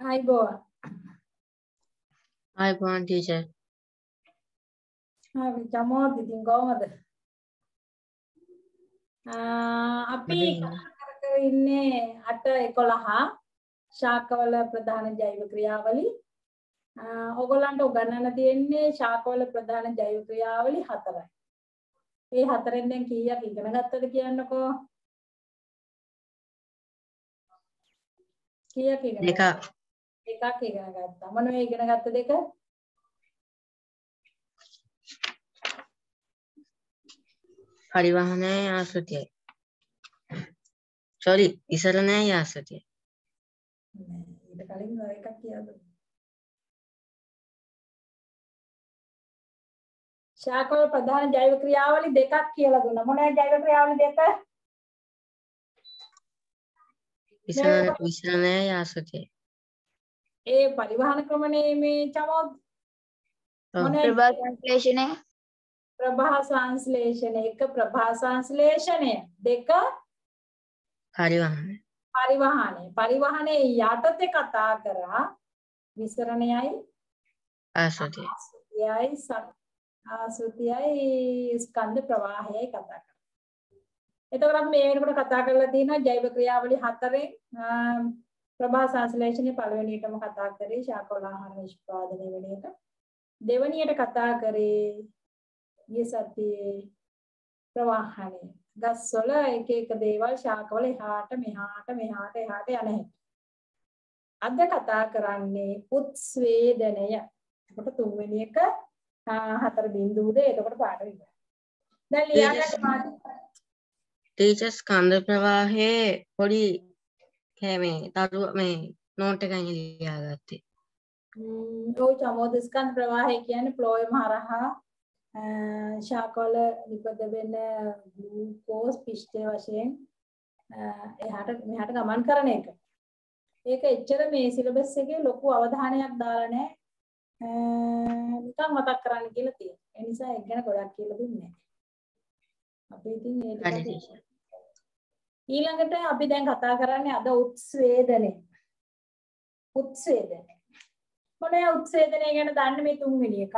අයිබෝවන් අයිබෝන් ටීචර් හරි චමෝත් ඉතින් කොහමද අපි. කතා කර කර ඉන්නේ 8 11 ශාකවල ප්‍රධාන ජෛව ක්‍රියාවලි අ, ඕගොල්ලන්ට උගන්වන්න තියෙන්නේ ශාකවල ප්‍රධාන ජෛව ක්‍රියාවලි හතරයි. ඒ හතරෙන් දැන් කීයක් ඉගෙන ගත්තද කියන්නකෝ? කීයක් ඉගෙන දෙකක්. ගත්තද? එකක් ඉගෙන ගත්තා. මොනවද ඉගෙන ගත්ත දෙක? පරිවහනය ආසෘතියයි සොරි ඉසර නෑ ආසෘතිය නෑ, ඊට කලින් තව එකක් කියන්න. ශාකවල ප්‍රධාන ජෛව ක්‍රියාවලි දෙකක් කියලා දුන්නා. මොනවද ජෛව ක්‍රියාවලි දෙක? ඉසර ඉසර නෑ ආසෘතියයි ඒ පරිවහන ක්‍රමනේ මේ චමෝත් ඔව්. මොනවද? ප්‍රභා සංශ්ලේෂණය ප්‍රභා සංශ්ලේෂණය එක ප්‍රභා සංශ්ලේෂණය දෙක පරිවහනය පරිවහනය. පරිවහනයේ යටතේ කතා කරා විසරණයයි ආසෘතියයි ආසුතියයි ස- ආසුතියයි ස්කන්ධ ප්‍රවාහයයි කතා කරා. එතකොට අපි මේ වෙනකොට කතා කරලා තියෙනවා ජෛව ක්‍රියාවලි හතරෙන් ආ, ප්‍රභා සංශ්ලේෂණය පළවෙනියටම කතා කරේ ශාකවල ආහාර නිෂ්පාදනය වෙන එක. දෙවැනියට කතා කරේ ඊයේ සතියේ ප්‍රවාහණය. ගස්වල එක එක දේවල් ශාකවල එහාට මෙහාට මෙහාට එහාට යන හැටි. අද කතා කරන්නේ උත්ස්වේදනය. එතකොට තුන්වෙනි එක ආ, හතර බිඳුවද එතකොට පාඩම ඉවරයි. දැන් ලියාගන්න පාඩම ටීචර් ස්කන්ධ ප්‍රවාහයේ පොඩි කෑ මේ තරුව මේ නෝට් එකයි ලියාගත්තේ ඔය චමෝදස්කන්ධ ප්‍රවාහය කියන්නේ ෆ්ලෝයම හරහා ශාකවල නිපද වෙන ග්ලූකෝස් පිෂ්ඨය වශයෙන් එහාට මෙහාට ගමන් කරන එක. ඒක එච්චර මේ සිලබස් එකේ ලොකු අවධානයක් දාලා නැහැ. නිකන් මතක් කරන්න කියලා තියෙනවා. ඒ නිසා ඒක ගැන ගොඩක් කියලා දුන්නේ නැහැ. අපි ඉතින් ඒ හරි ටික ටීචර් ඊළඟට අපි දැන් කතා කරන්නේ අද උත්ස්වේදනය. උත්ස්වේදනය. මොනේ උත්ස්වේදනය ගැන දන්නේ මේ තුන්වෙනි එක.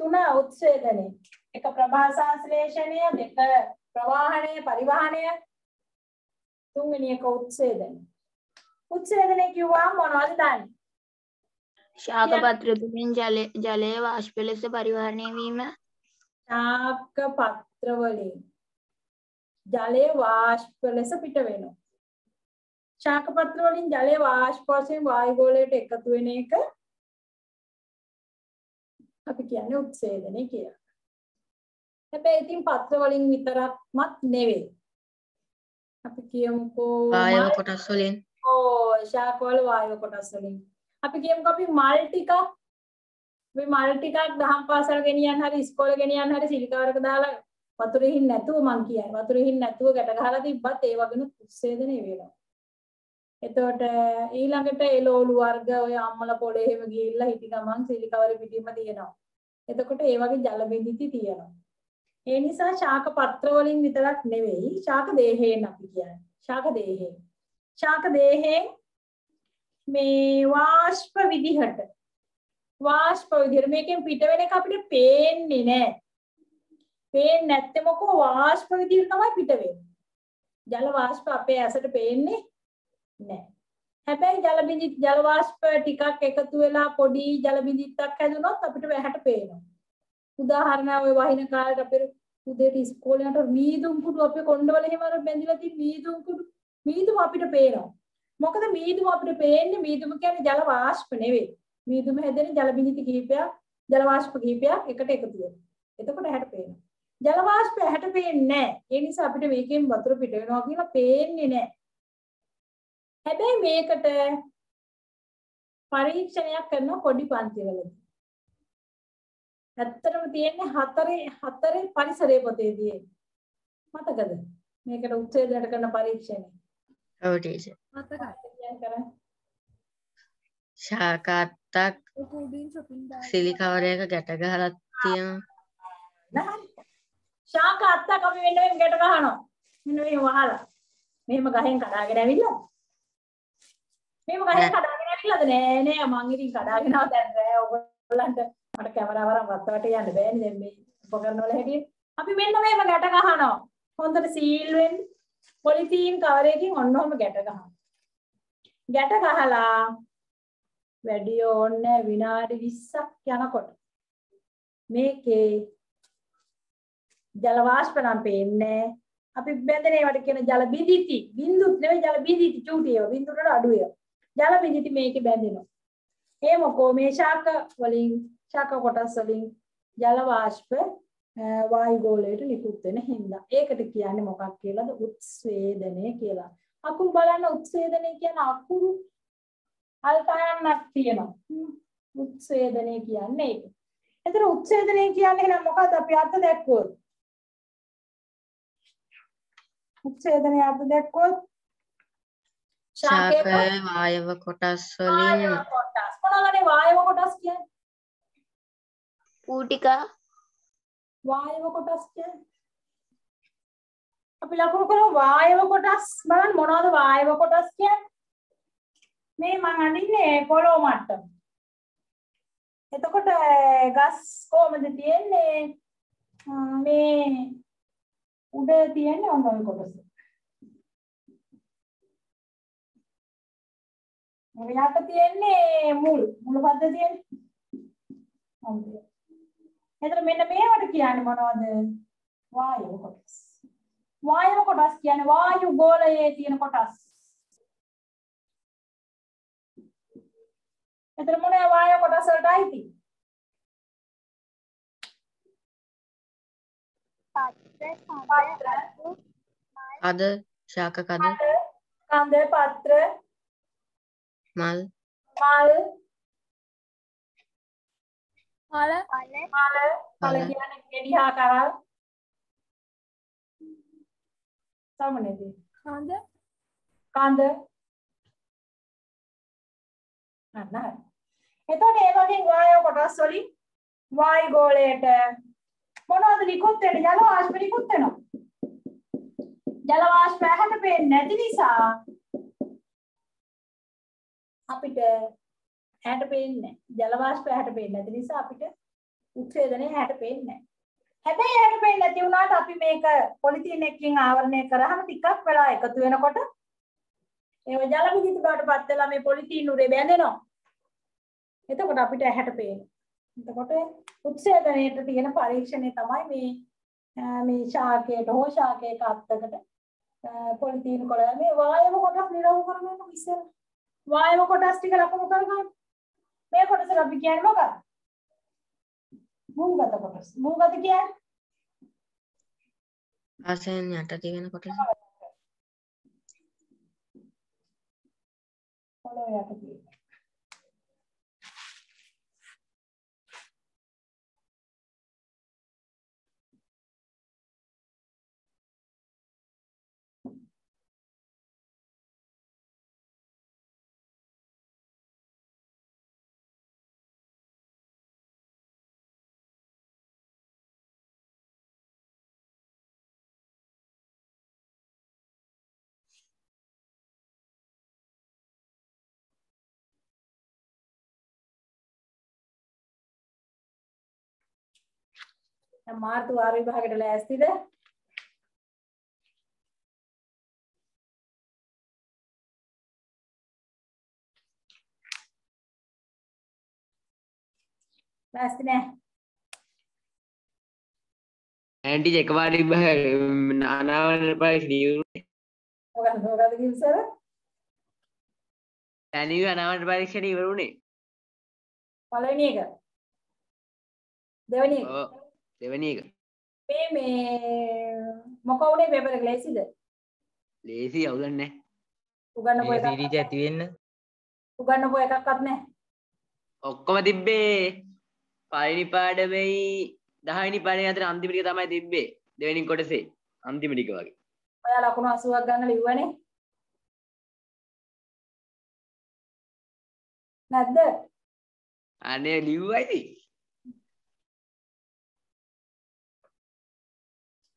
තුන උත්ස්වේදනය. එක ප්‍රභා සංශ්ලේෂණය, දෙක ප්‍රවාහණය, පරිවහණය. තුන්වෙනි එක උත්ස්වේදනය. උත්ස්වේදනය කිව්වම මොනවද දන්නේ? ශාක පත්‍ර තුළින් ජලය ජලය වාෂ්ප ලෙස පරිවහනය වීම ශාක පත්‍ර වලින් ජලය වාෂ්ප ලෙස පිට වෙනවා. ශාක පත්‍ර වලින් ජලය වාෂ්ප වශයෙන් වායු ගෝලයට එකතු වෙන එක අපි කියන්නේ උත්සේදනය කියලා. හැබැයි ඉතින් පත්‍ර වලින් විතරක්මත් නෙවෙයි. අපි කියමුකෝ මල්- කොටස් වලින් ඕ ශාක වල වායු කොටස් වලින්. අපි කියමුකෝ අපි මල් ටිකක් මේ මල් ටිකක් දහම් පාසල් ගෙනියන්න හරි ඉස්කෝලේ ගෙනියන්න හරි සිලිකාරක දාලා වතුරේ හින් නැතුව මං කියන්නේ වතුරේ හින් නැතුව ගැට ගහලා තිබ්බත් ඒ වගේම උත්සේදනය වෙනවා. එතකොට ඊළඟට එළවලු වර්ග ඔය අම්මල පොළේ එහෙම ගිහිල්ලා හිටි ගමන් සිලිකවර පිටින්ම තියෙනවා. එතකොට ඒ වගේ ජල බිඳිති තියෙනවා. ඒ නිසා ශාක පත්‍ර වලින් විතරක් නෙවෙයි ශාක දේහයෙන් අපි කියන්නේ. ශාක දේහයෙන්. ශාක දේහයෙන් මේ වාෂ්ප විදිහට වාෂ්ප විදිහට මේකෙන් පිට වෙන එක අපිට පේන්නේ නැහැ. පේන්නේ නැත්තේ මොකෝ වාෂ්ප විදිහට තමයි පිට වෙන්නේ. ජල වාෂ්ප අපේ ඇසට පේන්නේ නැහැ. හැබැයි ජල බිඳි ජල වාෂ්ප ටිකක් එකතු වෙලා පොඩි ජල බිඳිත්තක් හැදුනොත් අපිට ඇහැට පේනවා. උදාහරණ ඔය වහින කාලේට අපේ උදේට ඉස්කෝලේ යනකොට මීදුම් කුඩු අපේ කොණ්ඩවල එහෙම අර බැඳිලා තියෙන මීදුම් කුඩු මීදුම අපිට පේනවා. මොකද මීදුම අපිට පේන්නේ මීදුම කියන්නේ ජල වාෂ්ප නෙවෙයි. මීදුම හැදෙන ජල බිඳිති කිහිපයක් ජල වාෂ්ප කිහිපයක් එකට එකතු වෙනවා. එතකොට ඇහැට පේනවා. ජල වාෂ්ප ඇහැට පේන්නේ නැහැ. ඒ නිසා අපිට මේකෙන් වතුර පිට වෙනවා කියලා පේන්නේ නැහැ. හැබැයි මේකට පරීක්ෂණයක් කරන පොඩි පන්තිවලදී. ඇත්තටම තියෙන්නේ හතරේ හතරේ පරිසරයේ පොතේ තියෙන්නේ. මතකද? මේකට උත්තේජනයට කරන පරීක්ෂණය. ඔව් ටීචර් මතකයි. ශාකාත්තක් සිලිකවරයක ගැට ගහලා තියෙනවා නෑ. ශාක අත්තක් අපි වෙන වෙන ගැට ගහනවා. මෙන්න මෙහෙම වහලා. මෙහෙම ගහෙන් කඩාගෙන ඇවිල්ලා. මෙහෙම ගහෙන් කඩාගෙන ඇවිල්ලාද නෑ නෑ මං ඉතින් කඩාගෙන ආවා දැන් රෑ ඔයගොල්ලන්ට මට කැමරාවරම් වත්තවට යන්න බෑනේ දැන් මේ උපකරණ වල හැටියට. අපි මෙන්න මේව ගැට ගහනවා. හොඳට සීල් වෙන්න පොලිතීන් කවරයකින් ඔන්න ඔහම ගැට ගහනවා. ගැට ගහලා වැඩි ඕනේ විනාඩි 20ක් යනකොට මේකේ ජල වාෂ්ප නම් පේන්නේ අපි බැඳෙන ඒවට කියන ජල බිඳිති. බින්දුත් නෙවෙයි ජල බිඳිති චූටි ඒවා බින්දුවට අඩු ඒවා ජල බිඳිති මේකේ බැඳෙනවා. ඒ මොකෝ මේ ශාක වලින් ශාක කොටස් වලින් ජල වාෂ්ප වායු ගෝලයට නිකුත් වෙන හින්දා. ඒකට කියන්නේ මොකක් කියලාද? උත්ස්වේදනය කියලා. අකුරු බලන්න උත්ස්වේදනය කියන අකුරු අල්පයන්නක් තියෙනවා. උත්ස්වේදනය කියන්නේ ඒක. එතන උත්සේදනය කියන්නේ එහෙනම් මොකද්ද? අපි අර්ථ දැක්කොත්? උත්සේදනය අර්ථ දැක්කොත් ශාක වායව කොටස් වලින්. වායව කොටස්. මොනවානේ වායව කොටස් කියන්නේ? පූටිකා වායව කොටස් කියන්නේ? අපි ලකුණු කරමු. වායව කොටස්. බලන්න මොනවද වායව කොටස් කියන්නේ? මේ මං අඳින්නේ පොළොව මට්ටම. එතකොට ගස් කොහමද තියෙන්නේ? මේ උඩ තියෙන්නේ ඔන්න ඔය කොටස. යට තියෙන්නේ මුල් මුල පද්ද තියෙන්නේ. හොඳයි. එතකොට මෙන්න මේවට කියන්නේ මොනවද? වායු කොටස්. වායු කොටස් කියන්නේ වායු ගෝලයේ තියෙන කොටස්. එතන මොනවා වායු කොටස් වලට අයිති? අද ශාක කද කන්ද පත්‍ර මල් මල් මල මල මල කියන්නේ ගෙඩි හා කරල්. සමනේදී කඳ කන්ද අන්න හරි. එතකොට ඒ වගේ වායු කොටස් වලින් වායු ගෝලයට මොනවද නිකුත් වෙන්නේ? ජල වාෂ්ප නිකුත් වෙනවා. ජල වාෂ්ප ඇහැට පේන්නේ නැති නිසා අපිට ඇහැට පේන්නේ ජල වාෂ්ප ඇහැට පේන්නේ නැති නිසා අපිට උත්සේදනය ඇහැට පේන්නේ නැහැ. හැබැයි ඇහැට පේන්නේ නැති වුණාට අපි මේක පොලිතීන් එකකින් ආවරණය කරාම ටිකක් වෙලා එකතු වෙනකොට ඒව ජල විදුලි බවට පත් වෙලා මේ පොලිතීන් උරේ බැඳෙනවා. එතකොට අපිට ඇහැට පේනවා. එතකොට උත්සේදනයේට තියෙන පරීක්ෂණය තමයි මේ මේ ශාකයට හෝ ශාකයක අත්තකට පොලිතීන් කොළ මේ වායව කොටස් නිරවු කරගන්න ඉස්සෙල්ලා. වායව කොටස් ටික ලකුණු කරගන්න. මේ කොටස අපි කියන්නේ මොකක්ද? මුංගත කොටස්. මුංගත කියන්නේ ආසයෙන් යට තියෙන කොටස පොළොව යට තියෙන. දැන් මාර්තු වාර විභාගයට ලෑස්තිද? ලෑස්ති නෑ. ඇන්ටි එකපාරි නානාවන පයි නිවුණේ මොකද මොකද කිව්සර? තැනව අනාවට පරීක්ෂණ ඉවරුණේ පළවෙනි එක. දෙවෙනි එක. දෙවැනි එක. මේ මේ මොක උනේ පේපර් එක? ලේසිද? ලේසි අවුලන්නේ උගන්නපු මේ එකක් සීරීජ ඇති වෙන්න. උගන්නපු එකක්වත් නැහැ. ඔක්කොම තිබ්බේ. පලනි පාඩමයි දහනි පන අතර අන්තිමිටික තමයි තිබ්බේ. දෙවැනි කොටසේ. අන්තිමිටික වගේ. ඔයා ලකුණු 80ක් ගන්න ලිව්වනේ. නැද්ද? අනේ ලිව්වයිති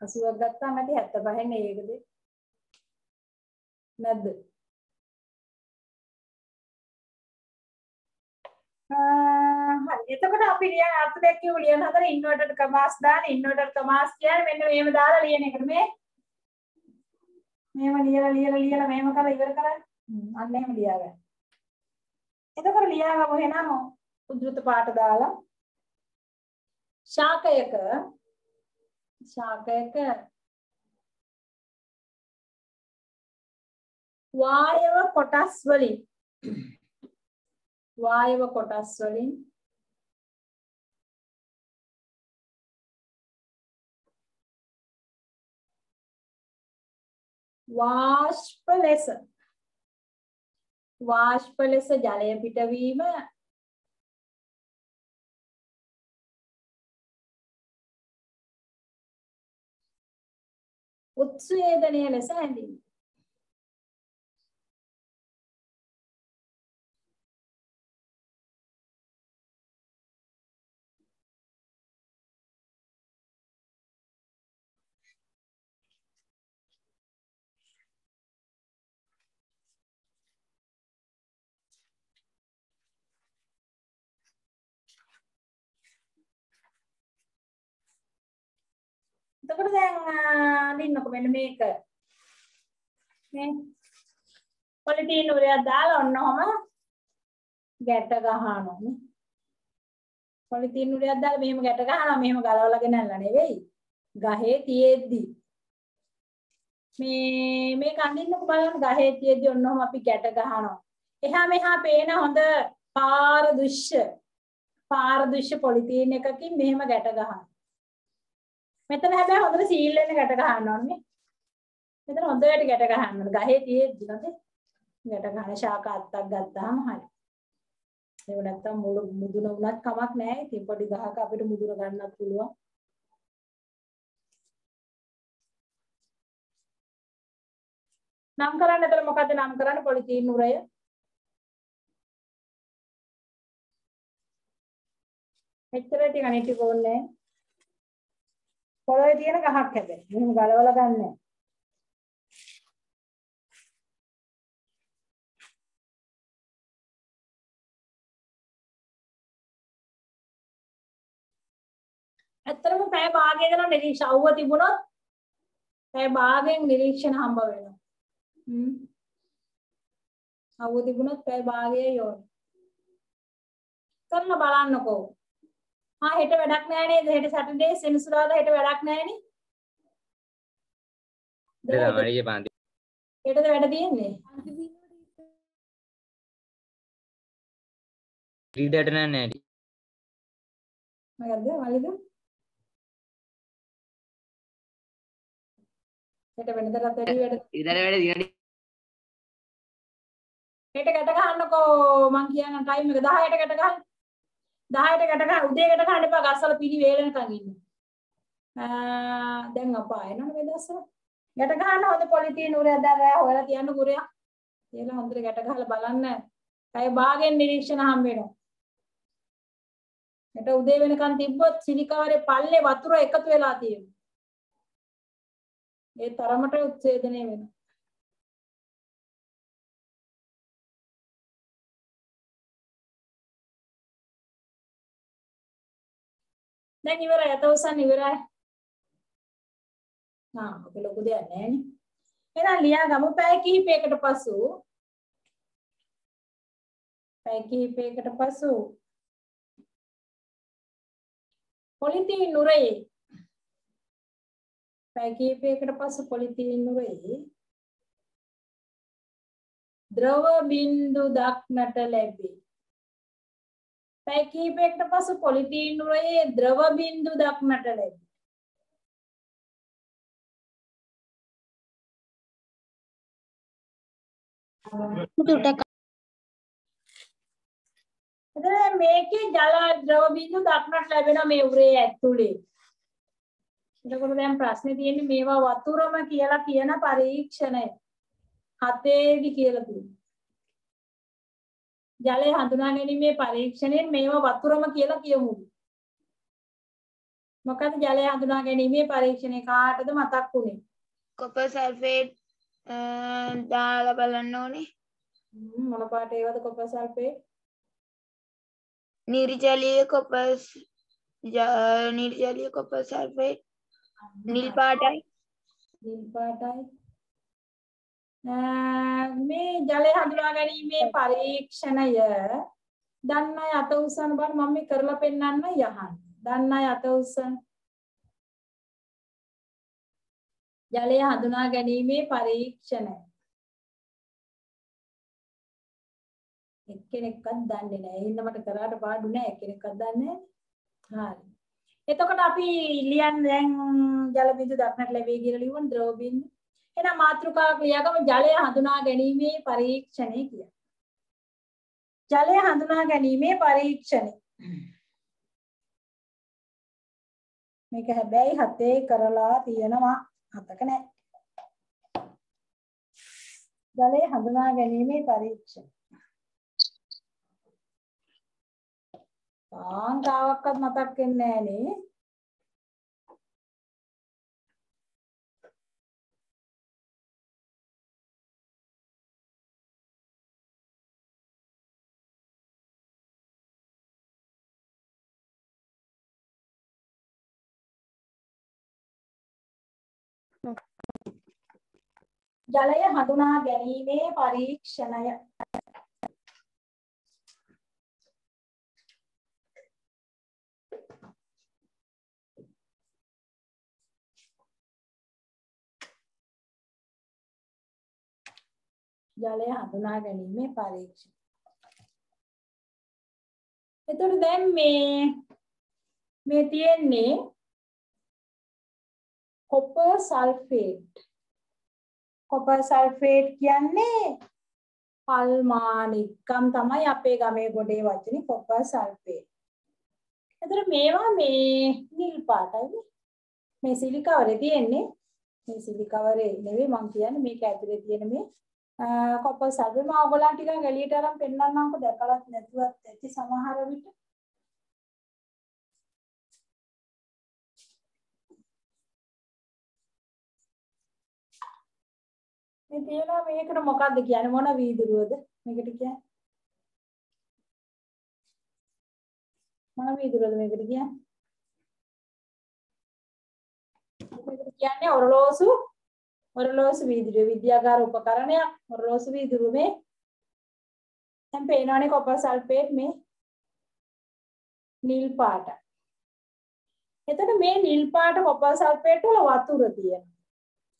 80ක් ගත්තාම ඇති 75 නේ ඒකද? නැද්ද? හරි. එතකොට අපි ලියන අර්ථ දැක්කියු ලියන හතර ඉන්වර්ටඩ් කමාස් දාන ඉන්වර්ටඩ් කමාස් කියන්නේ මෙන්න මෙහෙම දාලා ලියන එකට මේ. මෙහෙම ලියලා ලියලා ලියලා මෙහෙම කරලා ඉවර කරන්නේ හ්ම්, අන්න එහෙම ලියාගන්න. එතකොට ලියාගමු එහෙනම් උද්දෘත පාඨ දාලා. ශාකයක ශාකයක. වායව කොටස් වලින්. වායව කොටස් වලින්. වාෂ්ප ලෙස. වාෂ්ප ලෙස ජලය පිටවීම උත්සේදනය ලෙස හැඳින්වේ. එතකොට දැන් අඳින්නකො මෙන්න මේක. මේ පොලිතීන් උරයක් දාලා ඔන්න ඔහම ගැට ගහනවා නේ. පොලිතීන් උරයක් දාලා මෙහෙම ගැට ගහනවා මෙහෙම ගලවලා ගෙනල්ලා නෙවෙයි. ගහේ තියෙද්දි මේ මේක අඳින්නකො බලන්න ගහේ තියෙද්දි ඔන්න ඔහම අපි ගැට ගහනවා. එහා මෙහා පේන හොඳ පාරදෘශ්‍ය පාරදෘශ්‍ය පොලිතීන් එකකින් මෙහෙම ගැට ගහනවා. මෙතන හැබැයි හොඳට සීල් වෙන්න ගැට ගහන්න ඕනේ. මෙතන හොඳට ගැට ගහන්න ඕනේ. ගහේ තියෙද්දි නේද? ගැට ගන්න ශාක අත්තක් ගත්තාම හරි. ඒක නැත්තම් මුළු මුදුන වුණත් කමක් නැහැ. ඉතින් පොඩි ගහක අපිට මුදුන ගන්නත් පුළුවන්. නම් කරන්න එතන මොකද්ද නම් කරන්න පොලිතීන් උරය? මෙච්චර ටික අනිත් ටික ඕනේ නැහැ. පොළොවේ තියෙන ගහක් හැබැයි. මෙහෙම ගලවලා ගන්න නැහැ. ඇත්තටම පැය භාගයකට නිරීක්ෂණ අවුව තිබුණොත් පැය භාගයෙන් නිරීක්ෂණ හම්බ වෙනවා. හ්ම්. අවුව තිබුණොත් පැය භාගයයි ඕනේ. කරලා බලන්නකෝ. ආ හෙට වැඩක් නෑ නේද? හෙට සැටර්ඩේ සෙනසුරාදා හෙට වැඩක් නෑනේ. මඩිය පාන්ති හෙටද වැඩ තියෙන්නේ? ක්‍රීඩට නෑට මොකද්ද? මල්ලිද? හෙට වෙනදටත් වැඩි වැඩ. ඉදර වැඩ දිනට හෙට ගැට ගහන්නකෝ මං කියන ටයිම් එක 10ට ගැට ගහන්න. 10ට ගැට ගහන්න උදේ ගැට ගහන්න එපා ගස්සල පිරි වේලෙනකන් ඉන්න. ආ දැන් අපා එනවනේ මේ දවස්වල. ගැට ගහන්න හොඳ පොලිතීන් උරයක් දැන් රෑ හොයලා තියන්න කුරයක්. කියලා හොඳට ගැට ගහලා බලන්න. පැය භාගෙන් නිරීක්ෂණ හම් වෙනවා. හෙට උදේ වෙනකන් තිබ්බොත් සිලිකාරේ පල්ලේ වතුර එකතු වෙලා තියෙනවා. ඒ තරමට උච්ඡේදනය වෙනවා. දැන් ඉවරයි අතවසන් ඉවරයි. ආ ඔක ලොකු දෙයක් නෑනේ. එහෙනම් ලියා ගමු පැය කිහිපයකට පසු පැය කිහිපයකට පසු පොලිතීන් නුරයේ පැය කිහිපයකට පසු පොලිතීන් නුරයේ ද්‍රව බින්දු දක්නට ලැබේ. පැය කිහිපයකට පසු පොලිතීන් නුරයේ ද්‍රව බින්දු දක්නට ලැබේ. එතන මේකේ ජල ද්‍රව බින්දු දක්නට ලැබෙනවා මේ උරේ ඇතුලේ. එතකොට දැන් ප්‍රශ්නේ තියෙන්නේ මේවා වතුරම කියලා කියන පරීක්ෂණය. හතේදි කියලා තියෙනවා. ජලය හඳුනා ගැනීමේ පරීක්ෂණයෙන් මේවා වතුරම කියලා කියමු. මොකද ජලය හඳුනා ගැනීමේ පරීක්ෂණය කාටද මතක් වුනේ? කොපර් සල්ෆේට් දාලා බලන්න ඕනේ මොන පාට ඒවද කොපර් සල්ෆේට්? නිර්ජලීය කොපර් නිර්ජලීය කොපර් සල්ෆේට් නිල් පාටයි නිල් පාටයි මේ ජලය හඳුනා ගැනීමේ පරීක්ෂණය දන්න අය අත උස්සන්න බෑ මම මේ කරලා පෙන්නන්න යහන් දන්න අය අත උස්සන්න ජලය හඳුනා ගැනීමේ පරීක්ෂණය එක්කෙනෙක්වත් දන්නේ නැහැ. එහෙනම් මට කරාට පාඩු නැහැ. එක්කෙනෙක්වත් දන්නේ නැහැ. හරි. එතකොට අපි ලියන්න දැන් ජල බිඳු දක්නට ලැබෙයි කියලා ලියුවොත් ද්‍රව බිඳු. එහෙනම් මාතෘකාවක් ලියාගම ජලය හඳුනා ගැනීමේ පරීක්ෂණය කියලා. ජලය හඳුනා ගැනීමේ පරීක්ෂණය. මේක හැබැයි හතේ කරලා තියෙනවා. හතක නැහැ. ජලය හඳුනා ගැනීමේ පරීක්ෂණ. කාන්තාවක්වත් මතක් වෙන්නේ නෑනේ. ජලය හඳුනා ගැනීමේ පරීක්ෂණය ජලය හඳුනා ගැනීමේ පරීක්ෂණ. එතකොට දැන් මේ මේ තියෙන්නේ කොපර් සල්ෆේට්. කොපර් සල්ෆේට් කියන්නේ පල්මානික්කම් තමයි අපේ ගමේ ගොඩේ වචනේ කොපර් සල්ෆේට්. එතකොට මේවා මේ නිල් පාටයි. මේ සිලිකවරේ තියෙන්නේ මේ සිලිකවරේ නෙවෙයි මම කියන්නේ මේක ඇතුලේ තියෙන මේ කොපර් සල්ෆේට් මම ඔයගොල්ලන් ටිකක් එළියට අරන් පෙන්නන්නම්කෝ දැකලත් නැතුවත් ඇති සමහර විට මේ තියෙනවා මේකට මොකක්ද කියන්නේ? මොන වීදුරුවද? මේකට කියන්නේ? මොන වීදුරුවද මේකට කියන්නේ? මේකට කියන්නේ ඔරලෝසු ඔරලෝසු වීදුරුව විද්‍යාගාර උපකරණයක්. ඔරලෝසු වීදුරුව මේ දැන් පේනවනේ කොපර් සල්ෆේට් මේ නිල් පාට. එතකොට මේ නිල් පාට කොපර් සල්ෆේට් වල වතුර තියෙනවා.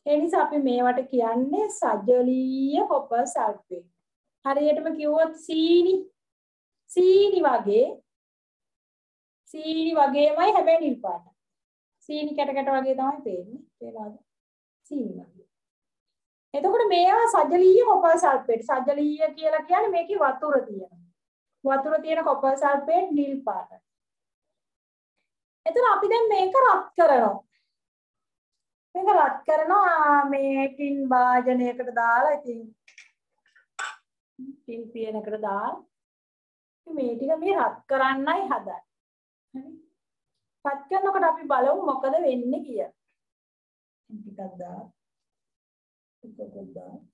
ඒ නිසා අපි මේවට කියන්නේ සජලීය කොපර් සල්ෆේට්. හරියටම කිව්වොත් සීනි සීනි වගේ සීනි වගේමයි හැබැයි නිල් පාට. සීනි කැට කැට වගේ තමයි පේන්නේ. පේනවද? සීනි වගේ. එතකොට මේවා සජලීය කොපර් සල්ෆේට්. සජලීය කියලා කියන්නේ මේකේ වතුර තියෙනවා. වතුර තියෙන කොපර් සල්ෆේට් නිල් පාට. එතන අපි දැන් මේක රත් කරනවා. මේක රත් කරනවා මේ ටින් භාජනයකට දාලා ඉතින් ටින් පියනකට දාලා මේ ටික මේ රත් කරන්නයි හදන්නේ. හරි. රත් කරනකොට අපි බලමු මොකද වෙන්නේ කියලා. ටිකක් දාලා ටිකක් දාලා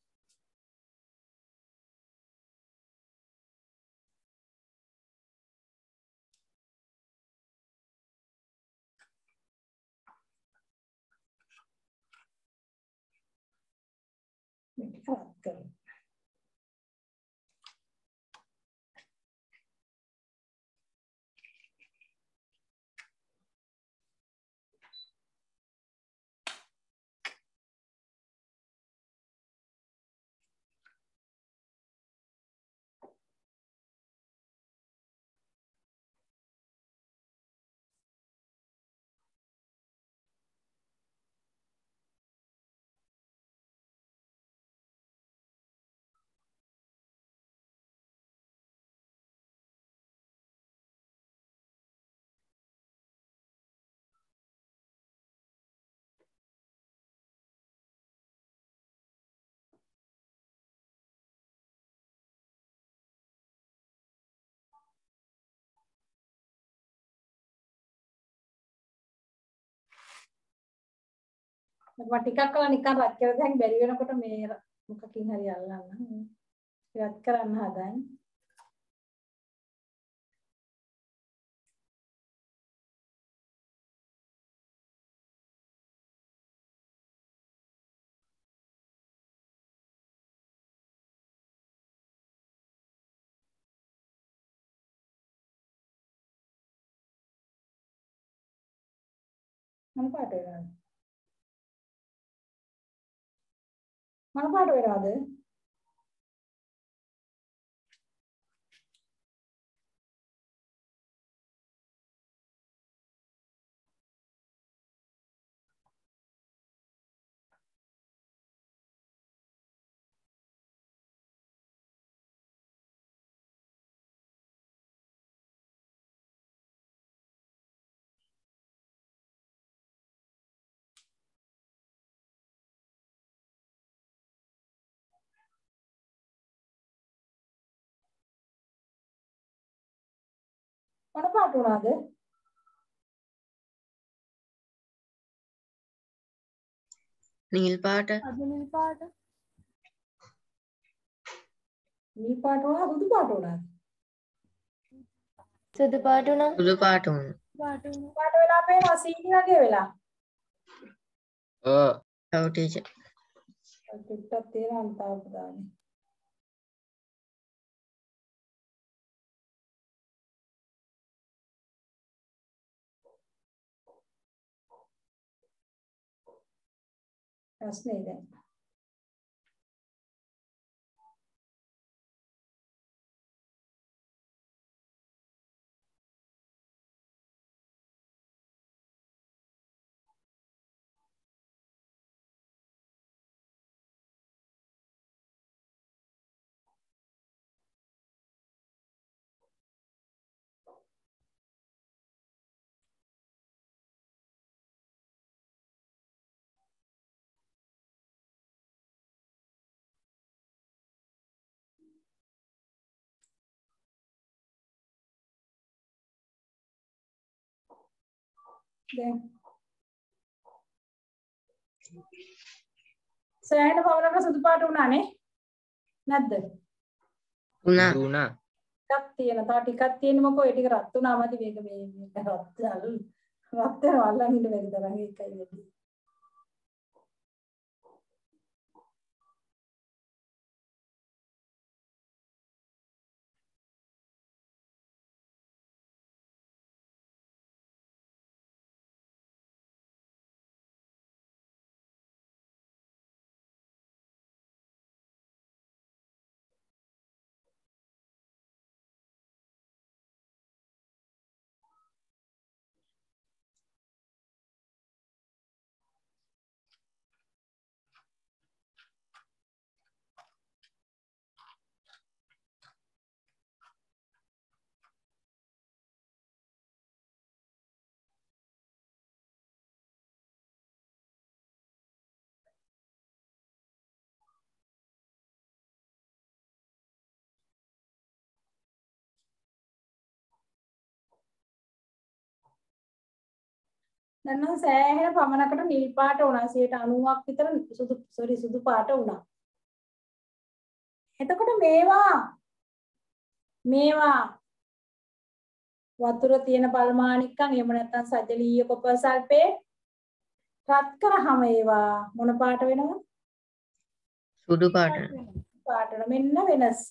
මේක රත් කරමු. මම ටිකක් කළා නිකන් රත් කරලා දැන් බැරි වෙනකොට මේ මොකකින් හරි අල්ලන්න. රත් කරන්න හදන්නේ. මොන පාට වෙනවද මොන පාට වෙනවද? මොන පාට වුණාද? නිල් පාට අද නිල් පාට. නිල් පාට වුණා සුදු පාට වුණාද? සුදු පාට උනා සුදු පාට වුණු පාට උනා පාට වෙලා පේනවා සීනි වගේ වෙලා. ඕ ඔව් ටීචර් චුට්ටක් තියෙනවා අන්තාවක දාන්නේ. ප්‍රශ්නේ දැන්. දැන් සෑහෙන පවරක සුදු පාට වුණානේ නැද්ද? වුණා. දුනා ටිකක් තියෙන. තව ටිකක් තියෙන මොකෝ? ඒ ටික රත් වුණාමදි මේක මේ මේ රත් අලු රත් වෙනවා. අල්ලන් ඉන්න බැරි තරම් ඒකයි වෙන්නේ. දැන් නම් සෑහෙන පමණකට නිල් පාට වුණා 90ක් විතර සුදු සෝරි සුදු පාට වුණා. එතකොට මේවා මේවා වතුර තියෙන පල්මාණික්කන් එහෙම නැත්නම් සජලීය කොපර් සල්ෆේට් රත් කරාම ඒවා මොන පාට වෙනවද? සුදු පාට පාටට මෙන්න වෙනස.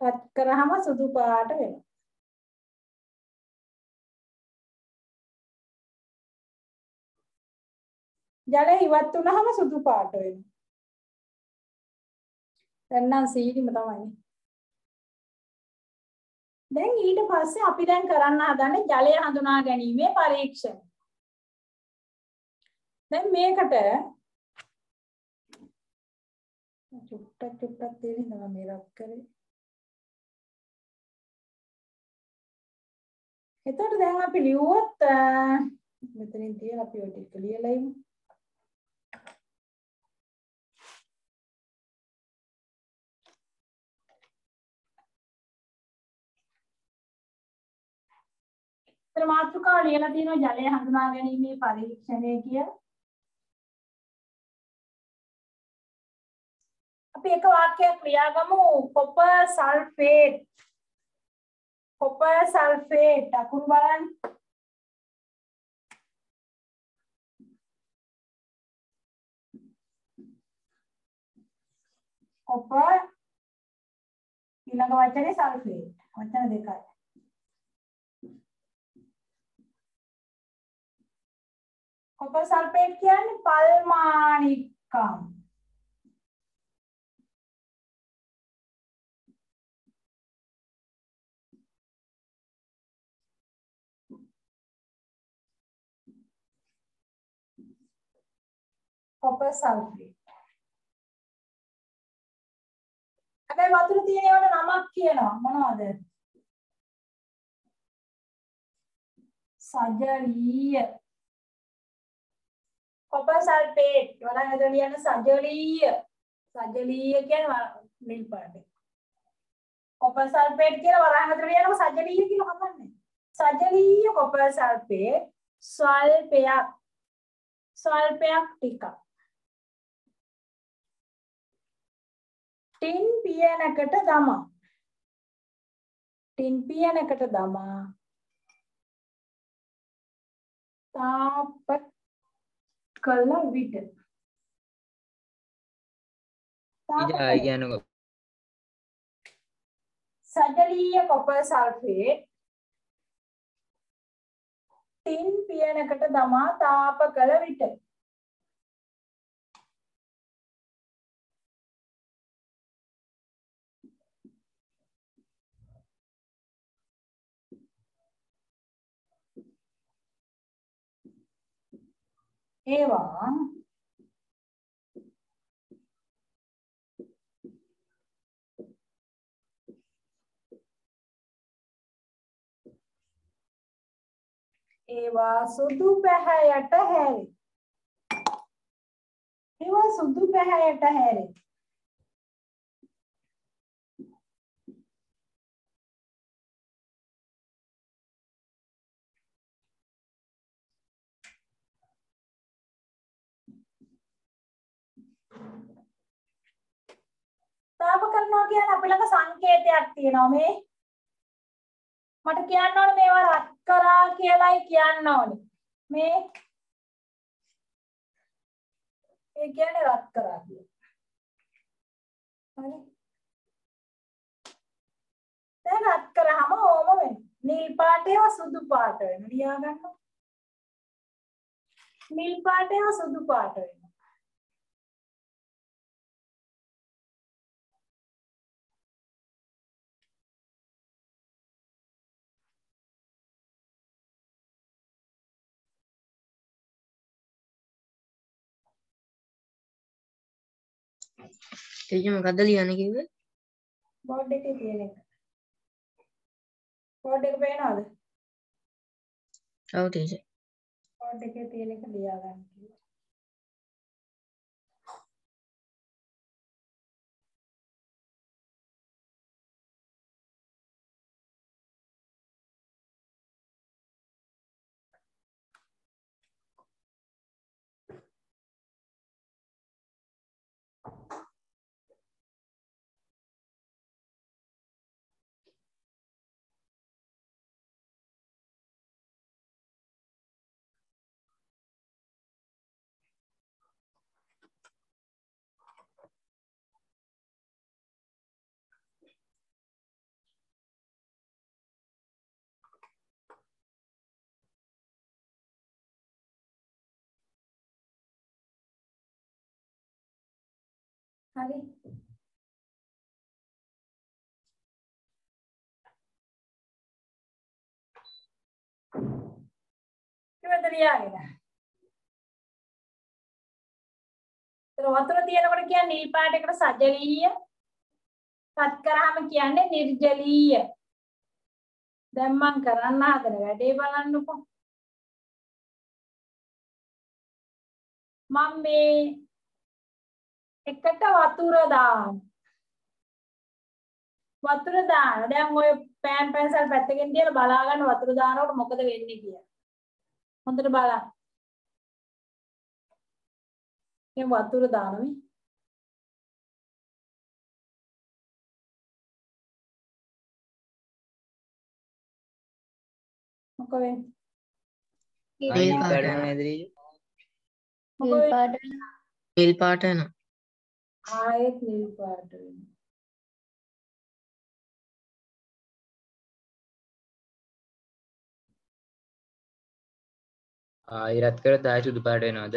රත් කරාම සුදු පාට වෙනවා. ජලය ඉවත් වුණාම සුදු පාට වෙනවා. දැන් නම් සීනිම තමයි. දැන් ඊට පස්සේ අපි දැන් කරන්න හදන්නේ ජලය හඳුනා ගැනීමේ පරීක්ෂණ. දැන් මේකට චුට්ටක් චුට්ටක් තියෙන ඉඳලා මේ රත් කරේ. එතකොට දැන් අපි ලියුවොත් අ, මෙතනින් තියලා අපි ඔය ටික ලියලා ඉමු. ඒතර මාතෘකාව ලියලා තියෙනවා ජලය හඳුනා ගැනීමේ පරීක්ෂණය කියලා. අපි එක වාක්‍යයක් ලියාගමු. Copper sulphate. Copper sulphate. අකුරු බලන්න. කොපර් ඊළඟ වචනේ සල්ෆේට්. වචන දෙකයි. කොපර් සල්ෆේට් කියන්නේ පල්මාණික්කම්. Copper sulphate. හැබැයි වතුර තියෙන ඒවාට නමක් කියනවා මොනවද? සජලීය කොපර් සල්ෆේට් වලන් ඇතුළේ ලියන සජලීය සජලීය කියන්නේ නිල් පාට කොපර් සල්ෆේට් කියලා වරන් ඇතුළේ ලියනකො සජලීය කියලා හම්බන්නේ සජලීය කොපර් සල්ෆේට් ස්වල්පයක්. ස්වල්පයක් ටිකක්. ටින් පියනකට දමා. ටින් පියනකට දමා. තාප කළ විට. සජලීය කොපර් සල්ෆේට් ටින් පියනකට දමා තාප කළ විට ඒවා ඒවා සුදු පැහැයට හැරේ. ඒවා සුදු පැහැයට හැරේ. තාප කරනවා කියන්නේ අපි ළඟ සංකේතයක් තියෙනවා මේ මට කියන්න ඕනේ මේවා රත් කරා කියලායි කියන්න ඕනේ. මේ ඒ කියන්නේ රත් කරා කියලා. හරි. දැන් රත් කරාම ඕම වෙනවා. නිල් පාටේව සුදු පාට වෙනවා. ලියා ගන්න. නිල් පාටේව සුදු පාට වෙනවා. ටීචර් මොකද්ද ලියන්න කිව්වේ? බෝඩ් එකේ තියෙන එක. බෝඩ් එක පේනවද? ඔව් ටීචර්. බෝඩ් එකේ තියෙන එක ලියා ගන්න කිව්වා. හරි. ඉවද ලියාගෙන. ඒතර වතුර තියෙනකොට කියන්නේ නිල් පාටයකට සජලීය. පත් කරාම කියන්නේ නිර්ජලීය. දැන් මම කරන්න හදන වැඩේ බලන්නකෝ. මම මේ එකට වතුර දාන වතුර දාන දැන් ඔය පෑන් පැන්සල් පැත්තකින් තියලා බලා ගන්න වතුර දානකොට මොකද වෙන්නේ කියලා. හොඳට බලන්න මේ වතුර දානමි මොකද වෙන්නේ? නිල්? පාට නිල් පාට යනවා. ආයෙත් නිල් පාට වෙනවා. ආයිරත් කරොත් ආයි සුදු පාට වෙනවද?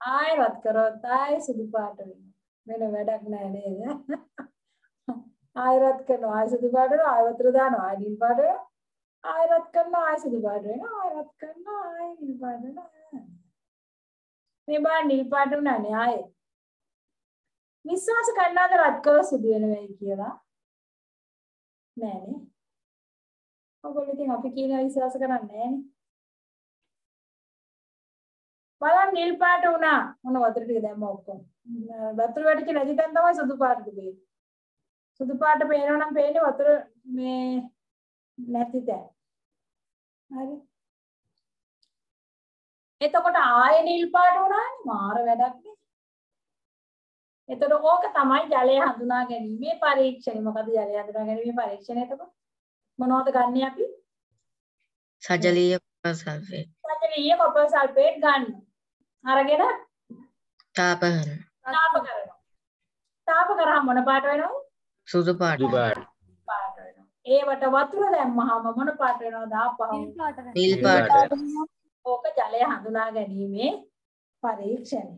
ආයෙ රත් කරොත් ආයෙ සුදු පාට වෙනවා. වෙන වැඩක් නෑ නේද? ආයෙ රත් කරනවා. ආයෙ සුදු පාට වෙනවා. ආයෙ වතුර දානවා. ආයෙ නිල් පාට වෙනවා. ආයෙ රත් කරනවා. ආයෙ සුදු පාට වෙනවා. ආයෙ රත් කරනවා. ආයෙ නිල් පාට වෙනවා. මේ බා නිල් පාට වුණානේ ආයෙ විශ්වාස කරනවාද රත් කරලා සුදු වෙනවයි කියලා? නෑනේ. ඔයගොල්ලෝ ඉතින් අපි කියන විශ්වාස කරන්නේ නෑනේ. බලන්න නිල් පාට වුණා. මොන වතුර ටික දැම්ම ඔක්කොම. වතුර වැටිච්ච නැති තැන තමයි සුදු පාට පේන්නේ. සුදු පාට පේනවා නම් පේන්නේ වතුර මේ නැති තැන. හරි. එතකොට ආයෙ නිල් පාට වුණානේ? මාර වැඩක් නේ. එතකොට ඕක තමයි ජලය හඳුනා ගැනීමේ පරීක්ෂණය මොකද ජලය හඳුනා ගැනීමේ පරීක්ෂණය එතකොට මොනවද ගන්නේ අපි සජලීය සල්ෆේට් සජලීය කොපර් සල්ෆේට් ගන්න අරගෙන තාප කරන තාප කරනවා. තාප කරාම මොන පාට වෙනවද? සුදු පාට සුදු පාට පාට වෙනවා. ඒවට වතුර දැම්මහම මොන පාට වෙනවද? ආපහු නිල් පාට. ඕක ජලය හඳුනා ගැනීමේ පරීක්ෂණය.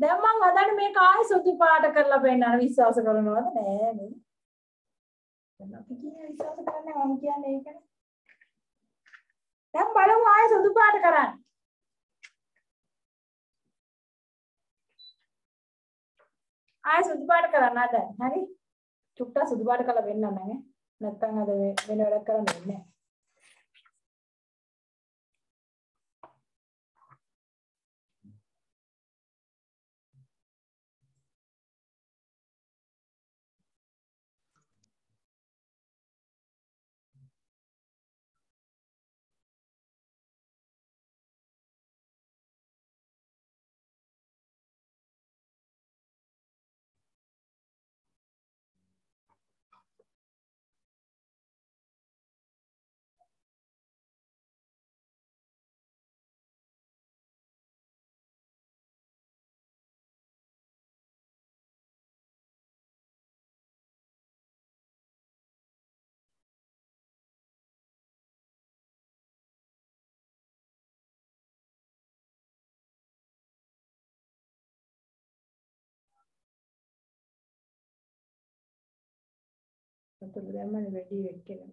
දැන් මම හදන්නේ මේක ආයෙ සුදු පාට කරලා පෙන්නන්න විශ්වාස කරනවද නෑ නේ. දැන් අපි කියන්නේ විශ්වාස කරන්නේ මම කියන්නේ ඒකනේ. දැන් බලමු ආයෙ සුදු පාට කරන්න. ආයෙ සුදු පාට කරන්න අද. හරි? චුට්ටක් සුදු පාට කරලා වෙන්නන්න නේ. නැත්තම් අද වෙ- වෙන වැඩක් කරන්න වෙන්නේ නැහැ. වතුර දැම්මනේ වැඩි වෙක්කෙන.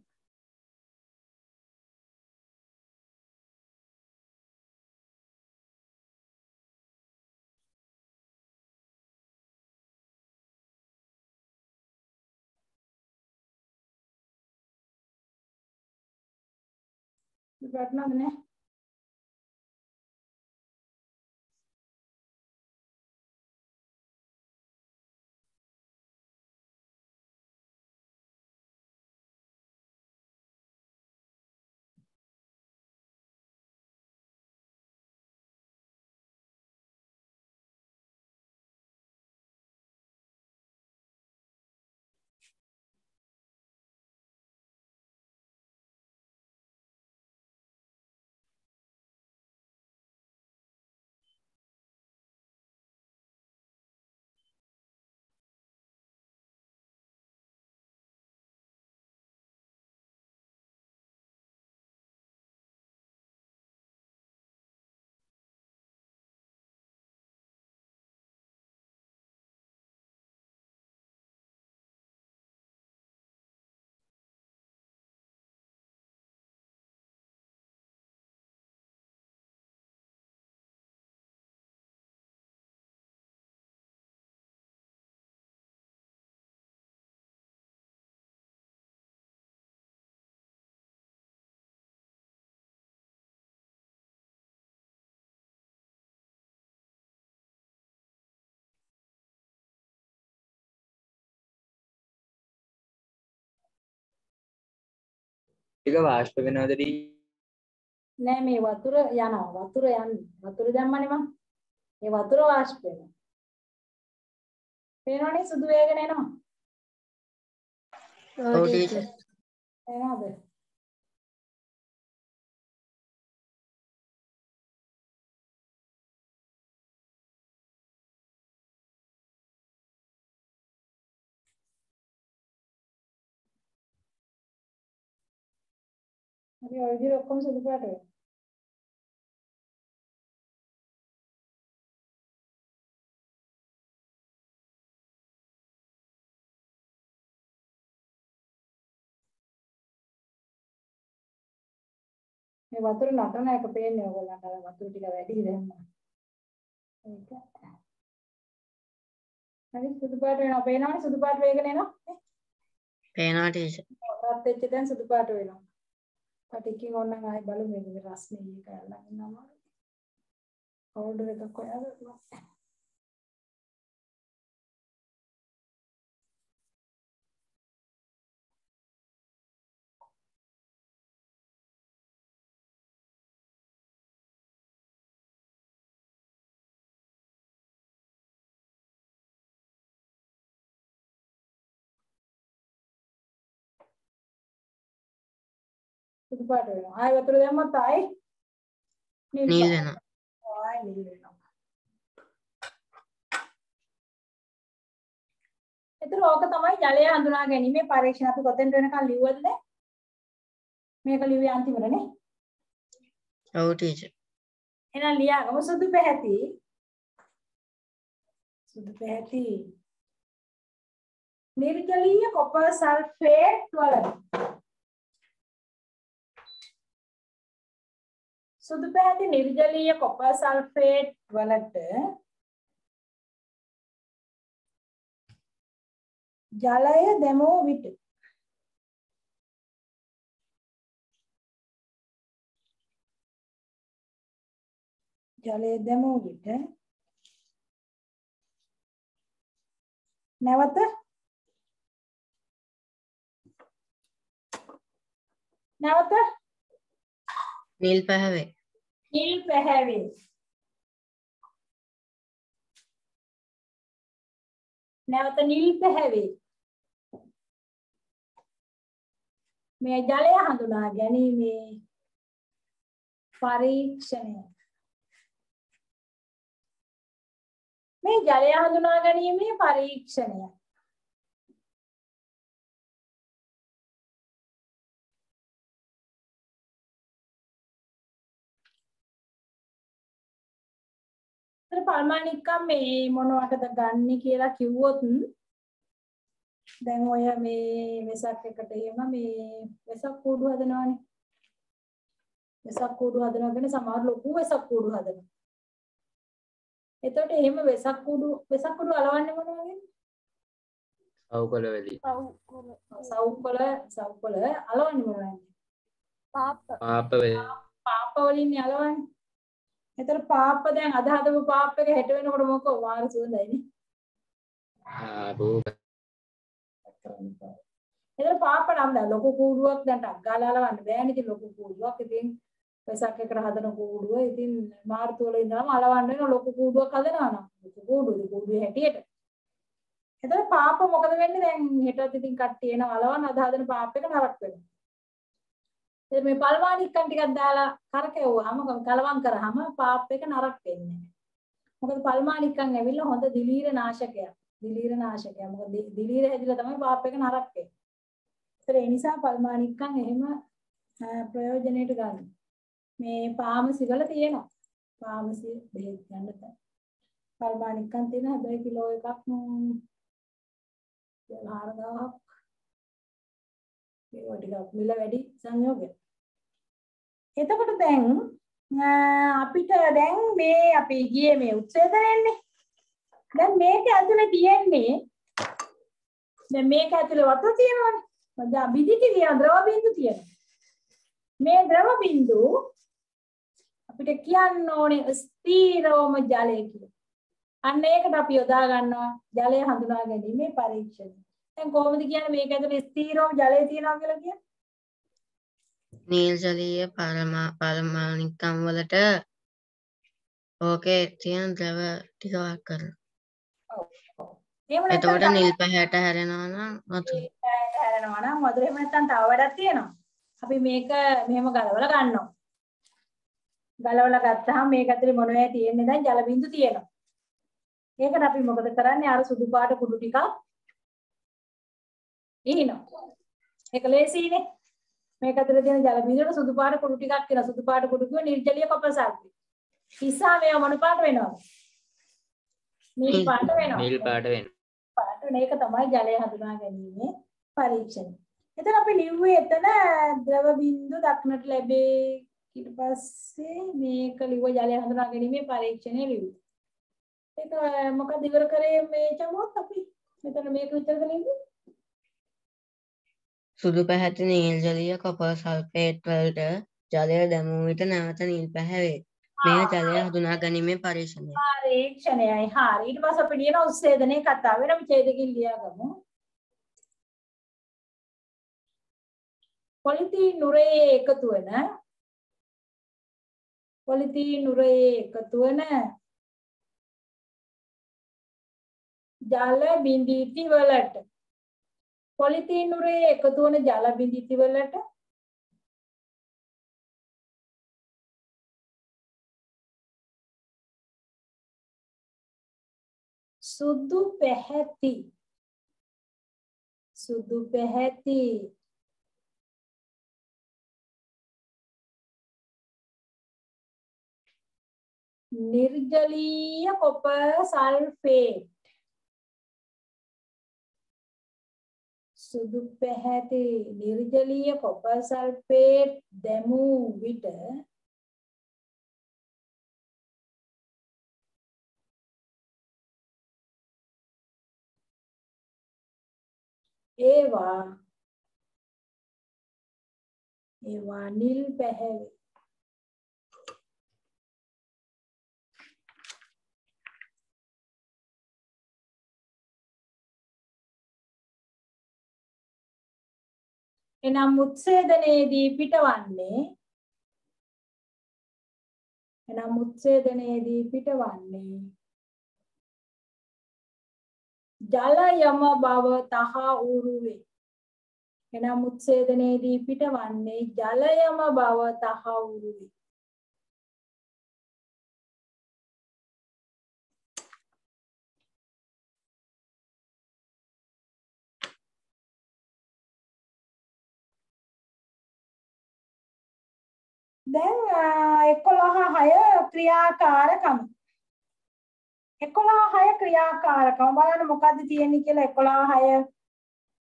වටනද නෑ? ටික වාෂ්ප වෙනවද දී නෑ මේ වතුර යනවා. වතුර යන්නේ. වතුර දැම්මනේ මම මේ වතුර වාෂ්ප වෙනවා. පේනවනේ සුදු වේගන එනවා. ඔව් ටීචර්. එනවද හරි ඔය විදිහට ඔක්කොම සුදු පාට වෙනවා. මේ වතුර නටන එක පේන්නේ ඔයගොල්ලන්ට අර වතුර ටික වැඩි දැම්මා. ඒක. හරි සුදු පාට වෙනවා. පේනවනේ සුදු පාට වේගන එනවා. පේනවා ටීචර්. ඔතත් එච්ච දැන් සුදු පාට වෙනවා. ටිකකින් ඕනනම් ආයෙ බලමු මේකේ රස්නේ එක අල්ලගෙන ඉන්නවා. ඕඩර් එකක් හොයාගන්න. සුදු පාට වෙනවා. ආයෙ වතුර දැම්මත් ආයෙ නිල්. වෙනවා. ආයෙ නිල් වෙනවා. එතකොට ඕක තමයි ජලය හඳුනා ගැනීමේ පරීක්ෂණ අපි කොතෙන්ට වෙනකන් ලිව්වද දැන්? මේක ලිව්වේ අන්තිමටනේ. ඔව් ටීචර්. එහෙනම් ලියාගමු සුදු පැහැති. සුදු පැහැති. නිර්ජලීය කොපර් සල්ෆේට් වල සුදු පැහැති නිර්ජලීය කොපර් සල්ෆේට් වලට ජලය දැමූ විට ජලය දැමූ විට නැවත නැවත නිල් පැහැවේ. නිල් පැහැවේ නැවත නිල් පැහැවේ. මේ ජලය හඳුනා ගැනීමේ පරීක්ෂණය. මේ ජලය හඳුනා ගැනීමේ පරීක්ෂණය. ඒතර පල්මානික්කම් මේ මොනවටද ගන්නෙ කියලා කිව්වොත් දැන් ඔය මේ වෙසක් එකට එහෙම මේ වෙසක් කූඩු හදනවානේ. වෙසක් කූඩු හදනවා කියන්නේ සමහර ලොකු වෙසක් කූඩු හදනවා. එතකොට එහෙම වෙසක් කූඩු වෙසක් කූඩු අලවන්නේ මොනවද? අවකොල වලින් සවුකොළ සවුකොළ අලවන්නේ මොනවද? පාප වලින් පාප වලින් අලවන්නේ. එතකොට පාප දැන් අද හදපු පාප එක හෙට වෙනකොට මොකෝ? වාර සුවඳයිනේ. ආපෝ එතන පාප නම් දැන් ලොකු කූඩුවක් දැන් ටක් ගාලා අලවන්න බෑනේ. ඉතින් ලොකු කූඩුවක්. ඉතින් වෙසක් එකට හදන කූඩුව. ඉතින් මාර්තු වල ඉඳලාම අලවන්න වෙන ලොකු කූඩුවක් හදනවා නම්. ලොකු කූඩුවද කූඩුවේ හැටියට. එතන පාප මොකද වෙන්නේ? දැන් හෙටත් ඉතින් කට්ටිය එනවා. අලවන්න අද හදන පාප එක නරක වෙනවා ඉතින් මේ පල්වානික්කන් ටිකක් දාලා කරකෙව්වහම කලවම් කරාම පාප එක නරක වෙන්නේ නැහැ මොකද පල්මානික්කන් ඇවිල්ලා හොඳ දිලීර නාශකයක් දිලීර නාශකයක් මොකද දි- දිලීර හැදිලා තමයි පාප එක නරක වෙන්නේ ඒතර ඒ නිසා පල්මානික්කන් එහෙම අ, ප්‍රයෝජනෙට ගන්න. මේ පාමසි වල තියෙනවා. පාමසි බෙහෙත් ගන්න තැන. පල්මානික්කන් තියෙන හැබැයි කිලෝ එකක් ම්, 4000ක්. ඒක ටිකක් මිල වැඩි සංයෝගයක්. එතකොට දැන් අ, අපිට දැන් මේ අපි ගියේ මේ උත්සේදනයන්නේ. දැන් මේක ඇතුලේ තියෙන්නේ දැන් මේක ඇතුලේ වතුර තියෙනවනේ. දැන් බිදිකි කියන ද්‍රව බින්දු තියෙනවා. මේ ද්‍රව බින්දු අපිට කියන්න ඕනේ ස්ථීරවම ජලය කියලා. අන්න ඒකට අපි යොදා ගන්නවා ජලය හඳුනා ගැනීමේ පරීක්ෂණය. දැන් කොහොමද කියන්නේ මේක ඇතුලේ ස්ථීරවම ජලය තියෙනවා කියලා කියන්නේ? නිල් ජලීය පරමා පරමාණිකම් වලට ඕකේ තියෙන ද්‍රව ටික වක් කරනවා. එහෙම එතකොට නිල් පැහැයට හැරෙනවා නම් වතුර. පැයට හැරෙනවා නම් වතුර එහෙම නැත්නම් තව වැඩක් තියෙනවා. අපි මේක මෙහෙම ගලවලා ගන්නවා. ගලවලා ගත්තාම මේක ඇතුලේ මොනවද තියෙන්නේ දැන් ජල බිඳු තියෙනවා. ඒකට අපි මොකද කරන්නේ අර සුදු පාට කුඩු ටිකක් ඉහිනවා. ඒක ලේසියිනේ. මේක ඇතුලේ තියෙන ජල බිඳුවට සුදු පාට කුඩු ටිකක් තියෙනවා. සුදු පාට කුඩු කිව්ව නිර්ජලීය සල්ෆේට්. ඉස්සා මේව මොන පාට වෙනවද? නිල්. පාට වෙනවා. නිල් පාට වෙන පාට වෙන එක තමයි ජලය හඳුනා ගැනීමේ පරීක්ෂණය. එතන අපි ලිව්වේ එතන ද්‍රව බින්දු දක්නට ලැබේ ඊට පස්සේ මේක ලිව්ව ජලය හඳුනා ගැනීමේ පරීක්ෂණය ලිව්වා. ඒක මොකද ඉවර කරේ මේ චමුවත් අපි මෙතන මේක විතරද ලිව්වේ? සුදු පැහැති නීල් ජලීය කොපර් සල්ෆේට් වලට ජලය දැමූ විට නැවත නිල් පැහැවේ. මෙය ජලය හඳුනා ගැනීමේ පරීක්ෂණය. පරීක්ෂණයයි හරි ඊට පස්සේ අපි ලියන උස්සේදනයේ කතාව වෙනම ඡේදකින් ලියාගමු පොලිතීන් නුරයේ එකතු වෙන පොලිතීන් නුරයේ එකතු වෙන ජල බිඳීති වලට පොලිතීන් නුරයේ එකතු වන ජල බිඳීති වලට සුදු පැහැති සුදු පැහැති නිර්ජලීය කොපර් සල්ෆේට් සුදු පැහැති නිර්ජලීය කොපර් සල්ෆේට් දැමූ විට ඒවා ඒවා නිල් පැහැවේ. එනම් උත්සේදනයේදී පිටවන්නේ එනම් උත්සේදනයේදී පිටවන්නේ ජලයම බව තහවුරු වේ. එනම් උත්සේදනයේදී පිටවන්නේ ජලයම බව තහවුරු වේ. දැන් 11 6 ක්‍රියාකාරකම්. 11 6 ක්‍රියාකාරකම් බලන්න මොකද්ද තියෙන්නේ කියලා 11 6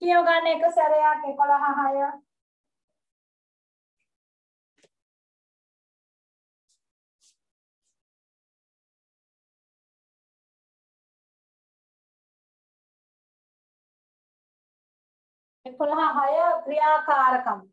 කියව ගන්න එක සැරයක් 11 6 11 6 ක්‍රියාකාරකම්.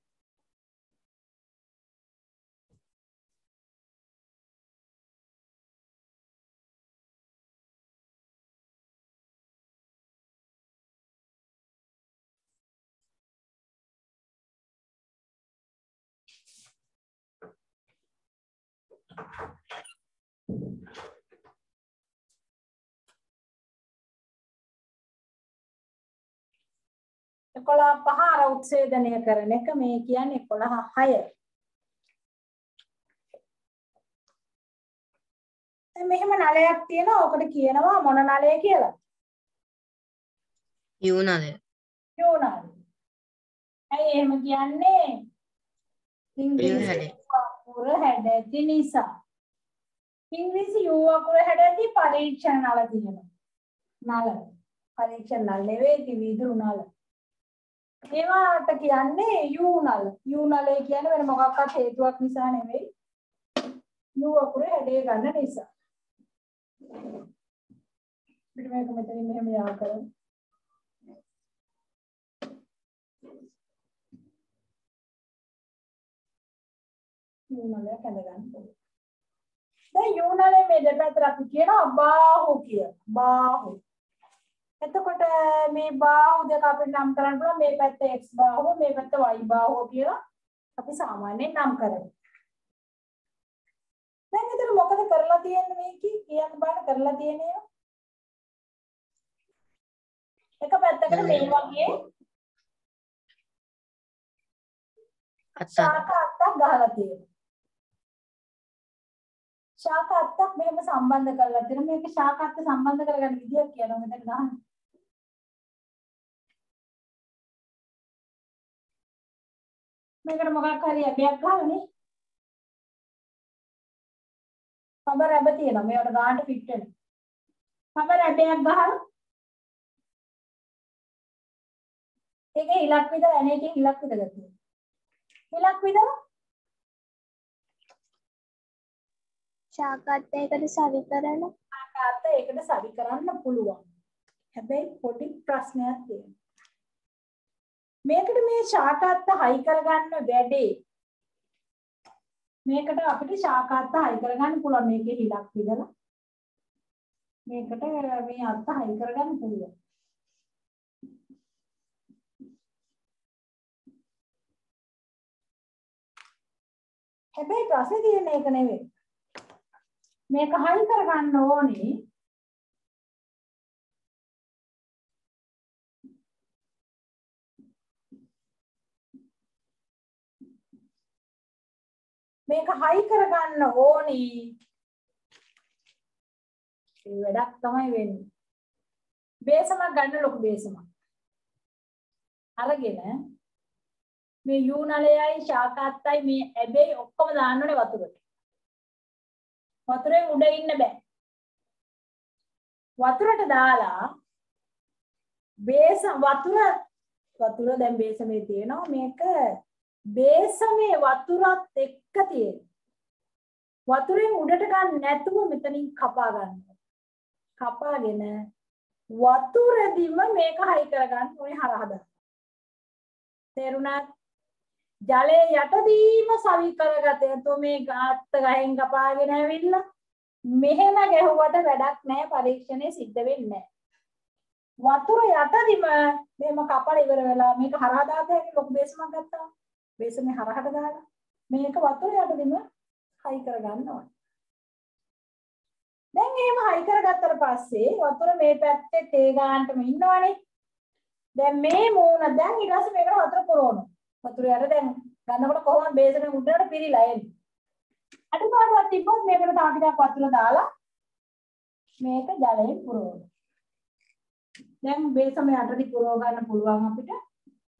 එකොළහ පහ අර උත්සේදනය කරන එක මේ කියන්නේ එකොළහ හය. මෙහෙම නලයක් තියෙනවා. ඕකට කියනවා මොන නලය කියලා. යූ නලය. යෝ නලය. ඇයි එහෙම කියන්නේ? ඉංග්‍රීසි. අකුර හැඩැති නිසා. ඉංග්‍රීසි යෝ අකුර හැඩැති පරීක්ෂණ නල තියෙනවා. නල. පරීක්ෂණ නල නෙවෙයි විදුරු නල. ඒවාට කියන්නේ යූ නල. යූ නලේ කියන්නේ වෙන මොකක්වත් හේතුවක් නිසා නෙවෙයි. යූ අකුරේ හැඩය ගන්න නිසා. පිට මේක මෙතනින් මෙහෙම යා කරමු. යූ නලය කැඳ ගන්න ඕනේ. දැන් යූ නලේ මේ දෙපැත්තට අපි කියනවා බාහු කියලා. බාහු. එතකොට මේ බාහුව දෙක අපිට නම් කරන්න පුළුවන්. මේ පැත්ත x බාහුව මේ පැත්ත y බාහුව කියලා අපි සාමාන්‍යයෙන් නම් කරමු. දැන් මෙතන මොකද කරලා තියෙන්නේ මේකේ? කියන්න බලන්න කරලා තියෙන්නේ එක පැත්තකට මේ වගේ අත්තක් ගහලා තියෙනවා. ශාක අත්තක් මෙහෙම සම්බන්ධ කරලා තියෙනවා. මේක ශාක අත්ත සම්බන්ධ කරගන්න විදියක් කියනවා මෙතන ගහන්න. මේකට මොකක් හරි ඇබයක් ගහලානේ. රබර් ඇබ තියෙනවා. මේවට ගානට ෆිට වෙන. රබර් ඇබයක් ගහලා ඒකේ ඉලක් විතර ඇනේකින් ඉලක් විතර ගත්තා. ඉලක් විතර ශාකත්තයකට සවි කරන ආකාරයට ඒකට සවි කරන්න පුළුවන්. හැබැයි පොඩි ප්‍රශ්නයක් තියෙනවා. මේකට මේ ශාකාත්ත හයි කරගන්න වැඩේ මේකට අපිට ශාකාත්ත හයි කරගන්න පුළුවන් මේකේ හිලක් විදලා මේකට මේ අත්ත හයි කරගන්න පුළුවන් හැබැයි ප්‍රශ්නේ තියෙන්නේ ඒක නෙවෙයි මේක හයි කරගන්න ඕනේ. මේක හයි කරගන්න ඕනේ. ඒ වැඩක් තමයි වෙන්නේ. බේසමක් ගන්න ලොකු බේසමක්. අරගෙන මේ යූ නලයයි ශාකාත්තයි මේ ඇබේ ඔක්කොම දාන්න ඕනේ වතුරට. වතුරෙන් උඩ ඉන්න බෑ වතුරට දාලා බේස වතුර වතුර දැන් බේසමේ තියෙනවා මේක බේසමේ වතුරත් එක්ක තියෙන. වතුරෙන් උඩට ගන්න නැතුව මෙතනින් කපා ගන්න. කපාගෙන වතුරෙදිම මේක හයි කරගන්න ඕනේ හරහද. තේරුණාද? ජලයේ යටදීම සවි කරගත යුතු මේ ගාත්ත ගහෙන් කපාගෙන ඇවිල්ලා මෙහෙම ගැහුවට වැඩක් නැහැ පරීක්ෂණය සිද්ධ වෙන්නේ නැහැ. වතුර යටදිම මෙහෙම කපලා ඉවර වෙලා මේක හරහා දාපෑගේ ලොකු බේසමක් ගත්තා. බේසමේ හරහට දාලා මේක වතුර යටදීම හයි කරගන්න ඕනේ. දැන් එහෙම හයි කරගත්තට පස්සේ වතුර මේ පැත්තේ තේ ගන්නටම ඉන්නවනේ. දැන් මේ මූණ දැන් ඊට පස්සේ මේකට වතුර පුරවනවා. වතුර යට දැන් ගන්නකොට කොහොමද බේසමේ උඩට පිරීලා එන්නේ. අඩුපාඩුවක් තිබ්බොත් මේකට තව ටිකක් වතුර දාලා මේක ජලයෙන් පුරවනවා. දැන් බේසමේ යටදී පුරව ගන්න පුළුවන් අපිට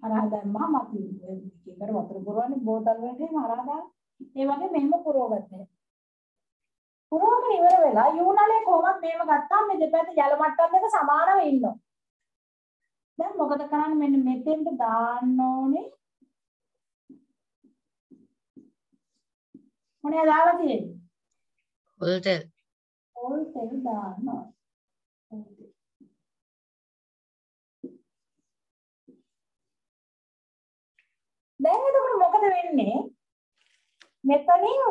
හරහා දැම්මම අපි ඒකට වතුර පුරවන්නේ බෝතල් වලට එහෙම හරහා දාලා ඒ වගේ මෙහෙම පුරවගත්තා. පුරවගෙන ඉවර වෙලා යූනලේ කොහොමද මේව ගත්තාම මේ දෙපැත්ත ජල මට්ටම් දෙක සමානව ඉන්නවා. දැන් මොකද කරන්නේ මෙන්න මෙතෙන්ට දාන්න ඕනේ. මොනේ දාලා තියෙන්නේ? පොල් තෙල් පොල් තෙල් ඕනේ. දැන් එතකොට මොකද වෙන්නේ? මෙතනින්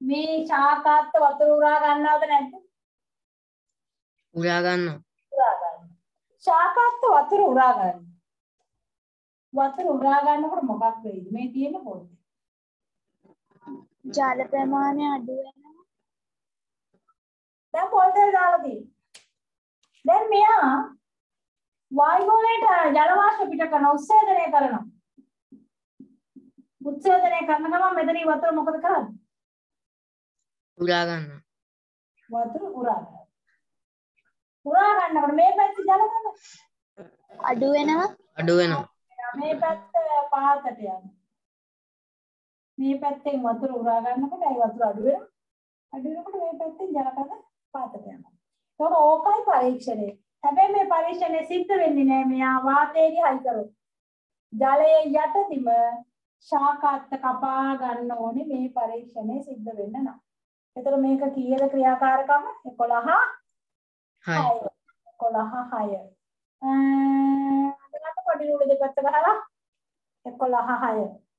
මේ ශාකාත්ත වතුර උරා ගන්නවද නැද්ද? උරා ගන්නවා උරා ගන්න. ශාකාත්ත වතුර උරා ගන්න. වතුර උරා ගන්නකොට මොකක් වෙයිද? මේ තියෙන පොත්. ජල ප්‍රමාණය අඩු වෙනවා. දැන් පොල් තෙල් දාලා තියෙනවා. දැන් මෙයා වායුගෝලයට ජල වාෂ්ප පිට කරන උත්සේදනය කරනවා. උත්සේදනය කරන ගමන් මෙතනින් වතුර මොකද කරන්නේ? උරා ගන්නවා වතුර උරා ගන්නවා. උරා ගන්නකොට මේ පැත්තේ ජල ගන්න. අඩු වෙනවා. අඩු වෙනවා මේ පැත්ත පහතට යනවා. මේ පැත්තෙන් වතුර උරා ගන්නකොට ඒ වතුර අඩු වෙනවා. අඩු වෙනකොට මේ පැත්තෙන් ජල කඳ පහතට යනවා. ඒතකොට ඕකයි පරීක්ෂණය. හැබැයි මේ පරීක්ෂණය සිද්ධ වෙන්නේ නැහැ මෙයා වාතයේදී හයි කරොත්. ජලයේ යටදිම ශාකාත්ත කපා ගන්න ඕනේ මේ පරීක්ෂණය සිද්ධ වෙන්න නම්. එතකොට මේක කීයද ක්‍රියාකාරකම 11 හයි 11 6. අදකට පොඩි උඩ දෙපැත්ත ගහලා 11 6.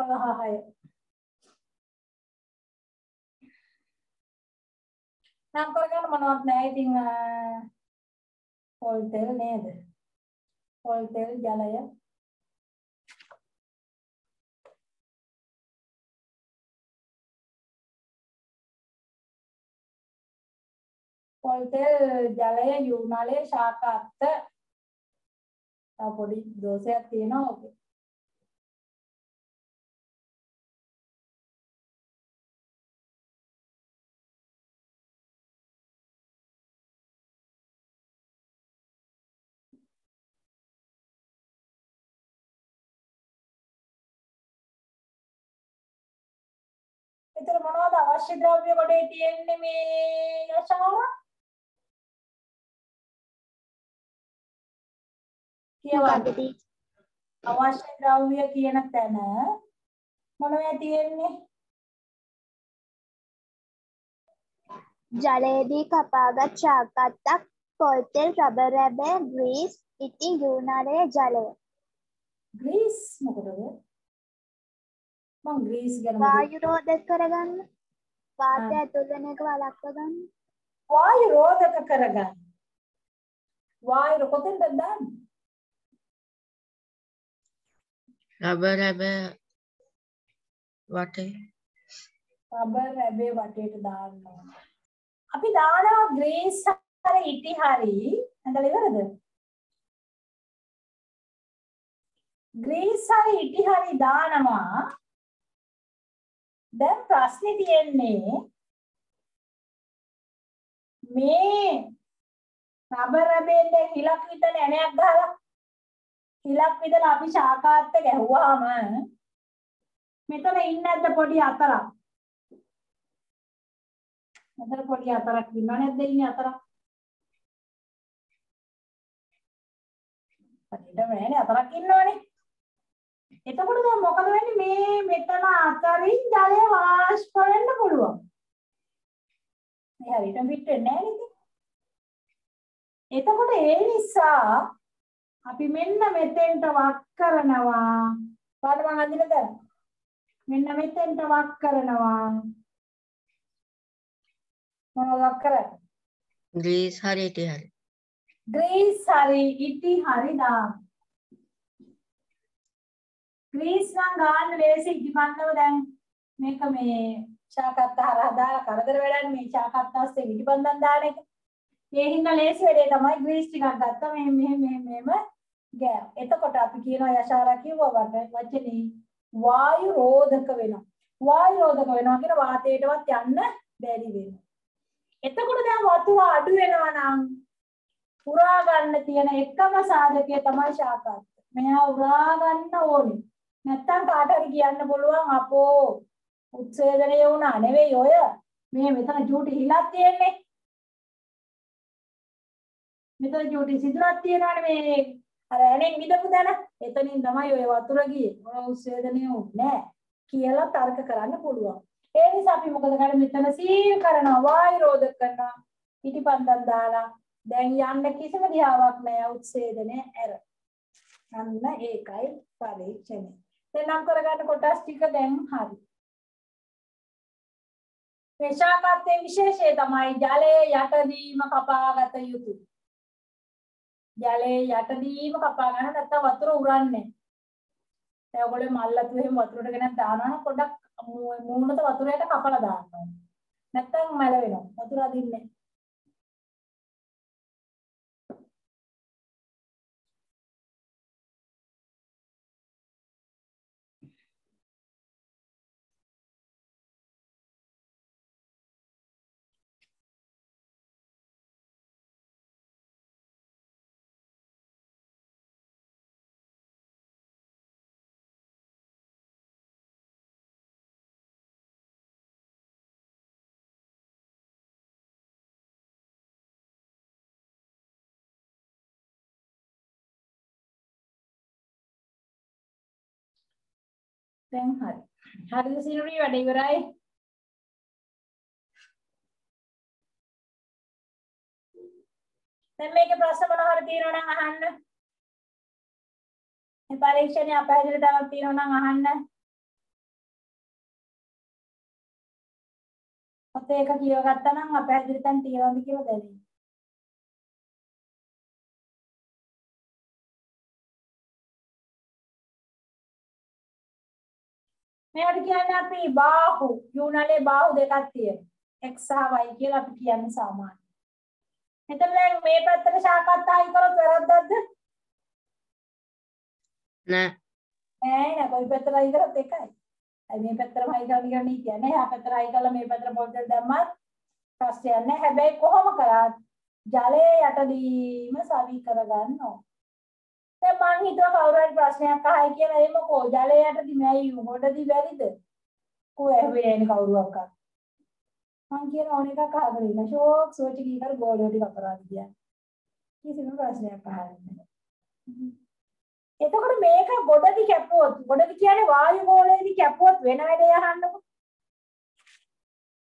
එකොළහ හය නම් කරගන්න මොනවත් නැහැ ඉතින් පොල් තෙල් නේද? පොල් තෙල් ජලය. පොල් තෙල් ජලය යුණලය ශාකාත්ත තව පොඩි දෝෂයක් තියෙනවා. ඔකේ අවශ්‍ය ද්‍රව්‍ය කොටේ තියෙන්නේ මේ යශාව? කියවන්න. අවශ්‍ය ද්‍රව්‍ය කියන තැන මොනවද තියෙන්නේ? ජලයේදී කපාගත් ශාකත්තක් පොල්තෙල් රබර් රැබෑ ග්‍රීස් ඉටි යූනාරය ජලය ග්‍රීස් මොකටද? මං ග්‍රීස් ගැන මොකද- වායු රෝධක කරගන්න වාතය. ඇතුල් වෙන එක වළක්ව ගන්න වායු රෝධක කරගන්න. වායු කොතෙන්ද දාන්නේ? රබර් රැබ වටේ රබර් රැබේ වටේට දාන්න ඕන. අපි දානවා ග්‍රීස් හරි ඉටි හරි ඇඳලා ඉවරද? ග්‍රීස් හරි ඉටි හරි දානවා. දැන් ප්‍රශ්නේ තියෙන්නේ මේ රබර් රැබෙන් දැන් හිලක් විතර ඇණයක් ගහලා හිලක් විතර අපි ශාකාත්ත ගැහුවාම මෙතන ඉන්නේ නැද්ද පොඩි අතරක්? මෙතන පොඩි අතරක් ඉන්නව නැද්ද ඉන්නේ අතරක්? හරියට නෑනේ අතරක් ඉන්නවනේ. එතකොට දැන් මොකද වෙන්නේ මේ මෙතන අතරින් ජලය වාෂ්ප වෙන්න පුළුවන්. මේ හරියට පිට වෙන්නේ නෑනේ ඉතින්. එතකොට ඒ නිසා අපි මෙන්න මෙතෙන්ට වක් කරනවා. පාඩම මං අඳින තැන. මෙන්න මෙතෙන්ට වක් කරනවා. මොනවද වක් කරන්නේ? ග්‍රීස් හරි ඉටි හරි ග්‍රීස් හරි ඉටි හරි දාන්න. ග්‍රීස් නම් ගන්න ලේසි ඉටිපන්දව දැන් මේක මේ ශාකත්ත හරහා දාලා කරදර වැඩක් මේ ශාකත්ත අස්සේ ඉටිපන්දම් දාන එක. ඒ හින්දා ලේසි වැඩේ තමයි ග්‍රීස් ටිකක් ගත්තා මෙහෙම මෙහෙම මෙහෙම මෙහෙම ගෑ. එතකොට අපි කියනවා යශාරා කිව්වට වචනේ වායු රෝධක වෙනවා. වායු රෝධක වෙනවා කියන වාතයටවත් යන්න බැරි වෙනවා. එතකොට දැන් වතුර අඩු වෙනවා නම් උරා ගන්න තියෙන එකම සාධකය තමයි ශාකාත්. මෙයා උරා ගන්න ඕනේ. නැත්තම් කාට හරි කියන්න පුළුවන් අපෝ උත්සේදනය වුණා නෙවෙයි ඔය. මේ මෙතන චූටි හිලක් තියෙන්නේ. මෙතන චූටි සිදුරක් තියෙනවානේ මේ අර ඇණෙන් මිදපු තැන. එතනින් තමයි ඔය වතුර ගියේ. ඔය උත්සේදනය වුනේ කියලා තර්ක කරන්න පුළුවන්. ඒ නිසා අපි මොකද කරන්නේ මෙතන සීල් කරනවා වායු රෝධක කරනවා. පිටිපන්දම් දාලා දැන් යන්න කිසිම දිහාවක් නැහැ උත්සේදනය ඇර. අන්න ඒකයි පරීක්ෂණය. දැන් නම් කරගන්න කොටස් ටික දැන් හරි. පේශාකත්වයේ විශේෂය තමයි ජලයේ යටදීම කපාගත යුතුය. ජලයේ යටදීම කපා ගන්න නැත්නම් වතුර උරන්නේ. දැන් ඔයගොල්ලෝ මල්ලතු එහෙම වතුරට ගෙනත් දානවා නම් පොඩ්ඩක් මූණට වතුරයට කපලා දාන්න ඕනේ. නැත්නම් මැල වෙනවා. වතුර අදින්නේ නැහැ. දැන් හරි. හරිද සිනුරි වැඩ ඉවරයි. දැන් මේකේ ප්‍රශ්න මොනවා හරි තියෙනවා නම් අහන්න. මේ පරීක්ෂණේ අපහැදිලි තැනක් තියෙනවා නම් අහන්න. ඔත ඒක කියව ගත්තා නම් අපහැදිලි තැන් තියෙනවද කියලා දැනෙන්න. මේවට කියන්නේ අපි බාහු යුනලේ බාහු දෙකක් තියෙනවා x සහ y කියලා අපි කියන්නේ සාමාන්‍ය. මෙතන දැන් මේ පැත්තට ශාකත් ආයි කරොත් වැරද්දක්ද? නෑ නෑ නෑ කොයි පැත්තට ආයි කරොත් එකයි. අයි මේ පැත්තටම ආයි කරන්න කියන නීතිය නෑ. එහා පැත්තට ආයි කළා මේ පැත්තට පොඩ්ඩක් දැම්මත් ප්‍රශ්නයක් නෑ. හැබැයි කොහොම කරත් ජලයේ යටදීම සවි කරගන්න ඕන. දැන් මං හිතුවා කවුරු හරි ප්‍රශ්නයක් අහයි කියලා එමුකෝ ජලයේ යටදී මැයි ගොඩදී බැරිද? කෝ ඇහුවේ නෑනේ කවුරුවක්වත්. මං කියන ඕන එකක් අහගෙන ඉන්න. ෂෝක් සෝචි කීකර ගෝලියෝ ටික අපරාධ කියන්නේ. කිසිම ප්‍රශ්නයක් අහන්නේ නෑ. එතකොට මේක ගොඩදි කැපුවොත් ගොඩදි කියන්නේ වායු ගෝලයේදී කැපුවොත් වෙන වැඩේ අහන්නකො.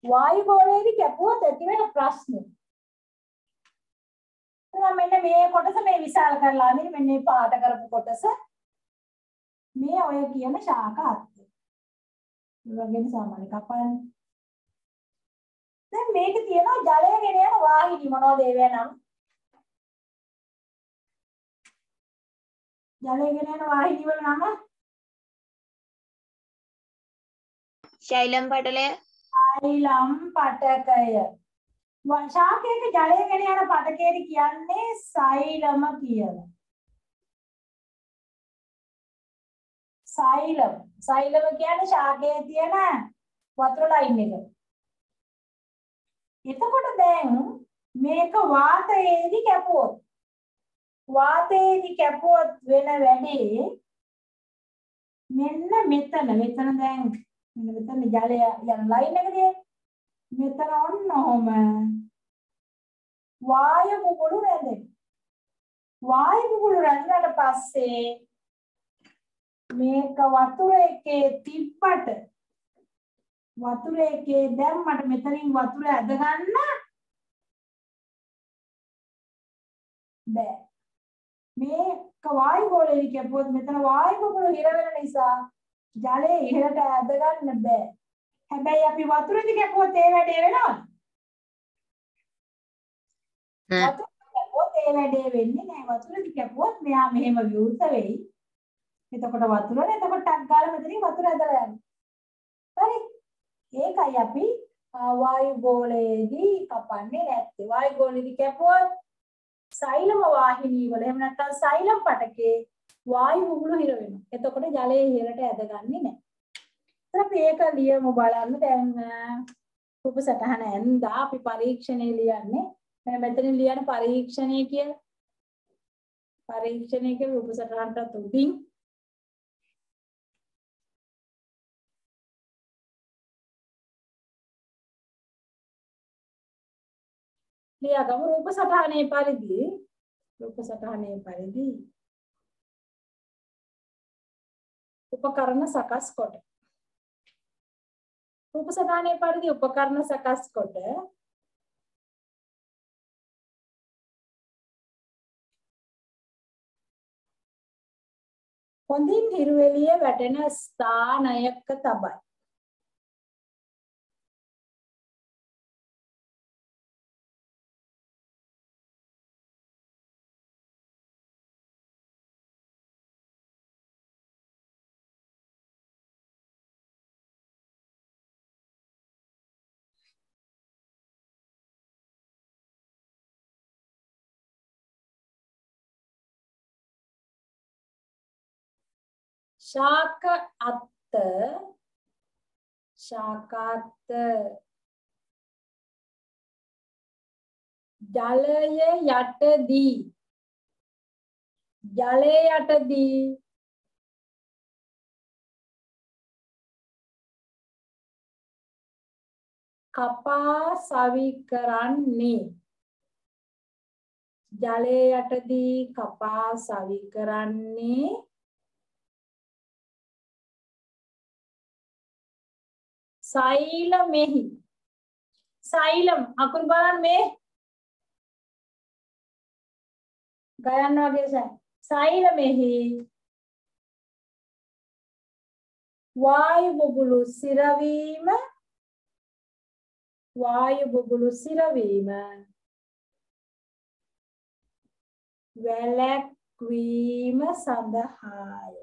වායු ගෝලයේදී කැපුවොත් ඇති වෙන ප්‍රශ්නේ. එහෙනම් මෙන්න මේ කොටස මේ විශාල කරලා නේ මෙන්න මේ පාට කරපු කොටස මේ ඔය කියන ශාක අර්ථය. ඒ වගේම සාමාන්‍ය කපන්නේ. දැන් මේක තියෙනවා ජලය ගෙන යන වාහිනී මොනවද ඒවා නම්? ජලය ගෙන යන වාහිනී වල නම ශෛලම් පටලය සෛලම් පටකය. ව- ශාකයක ජලය ගෙන යන පටකයට කියන්නේ සෛලම කියලා. සෛලම්. සෛලම කියන්නේ ශාකයේ තියෙන වතුර ලයින් එක. එතකොට දැන් මේක වාතයේදී කැපුවොත් වාතයේදී කැපුවොත් වෙන වැඩේ මෙන්න මෙතන මෙතන දැන් මෙන්න මෙතන ජලය යන ලයින් එක තියෙන්නේ මෙතන ඔන්න ඔහම වායු බුබුලු රැඳෙන වායු බුබුලු රැඳුනට පස්සේ මේක වතුර එකේ තිබ්බට වතුර එකේ දැම්මට මෙතනින් වතුර ඇද ගන්න බෑ. මේක වායු ගෝලයේ කැපුවොත් මෙතන වායු බුබුලු හිර වෙන නිසා ජලය ඉහළට ඇද ගන්න බෑ. හැබැයි අපි වතුරේදී කැපුවොත් ඒ වැඩේ වෙනවද? නෑ. වතුරේදී කැපුවොත් ඒ වැඩේ වෙන්නේ නෑ වතුරේදී කැපුවොත් මෙයා මෙහෙම විවෘත වෙයි එතකොට වතුරනේ එතකොට ටක් ගාලා මෙතනින් වතුර ඇදලා යනවා හරි ඒකයි අපි අ, වායු ගෝලයේදී කපන්නේ නැත්තේ වායු ගෝලයේදී කැපුවොත් සෛලම වාහිනී වල එහෙම නැත්නම් සෛලම් පටකේ වායු බුබුලු හිර වෙනවා. එතකොට ජලය ඉහළට ඇදගන්නේ නැහැ. ඉතින් අපි ඒක ලියමු බලන්න දැන් රූප සටහන ඇඳා අපි පරීක්ෂණේ ලියන්නේ. මම මෙතන ලියන පරීක්ෂණය කියලා. පරීක්ෂණය කියලා රූප සටහනට උඩින්. ලියාගමු රූප සටහනේ පරිදි. රූප සටහනේ පරිදි. උපකරණ සකස් කොට. රූප සටහනේ පරිදි උපකරණ සකස් කොට හොඳින් හිරු එළිය වැටෙන ස්ථානයක තබයි. ශාක අත්ත ශාකාත්ත ජලය යටදී ජලය යටදී කපා සවි කරන්නේ. ජලය යටදී කපා සවි කරන්නේ සෛලමෙහි. සෛලම් අකුරු බලන්න මේ. ගයන්න වගේ සයි සෛලමෙහි. වායු බුබුලු සිරවීම. වායු බුබුලු සිරවීම. වැළැක්වීම සඳහාය.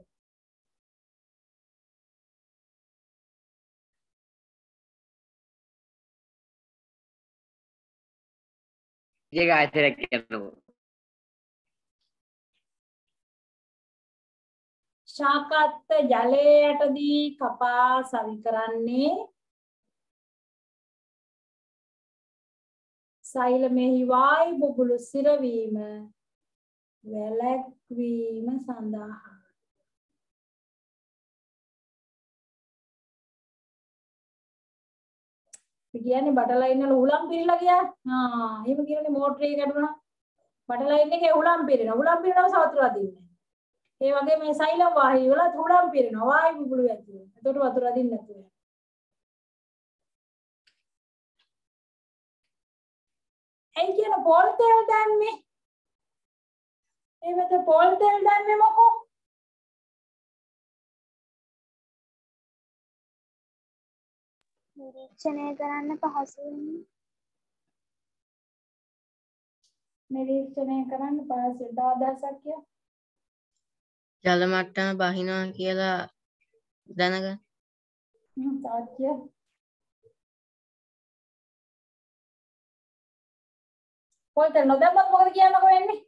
ඒක ආයතනයක් කියන්නකෝ. ශාකත්ත ජලයටදී කපා සවි කරන්නේ සෛලමෙහි වායු බුබුලු සිරවීම වැළැක්වීම සඳහා කියන්නේ බටර් ලයින් වල උලම් පිරিলা ගියා. ආ එහෙම කියන්නේ මෝටරේ ගැටුණා. බටර් ලයින් එකේ උලම් පිරෙනවා. උලම් පිරෙනව සවතුර අදින්නේ. ඒ වගේ මේ සෛලම් වාහිනි වල උලම් පිරෙනවා. වායු බුබුලු ඇති වෙනවා. එතකොට වතුර අදින්නේ නැතුව යනවා. ඇයි කියන පොල් තෙල් දැම්මේ? ඒ වෙත පොල් තෙල් දැම්මේ මොකෝ? නිරීක්ෂණය කරන්න පහසු වෙන්නේ. නිරීක්ෂණය කරන්න පස්සේ දාදහසක් කිය. ජල මට්ටම බහිනවා කියලා දැනගන්න. සාක්‍ය. පොල් තෙල් නොදැම්මත් මොකද කියන්නකෝ වෙන්නේ?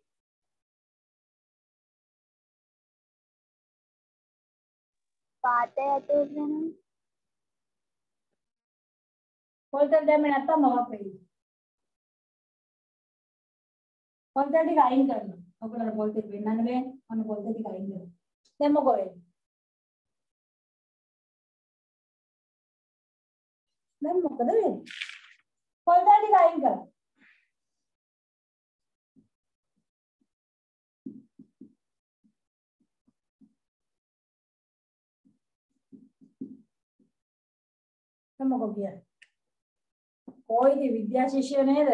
පාතය ඇතුල් වෙනවා. පොල් තෙල් දැම්මේ නැත්තම් මොකක් වෙයිද? පොල් තෙල් ටික අයින් කරනවා. ඔයගොල්ලෝ පොල් තෙල් වෙන්නන්න බෑ. අන්න පොල් තෙල් ටික අයින් කරනවා. දැන් මොකෝ වෙන්නේ? දැන් මොකද වෙන්නේ? පොල් තෙල් ටික අයින් කරනවා. දැන් මොකෝ කියන්නේ? කොයිද විද්‍යා ශිෂ්‍ය නේද?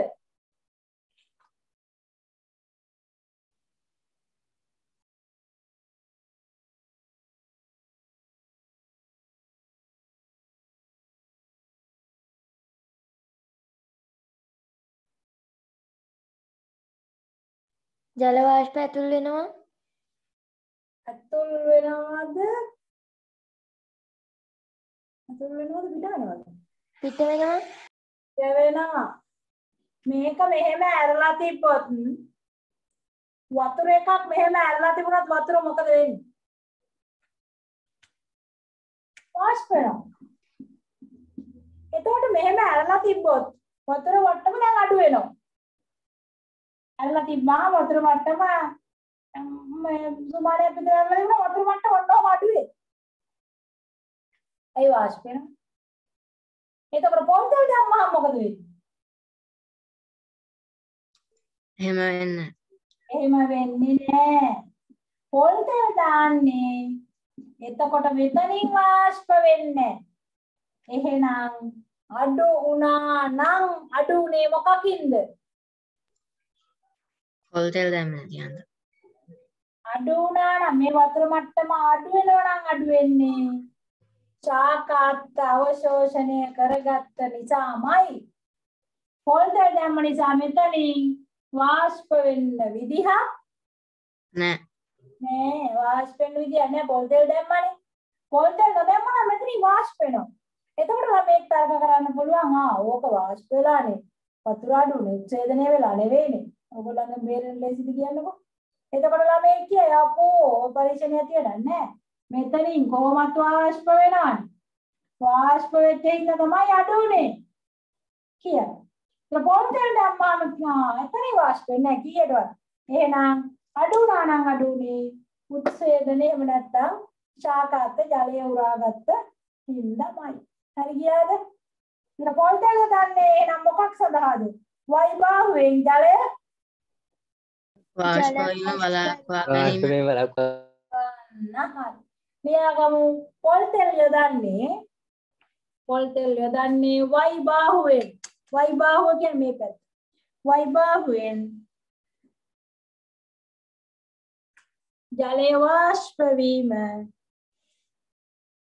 ජල වාෂ්ප ඇතුල් වෙනවා ඇතුල් වෙනවද? ඇතුල් වෙනවද පිට වෙනවද? පිට වෙනවා වෙනවා. මේක මෙහෙම ඇරලා තිබ්බොත් වතුර එකක් මෙහෙම ඇරලා තිබුණත් වතුර මොකද වෙන්නේ? වාෂ්ප වෙනවා. එතකොට මෙහෙම ඇරලා තිබ්බොත් වතුර වට්ටම දැන් අඩු වෙනවා. ඇරලා තිබ්බා වතුර මට්ටම මේ සුමානයක් විතර ඇරලා තිබුණා වතුර මට්ටම ඔන්නෝම අඩු වෙයි. ඒ වාෂ්ප වෙනවා. එතකොට පොල් තෙල් දැම්මහම මොකද වෙන්නේ? එහෙම වෙන්න. එහෙම වෙන්නේ නෑ. පොල් තෙල් දාන්නේ. එතකොට මෙතනින් වාෂ්ප වෙන්නේ. එහෙනම් අඩු වුණා නම් අඩු උනේ මොකකින්ද? පොල් තෙල් දැම්ම කියන්න. අඩු වුණා නම් මේ වතුර මට්ටම අඩු වෙනවා නම් අඩු වෙන්නේ. ශාකාත් අවශෝෂණය කරගත්ත නිසාමයි. පොල් තෙල් දැම්ම නිසා මෙතනින් වාෂ්ප වෙන්න විදිහක් නෑ. නෑ වාෂ්ප වෙන්න විදියක් නෑ පොල් තෙල් දැම්මනේ. පොල් තෙල් නොදැම්මම මෙතනින් වාෂ්ප වෙනවා. එතකොට ළමෙක් තර්ක කරන්න පුළුවන් ආ ඕක වාෂ්ප වෙලානේ. වතුර අඩුනේ ඡේදනය වෙලා නෙවෙයිනේ. ඔයගොල්ලන්ගේ බේරෙන්න ලේසිද කියන්නකෝ. එතකොට ළමෙක් කියයි අපෝ පරීක්ෂණය තියලා නෑ. මෙතනින් කොහොමත් වාෂ්ප වෙනවනේ. වාෂ්ප වෙච්ච හින්දා තමයි අඩුනේ. කියලා. ඒක පොල් තෙල් දැම්මාම එතනින් වාෂ්ප වෙන්නේ නැහැ කීයටවත්. එහෙනම් අඩු වුණා නම් අඩුනේ උත්සේදනය එහෙම නැත්නම් ශාකාත් ජලය උරාගත්ත හින්දාමයි. හරි ගියාද? ඉතින් පොල් තෙල් දන්නේ එහෙනම් මොකක් සඳහාද? වයිබාහුවෙන් ජලය වාෂ්ප වීම වළක්වා ගැනීම. වාස්තවයෙන් වලක්වා නහරි. මෙයාගමු පොල් තෙල් යොදන්නේ පොල් තෙල් යොදන්නේ වයිබාහුවෙන්. වයිබාහුව කියන්නේ මේ පැත්ත. වයිබාහුවෙන් ජලය වාෂ්ප වීම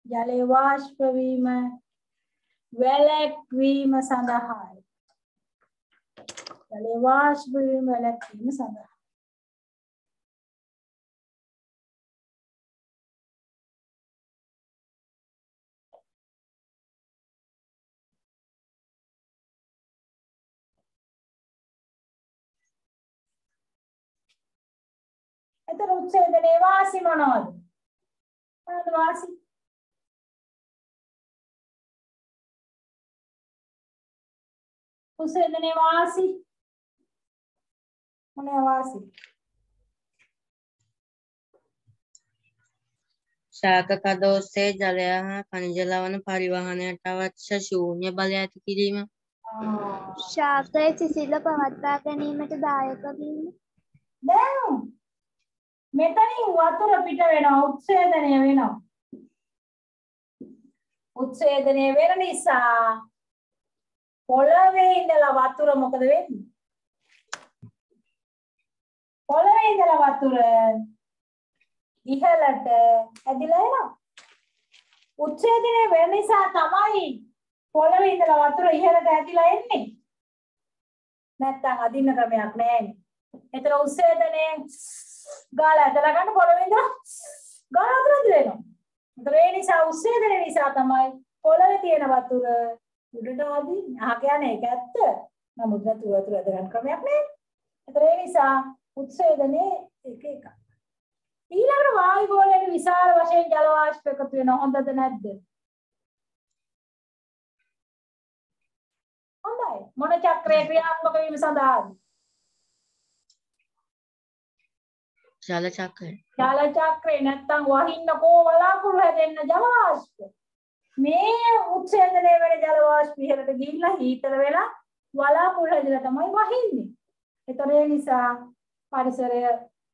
ජලය වාෂ්ප වීම වැළැක්වීම සඳහායි. ජලය වාෂ්ප වීම වැළැක්වීම සඳහා උච්ඡේදනයේ වාසි මොනවද? මොනවද වාසි? උච්ඡේදනයේ වාසි මොනවා වාසි? ශාක කඳ ඔස්සේ ජලය හා ಖನಿජ ලවණ පරිවහනයට අවශ්‍ය ශූන්‍ය බලය ඇති කිරීම. ශාකය සිසිල පවත්වා ගැනීමට දායක වීම. දැන් මෙතනින් වතුර පිට වෙනවා උත්සේදනය වෙනවා. උත්සේදනය වෙන නිසා පොළවේ ඉඳලා වතුර මොකද වෙන්නේ? පොළවේ ඉඳලා වතුර ඉහළට ඇදිලා එනවා. උත්සේදනය වෙන නිසා තමයි පොළවේ ඉඳලා වතුර ඉහළට ඇදිලා එන්නේ. නැත්තම් අදින්න ක්‍රමයක් නැහැ. එතන උත්සේදනයේ ගාලා ඇදලා ගන්න පොළවේ ඉඳලා ගාලා වතුර ඇදිලා එනවා. ඒතර ඒ නිසා උත්සේදනය නිසා තමයි පොළවේ තියෙන වතුර උඩට ආදින්නේ. අහ කියන්නේ ඒක ඇත්ත. නමුත් වතුර වතුර ඇද ගන්න ක්‍රමයක් නැහැ. ඒතර ඒ නිසා උත්සේදනයේ එක එක. ඊළඟට වායු ගෝලයට විශාල වශයෙන් ජල වාෂ්ප එකතු වෙනවා. හොඳද නැද්ද? හොඳයි. මොන චක්‍රයේ ක්‍රියාත්මක වීම සඳහාද? ජල චක්‍රය. ජල චක්‍රේ නැත්තම් වහින්න කෝ වලාකුළු හැදෙන්න ජල වාෂ්ප. මේ උත්සේදනය වෙන ජල වාෂ්ප ඉහළට ගිහිල්ලා හීතල වෙලා වලාකුළු හැදලා තමයි වහින්නේ. ඒතර ඒ නිසා පරිසරය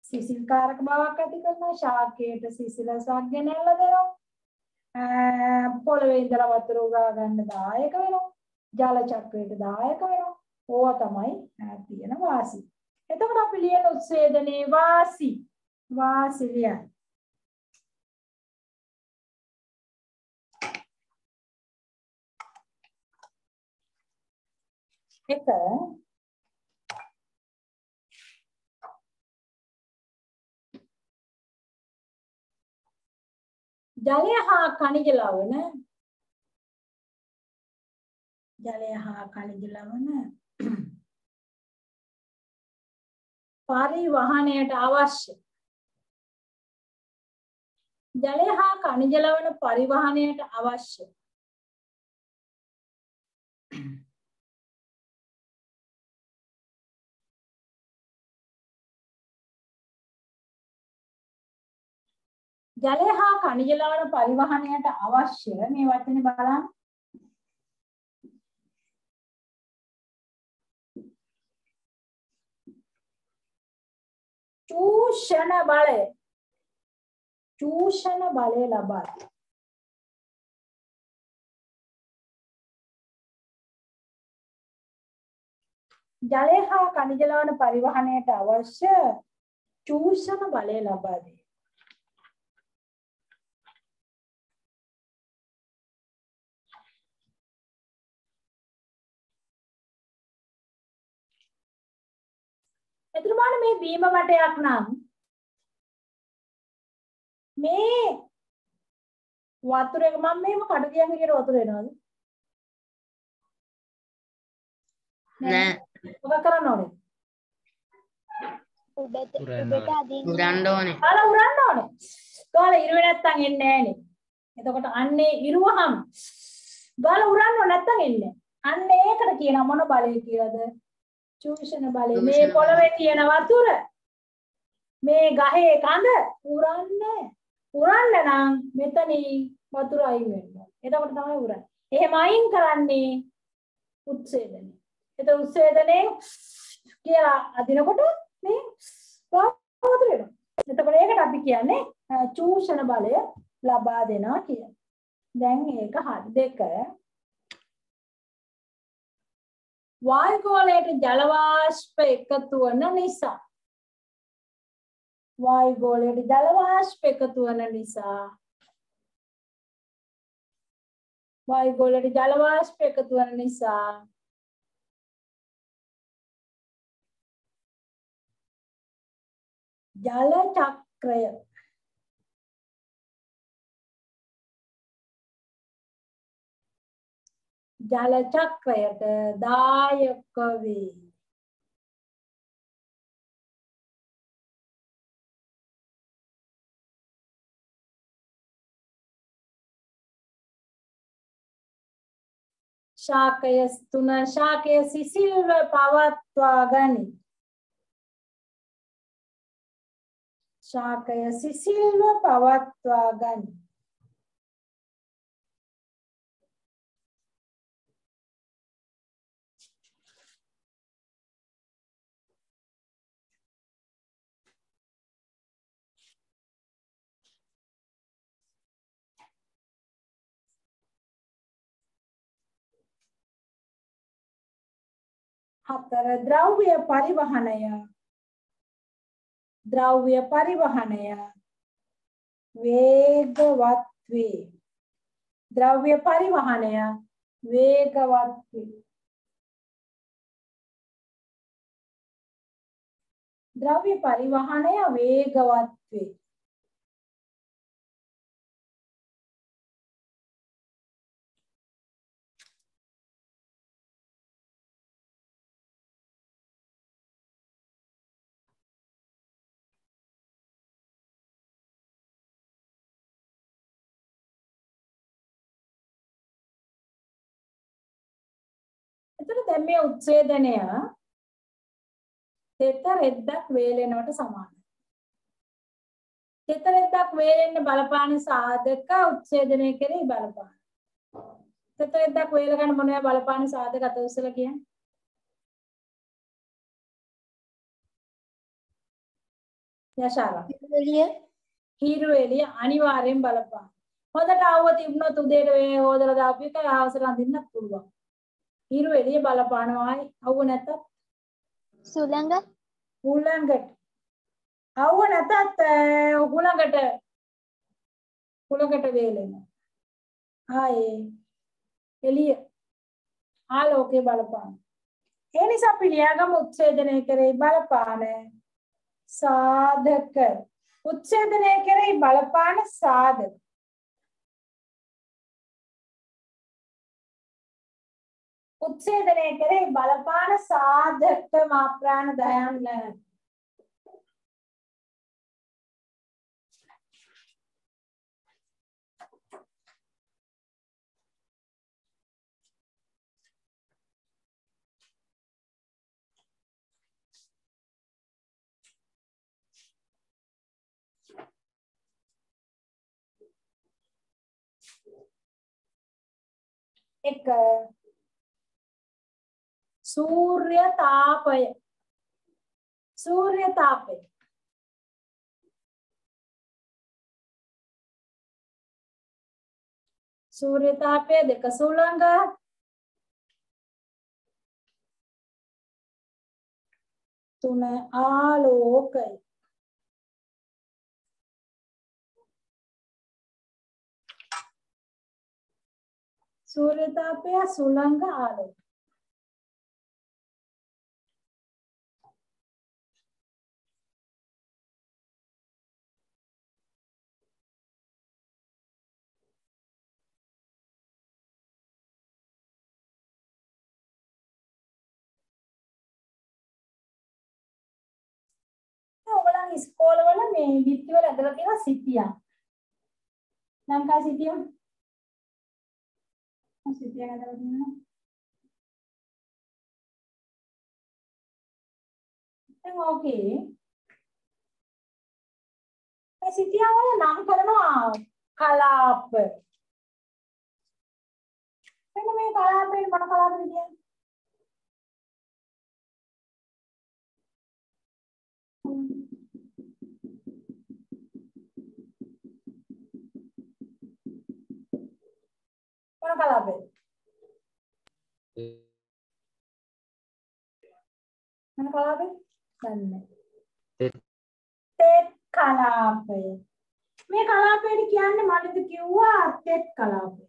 සිසිල්කාරක බවක් ඇති කරනවා ශාකයට සිසිලසක් ගෙනල්ලා දෙනවා. පොළවේ ඉඳලා වතුර උරා ගන්න දායක වෙනවා. ජල චක්‍රයට දායක වෙනවා. ඕවා තමයි තියෙන වාසි. එතකොට අපි ලියන උච්ඡේදනයේ වාසි. වාසි ලියන්න. එක. ජලය හා කණිජ ලවණ. ජලය හා කණිජ ලවණ. පරිවහනයට අවශ්‍ය. ජලය හා ಖනිජ ලවණ පරිවහනයට අවශ්‍ය. ජලය හා ಖනිජ ලවණ පරිවහනයට අවශ්‍ය. මේ වචනේ බලන්න. චූෂණ බලය චූෂණ බලය ලබා ජලය හා ಖනිජ ලවණ පරිවහනයට අවශ්‍ය චූෂණ බලය ලබා දේ. එතන බලන්න මේ බීම වටයක් නම් මේ වතුර එක මම මේව කඩ කියන් විදියට වතුර එනවද? නෑ මොකක් කරන්න ඕනේ? උඩට උඩට අදින්න උරන්න ඕනේ. කාලා උරන්න ඕනේ. කාලා ඉරුවේ නැත්තම් එන්නේ නෑනේ. එතකොට අන්නේ ඉරුවහම ගාලා උරන්න ඕනේ නැත්තම් එන්නේ. අන්න ඒකට කියන මොන බලය කියලාද? චූෂණ බලය. මේ. පොළවේ තියෙන වතුර මේ ගහේ කඳ උරන්නේ. උරන්න නම් මෙතනින් වතුර අයින් වෙන්න. එතකොට තමයි උරන්නේ. එහෙම අයින් කරන්නේ උත්සේදනය. එතකොට උත්සේදනයෙන් කියලා අදිනකොට මේ වතුර එනවා. එතකොට ඒකට අපි කියන්නේ චූෂණ බලය ලබා දෙනවා කියලා. දැන් ඒක හරි දෙක වායු ගෝලයට ජල වාෂ්ප එකතු වන නිසා වායු ගෝලයට ජල වාෂ්ප එකතු වන නිසා වායු ගෝලයට ජල වාෂ්ප එකතු වන නිසා ජල චක්‍රය ජල චක්‍රයට දායක වේ. ශාකය තුන ශාකය සිසිල්ව පවත්වා ගනි. ශාකය සිසිල්ව පවත්වා ගනි. හතර ද්‍රව්‍ය පරිවහනය ද්‍රව්‍ය පරිවහනය වේගවත් වේ ද්‍රව්‍ය පරිවහනය වේගවත් වේ ද්‍රව්‍ය මේ උච්ඡේදනය තෙත රෙද්දක් වේලෙනවට සමානයි. තෙත රෙද්දක් වේලෙන්න බලපාන සාධක උච්ඡේදනය කෙරෙහි බලපාන. තෙත රෙද්දක් වේල ගන්න මොනවා බලපාන සාධක අත උස්සලා කියන්නේ? යශාරා එළිය හීරු එළිය අනිවාර්යෙන් බලපාන. හොඳට ආව තිබුණොත් උදේට වේ හොදලා දාපු එක ආවසර අඳින්නත් පුළුවන්. හීරු එළිය බලපානවායි අවුව නැතත්? සුළඟ? හුළඟට අවුව නැතත් අ, හුළඟට. හුළඟට වේලෙනවා. ආයේ එළිය ආලෝකේ බලපාන. ඒ නිසා අපි ලියාගමු උච්ඡේදනය කරේ බලපාන සාධක. උච්ඡේදනය කරේ බලපාන සාධක උච්ඡේදනය කරේ බලපාන සාධක මාත්‍රාන දයන්න එක. सूर्यतापय सूर्यतापय सूर्यतापे देख सोलंग तूने आलोक सूर्यतापे सुलंग आलोक ඉස්කෝලවල මේ බිත්තිවල ඇදලා තියෙනවා සිතියම්. ලංකා සිතියම්. ඔව් සිතියම් ඇදලා තියෙනවා. දැන් ඕකේ. මේ සිතියම් වල නම් කරනවා කලාප. මෙන්න මේ කලාපේ මොන කලාපද කියන්නේ? මොන කලාපේ? මොන කලාපේ? දන්නේ තෙත්. තෙත් කලාපය. මේ කලාපයට කියන්නේ මටද කිව්වා තෙත් කලාපය.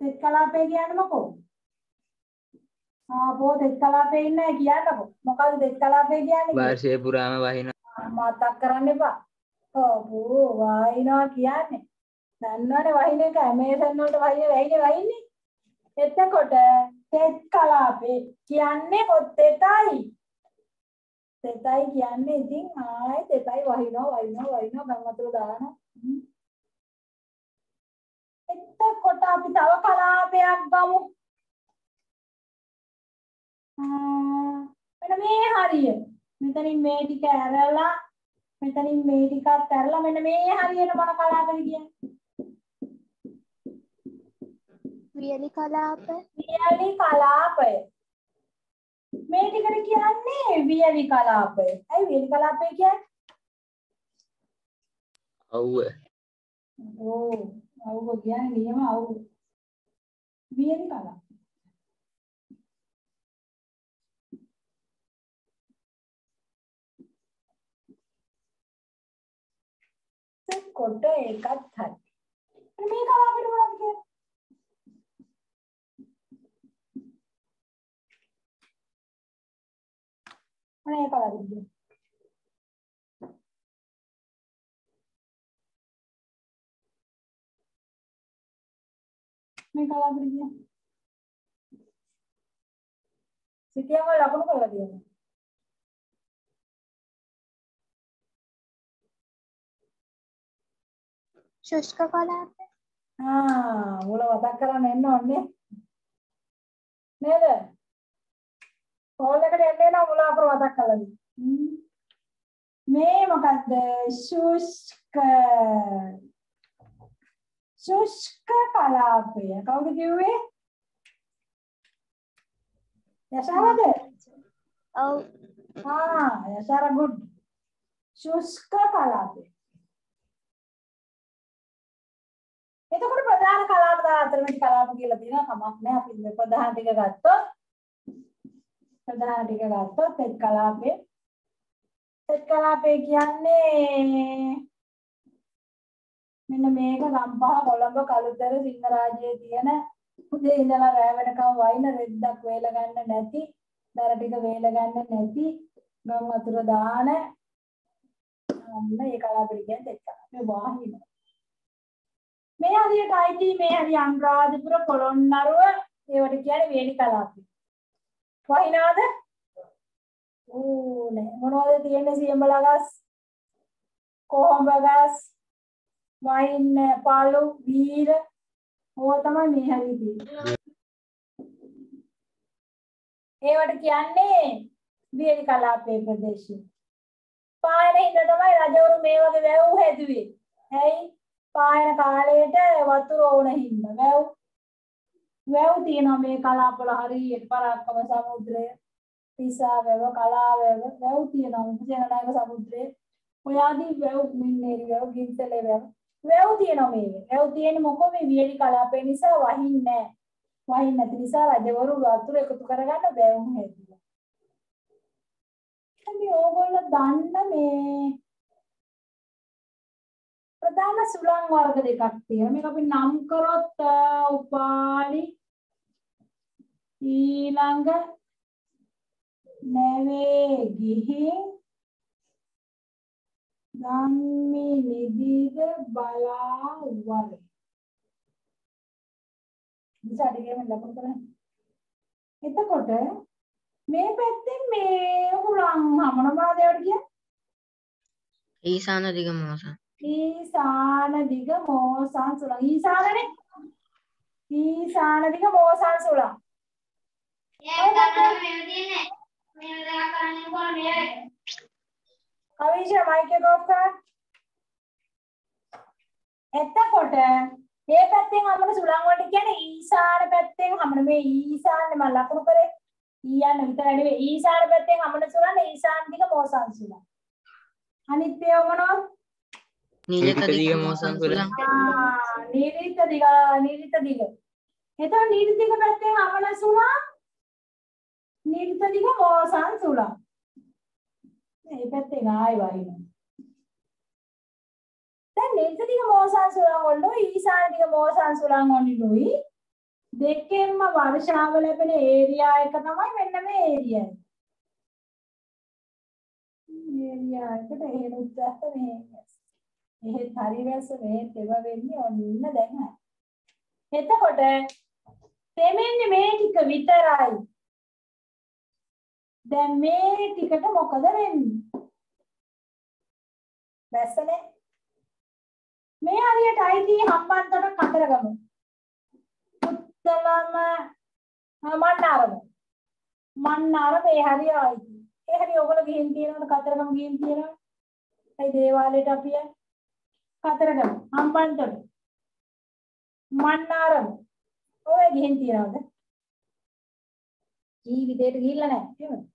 තෙත් කලාපය කියන්නේ මොකෝ? ආපෝ තෙත් කලාපේ ඉන්නේ කියන්නකෝ. මොකද්ද තෙත් කලාපය කියන්නේ? වර්ෂය පුරාම වහින මතක් කරන්න එපා. ඔව් වහිනවා කියන්නේ. දන්නවනේ වහින එක ඇමේසන් වලට වහින වැහිනේ වහින්නේ. එතකොට තෙත් කලාපේ කියන්නේ පොත්තේතයි. තෙතයි කියන්නේ ඉතින් ආයේ තෙතයි වහිනවා වහිනවා වහිනවා ගම් වතුර දානවා. හ්ම්. එතකොට අපි තව කලාපයක් ගමු. ආ, මෙන්න මේ හරිය. මෙතනින් මේ ටික ඇරලා මෙතනින් මේ ටිකත් ඇරලා මෙන්න මේ හරියට මොන කලාපද කියන්නේ? වියලි කලාප වියලි කලාපය. මේ ටිකට කියන්නේ වියලි කලාපය. ඇයි වියලි කලාපය කියන්නේ? ඔව්ව ඕ අවුව කියන්නේ නියම අවුව. වියලි කලාපය. කොට ඒකත් හරි. මේ කලාපෙට මොනවද කියන්නේ? මොනේ කලාපෙද කියන්නේ? මේ කලාපෙට කියන්නේ? සිටියම ලකුණු කරලා තියෙනවා. ශුෂ්ක කලාප ආ මුල මතක් කරන්න එන්න ඕනේ නේද? කෝල් එකට එන්න එනවා මුල අපර මතක් කරලා දෙන්න. මේ මොකද්ද? ශුෂ්ක ශුෂ්ක කලාපය. කවුද කිව්වේ? යශාවද? ඔව් ආ යශාර good. ශුෂ්ක කලාපය. එතකොට ප්‍රධාන කලාප දාලා අතරමැදි කලාප කියලා තියෙනවා කමක් නැහැ අපි මේ ප්‍රධාන ටික ගත්තොත් ප්‍රධාන ටික ගත්තොත් තෙත් කලාපේ තෙත් කලාපේ කියන්නේ මෙන්න මේක ගම්පහ කොළඹ කළුතර සිංහරාජයේ තියෙන උදේ ඉඳලා රැ වෙනකම් වයින් රෙද්දක් වේල ගන්න නැති දර ටික වේල ගන්න නැති ගම් වතුර දාන අන්න ඒ කලාපෙට කියන්නේ තෙත් කලාපේ වාහින මේ හරියට අයිති මේ හරි අනුරාධපුර පොළොන්නරුව ඒවට කියන්නේ වේලි කලාපය. වහිනවද? ඕ නෑ මොනවද තියෙන්නේ සියඹලා ගස් කොහොඹ ගස් වයින් පාළු වීර ඕවා තමයි මේ හරිය තියෙන්නේ. ඒවට කියන්නේ වේලි කලාපයේ ප්‍රදේශය. පායන හින්දා තමයි රජවරු මේ වගේ වැව් හැදුවේ. ඇයි? පායන කාලයට වතුර ඕන හින්දා වැව් වැව් තියෙනවා මේ කලාපවල හරියට පරක්කම සමුද්‍රය තිසා වැව කලා වැව වැව් තියෙනවා මුසේනනායක සමුද්‍රය. ඔය ආදී වැව් මින්නේරි වැව් ගින්තලේ වැව් වැව් තියෙනවා මේ. වැව් තියෙන්නේ මොකෝ මේ වියලි කලාපය නිසා වහින්නේ නැහැ වහින්නේ නැති නිසා රජවරු වතුර එකතු කරගන්න වැව් හැදුවා. මේ ඕගොල්ලෝ දන්න මේ ප්‍රධාන සුළං වර්ග දෙකක් තියෙනවා. මේක අපි නම් කරොත් අ, උපාලි ඊළඟ නැවේ ගිහින් ධම්මි නිදීද බලා වරේ. ඉතින් ලකුණු කරන්නේ. එතකොට මේ පැත්තෙන් මේ හුලං හමන මොනවද ඒවට කියන්නේ? ඊසාන දිග මෝසන් ඊසාන දිග මෝසන් සුළං. ඊසානනේ? ඊසාන දිග මෝසන් සුළං. කවිෂ මයික් එක ඔෆ් කරන්න එතකොට මේ පැත්තෙන් හමන සුළං වලට කියන්නේ ඊසාන පැත්තෙන් හමන මේ ඊසානේ මම ලකුණු කරේ. ඊයන් විතර නෙවෙයි. ඊසාන පැත්තෙන් හමන සුළං ඊසාන දිග මෝසන් සුළං. අනිත් ඒවා මොනවද නීලක දිග සුළං ආ, නීලිත දිග නීලිත දිග. එතකොට නීලිත දිග පැත්තෙන් අමන සුළං නීලිත දිග මෝසන් සුළං. මේ පැත්තෙන් ආයි වයින්. දැන් නීලිත දිග මෝසන් සුළං වල ඊසාන දිග මෝසන් සුළං වලිනුයි දෙකෙන්ම වර්ෂාව ලැබෙන ඒරියා එක තමයි මෙන්න මේ ඒරියා එක. ඒරියා එකට එහෙම උත්සාහ මේ එහෙත් හරි වැස්ස මේ තෙව වෙන්නේ ඔන්න දැන් හරි. එතකොට තෙමෙන්නේ මේ ටික විතරයි. දැන් මේ ටිකට මොකද වෙන්නේ? වැස්සනේ. මේ හරියට අයිති හම්බන්තොට කතරගම. උත්තලම මන්නාරම. මන්නාරම ඒ හරිය අයිති. ඒ හැටි ඔයගොල්ලෝ ගිහින් තියෙනවද කතරගම ගිහින් තියෙනවද? ඒ දේවාලයට අපි යන්නේ. කතරගම, හම්බන්තොට, මන්නාරම. ඔය ගිහින් තියෙනවද? ජීවිතේට ගිහිල්ලා නැහැ. එහෙමද?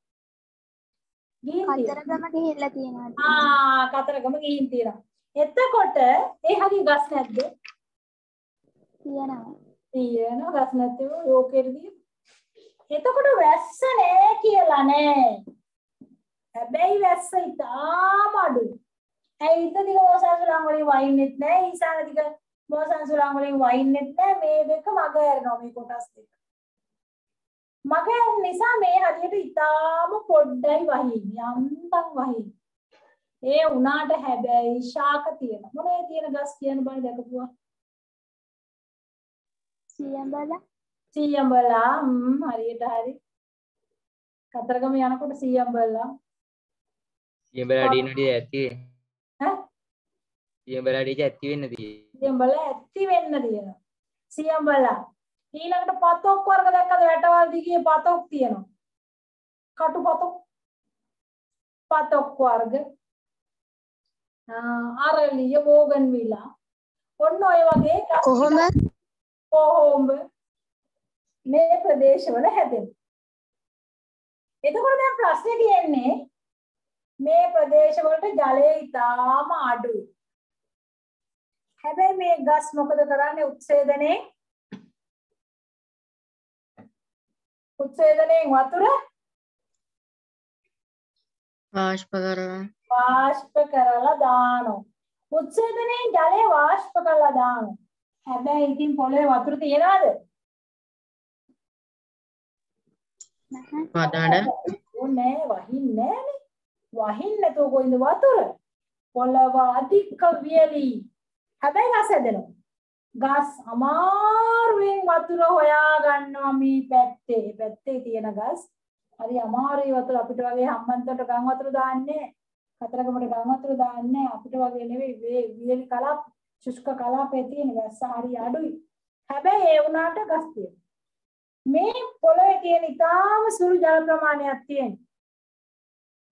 කතරගම ගිහිල්ලා තියෙනවා. ආ කතරගම ගිහින් තියෙනවා. එතකොට ඒ හරි ගස් නැද්ද? තියෙනවා. තියෙනවා ගස් නැත්තේ යෝකෙරදී. එතකොට වැස්ස නෑ කියලා නෑ. හැබැයි වැස්ස ඉතාම අඩුයි. ඇයි ඉත දිග මොසන්සුලන් වලින් වයින්නෙත් නෑ ඊසාන දිග මොසන්සුලන් වලින් වයින්නෙත් නෑ මේ දෙක මග ඇරෙනවා මේ කොටස් දෙක. මග ඇරෙන නිසා මේ හරියට ඉතාම පොඩ්ඩයි වහින්නේ යන්තම් වහින්නේ. ඒ උනාට හැබැයි ශාක තියෙන. මොනේ තියෙන ගස් කියන බණ දැකපුවා? සියඹල හ්ම් හරියට හරි. කතරගම යනකොට සීයම්බලා සියඹලා ඩීනට ඇති සියඹලා ඩීජ ඇති වෙන්න තියෙන්නේ සීයම්බලා ඇත්ති වෙන්න තියෙනවා. සීයම්බලා ඊළඟට පතොක් වර්ග දැක්කද වැටවල් දිගේ පතොක් තියෙනවා. කටු පතොක් පතොක් වර්ග ආ අරලිය බෝගන්විලා ඔන්න ඔය වගේ කොහොම කොහොඹ මේ ප්‍රදේශවල හැදෙන. එතකොට දැන් ප්‍රශ්නේ තියෙන්නේ මේ ප්‍රදේශවලට ජලය ඉතාම අඩුයි. හැබැයි මේ ගස් මොකද කරන්නේ උත්සේදනයේ උත්සේදනයෙන් වතුර වාෂ්ප කරලා වාෂ්ප කරලා දානවා. උත්සේදනයෙන් ජලය වාෂ්ප කරලා දානවා. හැබැයි ඉතින් පොළවේ වතුර තියනවද? වඩාඩ ඕනේ වහින්නේ නෑනේ. වහින්නේ නැතුව කොයින්ද වතුර? පොළව අධික වියලි. හැබැයි ගස් හැදෙනවා. ගස් අමාරුවෙන් වතුර හොයා ගන්නවා මේ පැත්තේ. මේ පැත්තේ තියෙන ගස්. හරි අමාරුයි වතුර අපිට වගේ හම්බන්තොට ගම් වතුර දාන්නේ. කතරගමට ගම් වතුර දාන්නේ අපිට වගේ නෙවෙයි මේ වියලි කලාප ශුෂ්ක කලාපයේ තියෙන ගස් හරි අඩුයි. හැබැයි ඒ වුණාට ගස් තියෙනවා. මේ පොළවේ තියෙන ඉතාම සුළු ජල ප්‍රමාණයක් තියෙන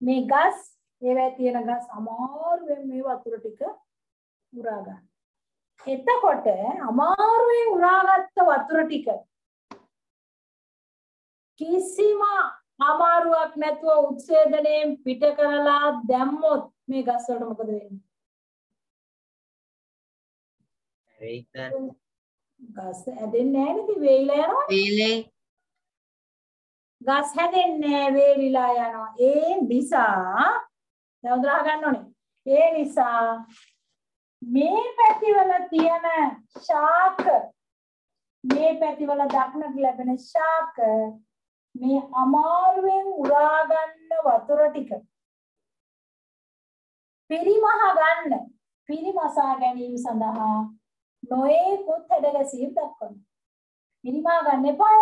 මේ ගස් ඒවැ තියෙන ගස් අමාරුවෙන් මේ වතුර ටික උරා ගන්න. එතකොට අමාරුවෙන් උරාගත්ත වතුර ටික කිසිම අමාරුවක් නැතුව උත්සේදනයෙන් පිට කරලා දැම්මොත් මේ ගස් වලට මොකද වෙන්නේ? ගස් හැදෙන්නේ නැහැ නේද? වේයිලා යනවා. වේලේ ගස් හැදෙන්නේ වේලිලා යනවා. ඒ නිසා දැන් උදලා ගන්න ඕනේ. ඒ නිසා මේ පැතිවල තියෙන ශාක මේ පැතිවල දක්නට ලැබෙන ශාක මේ අමාරුවෙන් උරා ගන්න වතුර ටික පිරිමහ ගන්න පිරිමසා ගැනීම සඳහා නොයෙකුත් හැඩගැසීම් දක්වනවා. පිරිමා ගන්න එපා.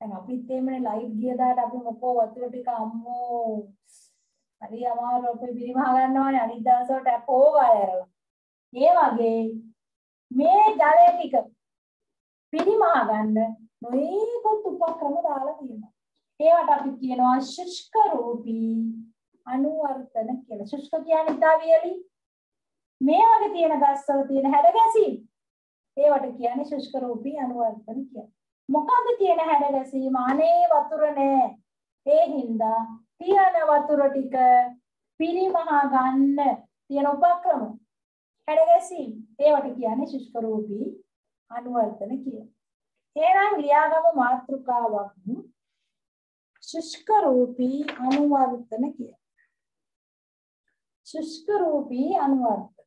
දැන් අපිත් එමනේ ලයිට් ගිය දාට අපි මොකෝ වතුර ටික අම්මෝ හරි අමාරු අපි පිරිමහා ගන්නවානේ අනිත් දවස් වලට අපෝ ගාලා ඒ වගේ මේ ජලය ටික පිරිමහා ගන්න නොයෙකුත් උපක්‍රම දාලා තියෙනවා. ඒවට අපි කියනවා ශුෂ්ක රූපී අනුවර්තන කියලා. ශුෂ්ක කියන්නේ ඉතා වියලි. මේ වගේ තියෙන ගස්වල තියෙන හැඩගැසීම් ඒවට කියන්නේ ශුෂ්ක රූපී අනුවර්තන කියලා. මොකද්ද තියෙන හැඩගැසීම? අනේ වතුර නෑ. ඒ හින්දා තියෙන වතුර ටික පිරිමහා ගන්න තියෙන උපක්‍රම හැඩගැසීම් ඒවට කියන්නේ ශුෂ්ක රූපී අනුවර්තන කියලා. එහෙනම් ලියාගම මාතෘකාවක් ශුෂ්ක රූපී අනුවර්තන කියලා. ශුෂ්ක රූපී අනුවර්තන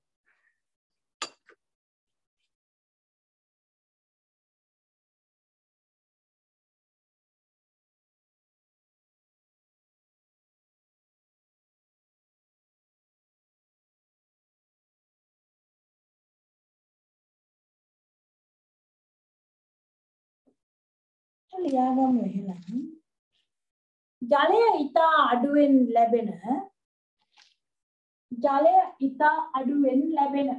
ලියාගමු එහෙනම්. ජලය ඊටා අඩුවෙන් ලැබෙන ජලය ඊටා අඩුවෙන් ලැබෙන.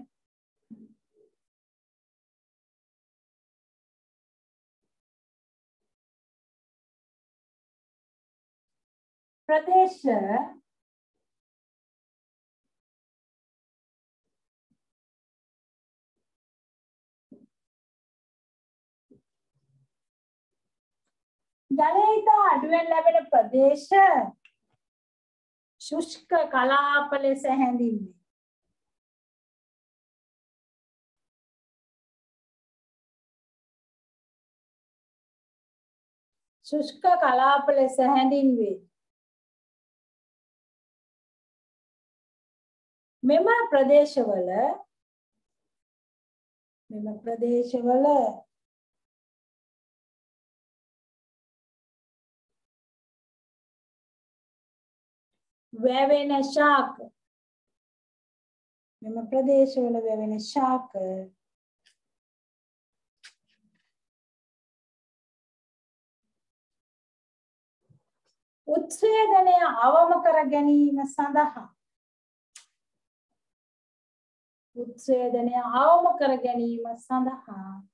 ප්‍රදේශ ජලය ඉතා අඩුවෙන් ලැබෙන ප්‍රදේශ ශුෂ්ක කලාප ලෙස හැඳින්වේ. ශුෂ්ක කලාප ලෙස හැඳින්වේ. මෙම ප්‍රදේශවල මෙම ප්‍රදේශවල වැවෙන ශාක. මෙම ප්‍රදේශවල වැවෙන ශාක. උත්සේදනය අවම කර ගැනීම සඳහා. උත්සේදනය අවම කර ගැනීම සඳහා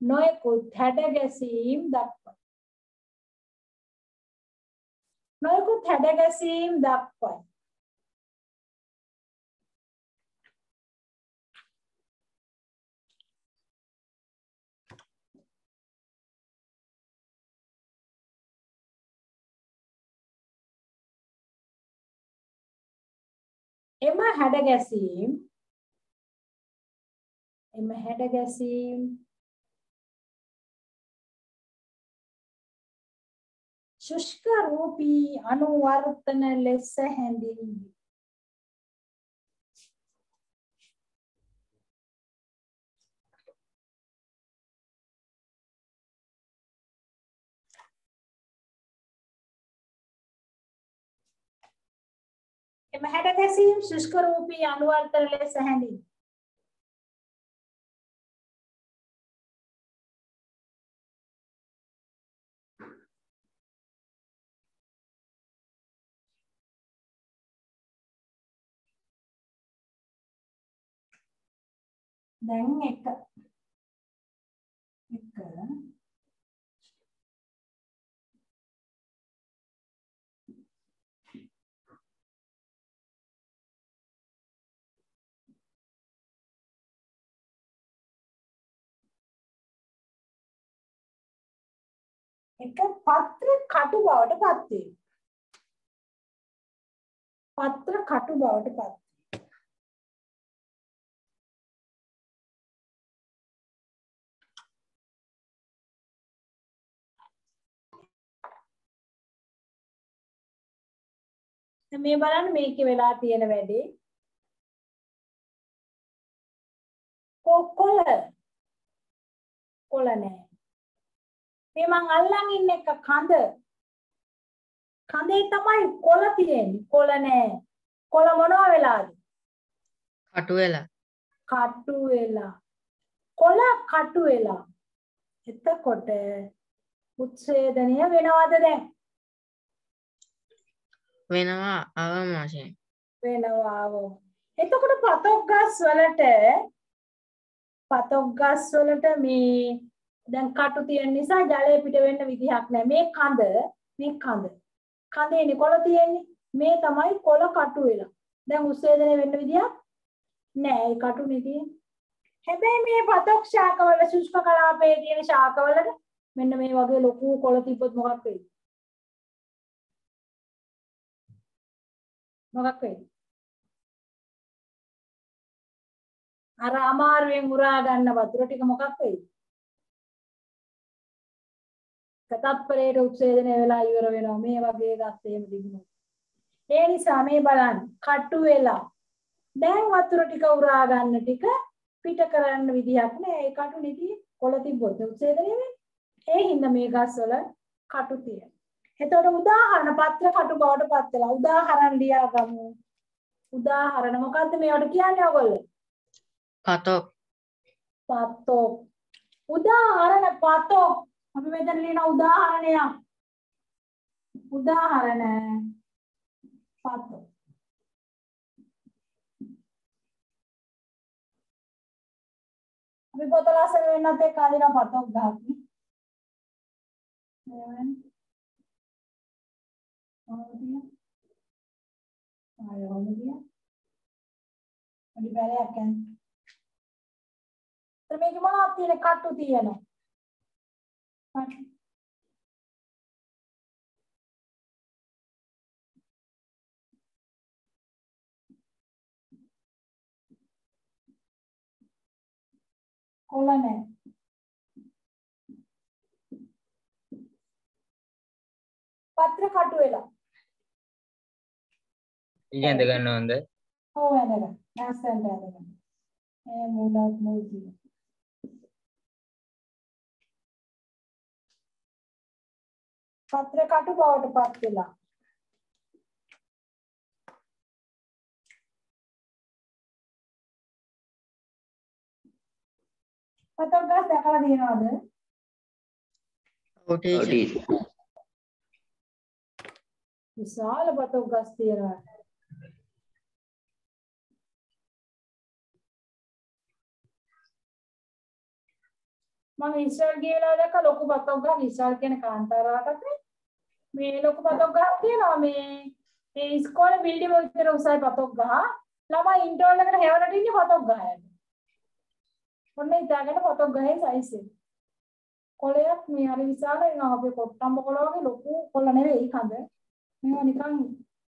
නොයෙකුත් හැඩ ගැසීම් දක්වයි. නොයෙකුත් හැඩ ගැසීම් දක්වයි. එම හැඩ ගැසීම් එම හැඩ ශුෂ්ක රූපී අනුවර්තන ලෙස හැඳින්වේ. එම හැඩ ගැසීම් ශුෂ්ක රූපී අනුවර්තන ලෙස හැඳින්වේ. දැන් එක එක එක පත්‍ර කටු බවට පත් වේ. පත්‍ර කටු බවට පත් මේ බලන්න මේකේ වෙලා තියෙන වැඩේ. කො- කොළ. කොළ නෑ. මේ මං අල්ලන් ඉන්න එක කඳ. කඳේ තමයි කොළ තියෙන්නේ. කොළ නෑ. කොළ මොනවා වෙලාද? කටු වෙලා. කටු වෙලා. කොළ කටු වෙලා. එතකොට උච්ඡේදනය වෙනවද දැන් වෙනවා අවම වශයෙන් වෙනවාව. එතකොට පතොක් ගස් වලට පතොක් ගස් වලට මේ දැන් කටු තියෙන නිසා ජලය පිට වෙන්න විදිහක් නැහැ. මේ කඳ මේ කඳ. කඳේනේ කොළ තියෙන්නේ. මේ තමයි කොළ කටු වෙලා. දැන් උස්සේදනය වෙන්න විදිහක් නැහැ. ඒ කටුනේ තියෙන්නේ. හැබැයි මේ පතොක් ශාකවල ශුෂ්ක කලාපයේ තියෙන ශාකවලට මෙන්න මේ වගේ ලොකු කොළ තිබ්බොත් මොකක් වෙයිද? මොකක් වෙයිද? අර අමාරුවෙන් උරා ගන්න වතුර ටික මොකක් වෙයිද? කතප්පරේට උච්ඡේදනය වෙලා ඉවර වෙනවා මේ වගේ ගස් එහෙම තිබුණොත්. ඒ නිසා මේ බලන්න කටු වෙලා දැන් වතුර ටික උරා ගන්න ටික පිට කරන්න විදියක් නෑ ඒ කටු නිදි කොළ තිබ්බොත් උච්ඡේදනය වෙන්නේ. ඒ හින්දා මේ ගස් වල කටු තියෙනවා. එතකොට උදාහරණ පත්‍ර කටු බවට පත් වෙලා උදාහරණ ලියා ගමු. උදාහරණ මොකද්ද මේවට කියන්නේ ඔයගොල්ලෝ? පතොක් පතොක්. උදාහරණ පතොක්. අපි මෙතන ලියන උදාහරණයක්. උදාහරණ පතු අපි පොත ලස්සන වෙන්නත් එක්ක අදින පතක් ගහක් නේ ඔහොමද ආය ඔහොමද අඩි බැලයක් යන එතන මේක මොනවද තියෙන කට්ටු තියෙන කට්ටු කොළ නැහැ. පත්‍ර කටු වෙලා. ඊය ඇඳ ගන්න හොඳ ඔව් ඇඳගන්න. නැස්සෙන්ට ඇඳගන්න. ඒ මූලක් මුල් දින. පත්‍ර කටු බවට පත් වෙලා. පතක් ගස් දැකලා තියෙනවද? ඔව් ටීචර් විශාල පතක් ගස් තියෙනවා. මම ඉස්සර ගිහලා දැක්ක ලොකු පතක් ගහ ඉස්සර කියන කාන්තාරාටත් මේ ලොකු පතක් ගහක් තියෙනවා මේ මේ ඉස්කෝලේ බිල්ඩින් වල විතර උසයි පතක් ගහ ළමයි ඉන්ටර්වල් එකට හැවරට ඉන්නේ පතක් ගහයට. ඔන්න ඉතාලගෙන පතක් ගහේ සයිස් එක. කොළයක් මේ හරි විශාල වෙනවා අපේ කොට්ටම්බ කොළ වගේ ලොකු කොළ නෙවෙයි කඳ. මේවා නිකන්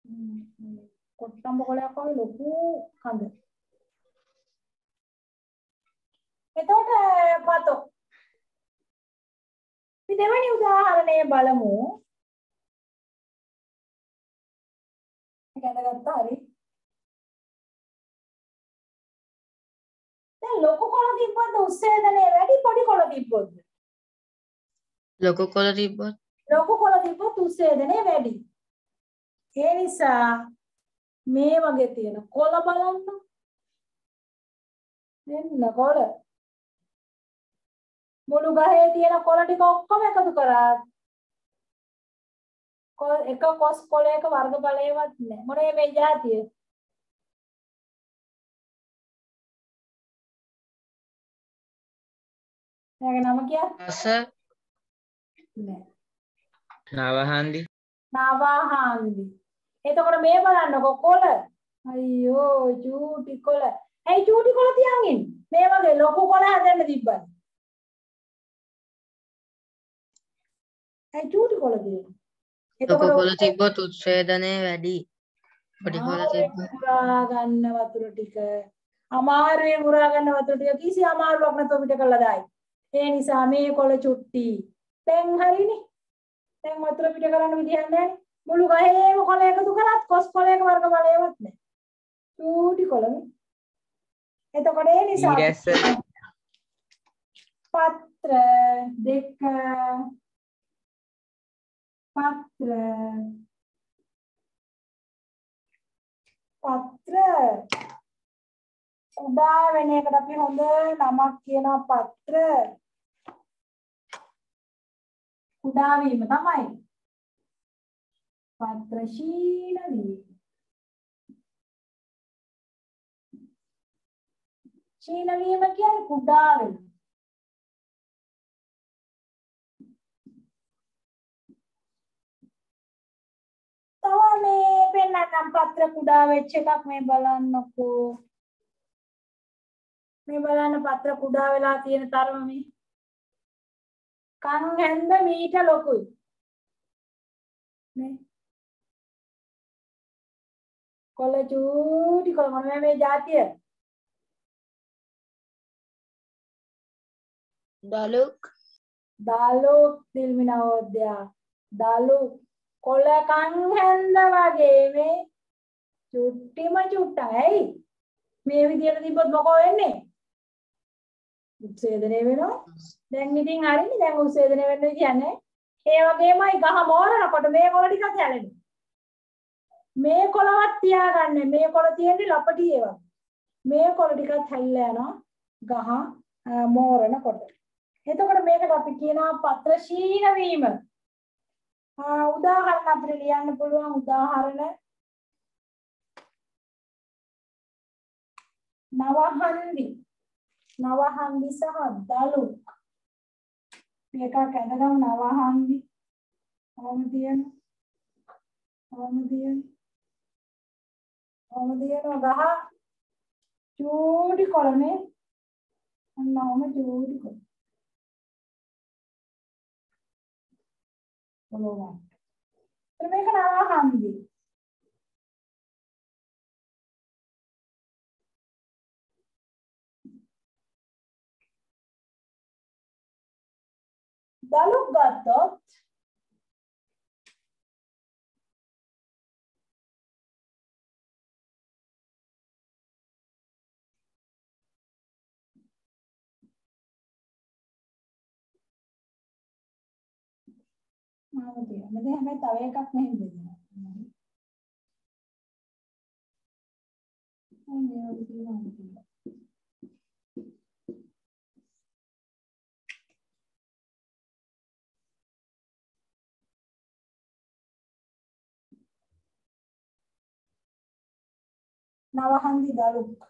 ම්, කොට්ටම්බ කොළයක් වගේ ලොකු කඳ. එතකොට පතෝ. අපි දෙවෙනි උදාහරණය බලමු. ගඳගත්තා හරි. දැන් ලොකු කොළ තිබ්බොත් උස්සේදනය වැඩි පොඩි කොළ තිබ්බොත් ලොකු කොළ තිබ්බොත් ලොකු කොළ තිබ්බොත් උස්සේදනය වැඩි. ඒ නිසා මේ වගේ තියෙන කොළ බලන්න. මෙන්න කොළ. මුළු ගහේ තියෙන කොළ ටික ඔක්කොම එකතු කරා. කොළ එක කොස් කොළයක වර්ග බලයවත් නැහැ. මොනේ මේ જાතිය? එයාගේ නම කියත් රස නෑ. නවහන්දි නවහන්දි. එතකොට මේ බලන්නකො කොළ. අයියෝ චූටි කොළ. ඇයි චූටි කොළ තියන් ඉන්නේ? මේ වගේ ලොකු කොළ හදන්න තිබ්බද? ඇයි චූටි කොළ තියෙන්නේ? ලොකු කොළ තිබ්බොත් උත්සේදනය වැඩි පොඩි කොළ තිබ්බොත් පුරා ගන්න වතුර ටික අමාරුවේ පුරා ගන්න වතුර ටික කිසි අමාරුවක් නැතුව පිට කළා දායි. ඒ නිසා මේ කොළ චුට්ටි. දැන් හරිනේ. දැන් වතුර පිට කරන්න විදියක් නැහැ. මුළු ගහේම කොළ එකතු කරත් කොස් කොළයක වර්ග බලයවත් නැහැ. චූටි කොළනේ. එතකොට ඒ නිසා පත්‍ර දෙක පත්‍ර පත්‍ර උදා වෙන එකට අපි හොඳ නමක් කියනවා පත්‍ර. උදා වීම තමයි. පත්‍ර ශීල වීම. ශීල වීම කියන්නේ කුඩා වෙන තව මේ පෙන්නන්නම් පත්‍ර කුඩා වෙච්ච එකක් මේ බලන්නකෝ. මේ බලන්න පත්‍ර කුඩා වෙලා තියෙන තරම මේ කන් හැන්ද මීට ලොකුයි. මේ කොළ චූටි කොළ මොන මේ જાතිය දලුක්. දාලුක් දිල්මිනවෝද්‍යා. දාලුක් කොළ කන් හැන්ද වගේ මේ චුට්ටිම චුට්ටයි ඇයි? මේ විදියට තිබ්බොත් මොකෝ වෙන්නේ? උච්ඡේදනය වෙනවා. දැන් ඉතින් හරිනේ දැන් උච්ඡේදනය වෙන්න කියන්නේ ඒ වගේමයි ගහ මෝරනකොට මේ කොළ ටිකක් හැලෙනවා. මේ කොළවත් තියාගන්න මේ කොළ තියෙන්නේ ලපටි ඒවා. මේ කොළ ටිකක් හැල්ලා යනවා ගහ අ, මෝරනකොට. එතකොට මේකට අපි කියනවා පත්‍ර ශීන වීම. ආ, උදාහරණ අපිට ලියන්න පුළුවන් උදාහරණ නවහන්දි නවහන්දි සහ දලු මේක කැඳගම නවහන්දි කොහොම තියෙන කොහොම තියෙන කොහොම තියෙන ගහ චූටි කොළමේ ඔන්න ඔහම චූටි කොළමේ කොළ කොළොම එතන මේක නවහන්දි දලුක් ගත්තොත් මාව තියෙනවා. මෙතන හැබැයි තව එකක් මෙහෙම දෙනවා. අනේ ඔය තියෙනවා. නවහන්දි දලුක්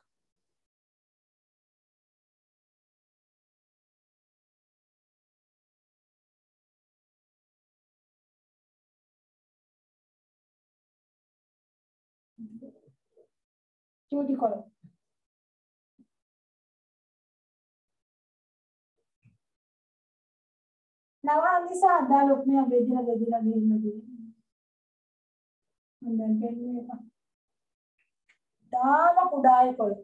චූටි කොළ නවහන්දි සහ දලුක් මේ බෙදලා බෙදලා ගිහින් තියෙනවා මම දැන් පෙන්නුවේ එක තාම කුඩායි කොළ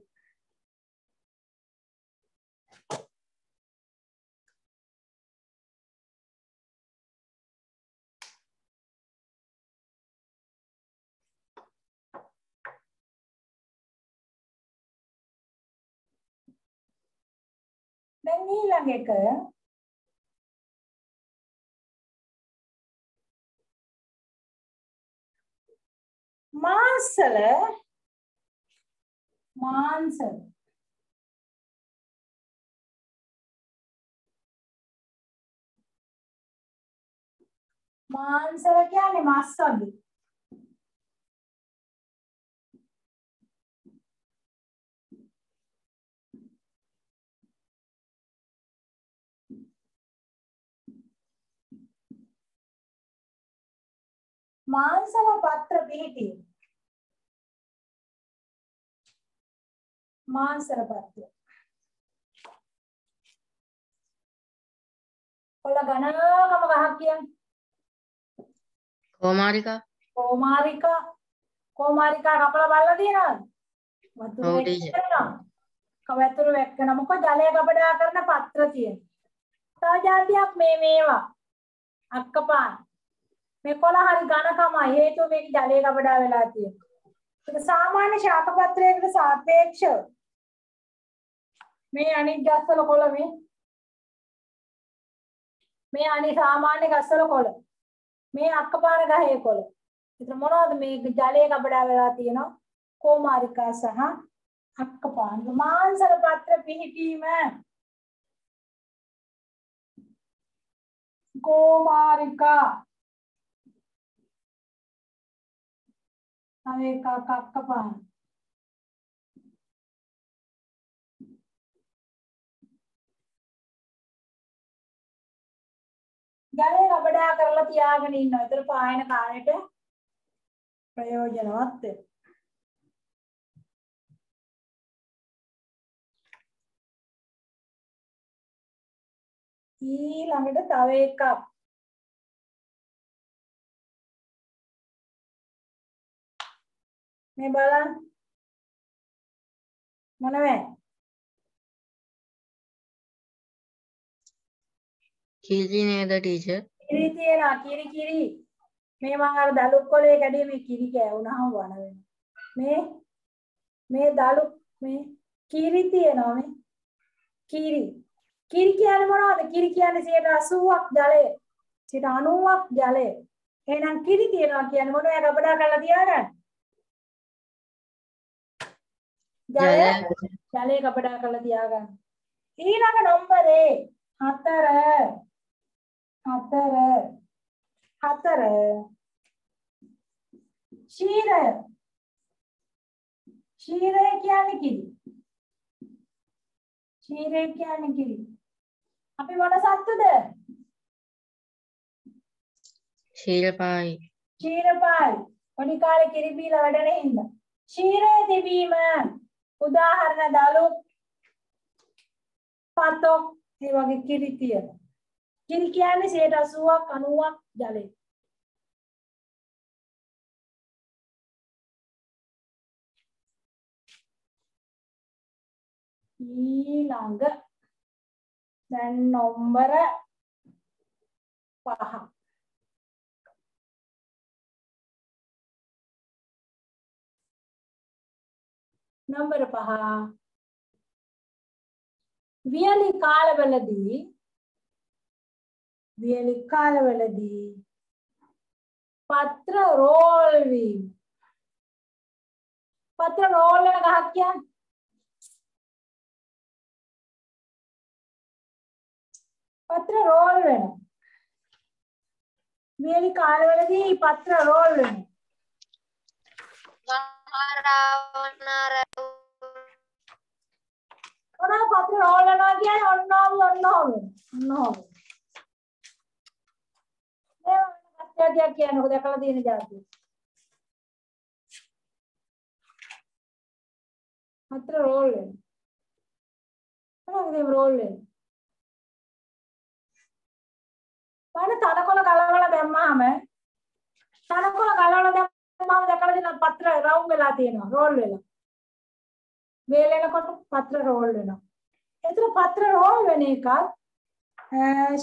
දැන් ඊළඟ එක මාසල මාංශල මාංශල කියන්නේ මස් වගේ. මාංශල පත්‍ර පිහිටි මාංශල පත්‍ර කොළ ඝනකම ගහක් කියන්නේ කෝමාරිකා කෝමාරිකා කෝමාරිකා කපලා බලලා තියෙනවද? වතුර ඔව්, එක්ක teacher. කරනවා. කවතුර වෙක්කන මොකද ජලය ගබඩා කරන පත්‍ර තියෙන. තව જાතියක් මේ මේවා. අක්කපාන. මේ කොළ හරි ඝනකමයි හේතුව මේක ජලය ගබඩා වෙලා තියෙනවා. ඒක සාමාන්‍ය ශාක පත්‍රයකට සාපේක්ෂව මේ අනිත් ගස්වල කොළ මේ මේ අනිත් සාමාන්‍ය ගස්වල කොළ මේ අක්කපාන ගහේ කොළ. එතන මොනවද මේ ජලයේ ගබඩා වෙලා තියෙනවා? කෝමාරිකා සහ අක්කපාන. මාංශල පත්‍ර පිහිටීම කෝමාරිකා තව එකක් අක්කපාන. ජලය ගබඩා කරලා තියාගෙන ඉන්නවා. ඒතර පායන කාලෙට ප්‍රයෝජනවත් වෙනවා. ඊළඟට තව එකක් මේ බලන්න. මොනවද කිරි නේද ටීචර්? කිරි තියනවා කිරි කිරි. මේ මම අර දලුක් කොලේ කැඩේ මේ කිරි කෑවුනහම වන වෙනවා. මේ මේ දලුක් මේ කිරි තියනවා මේ. කිරි. කිරි කියන්නේ මොනවද? කිරි කියන්නේ 80ක් ජලය. 90ක් ජලය. එහෙනම් කිරි තියනවා කියන්නේ මොනවද? ගබඩා කරලා තියාගන්න ජලය ජලය ගබඩා කරලා තියාගන්න. ඊළඟ නම්බරේ හතර. හතර. හතර. ශීරය. ශීරය කියන්නේ කිරි. ක්ෂීරය කියන්නේ කිරි. අපි මොන සත්තුද? ශීලපායි. ක්ෂීරපායි. පොඩි කාලේ කිරි බීලා වැඩන හින්දා. ක්ෂීරය තිබීම උදාහරණ දලු පතොක් ඒ වගේ කිරි තියෙන. කිරි කියන්නේ 80ක් 90ක් ජලය. ඊළඟ දැන් නොම්බර පහ නම්බර පහ වියලි කාලවලදී වියලි කාලවලදී පත්‍ර රෝල් වීම පත්‍ර රෝල් වෙන ගහක් කියන්නේ පත්‍ර රෝල් වෙනවා. වියලි කාලවලදී පත්‍ර රෝල් වෙනවා. මොනවා පත්‍ර රෝල් වෙනවා කියන්නේ ඔන්නෝම ඔන්නෝම ඔන්නෝම. මේ කස්ටියක් කියන්නේ ඔක දැකලා තියෙන જાතිය. පත්‍ර රෝල් වෙනවා. මොනවද රෝල් වෙන්නේ? බලන්න තනකොළ ගලවලා දැම්මාම තනකොළ ගලවලා දැම්මාම දැකලා තියෙන පත්‍ර රවුම් වෙලා තියෙනවා රෝල් වෙලා. වේලෙනකොට පත්‍ර රෝල් වෙනවා. ඒතර පත්‍ර රෝල් වෙන එකත්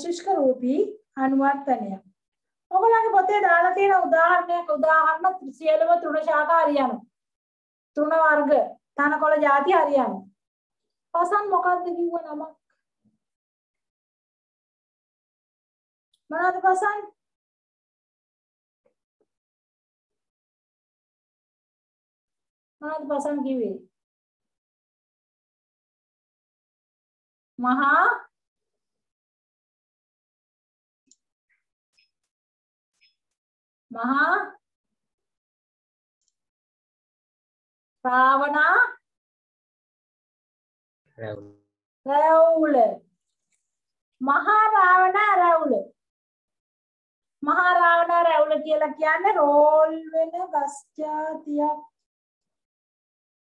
ශුෂ්ක රූපී අනුවර්තනය. ඔයගොල්ලන්ගේ පොතේ දාලා තියෙන උදාහරණයක් උදාහරණ සියලුම තෘණ ශාඛා හරියනවා. තෘණ වර්ග තනකොළ ಜಾති හරියනවා. පසන් මොකද්ද කිව්ව නම? මොනවද පසන්? මොනවද පසන් කිව්වේ? මහා මහා රාවණා රැවුල්. මහා රාවණා රැවුල. මහා රාවණා රැවුල කියලා කියන්නේ රෝල් වෙන ගස් జాතියක්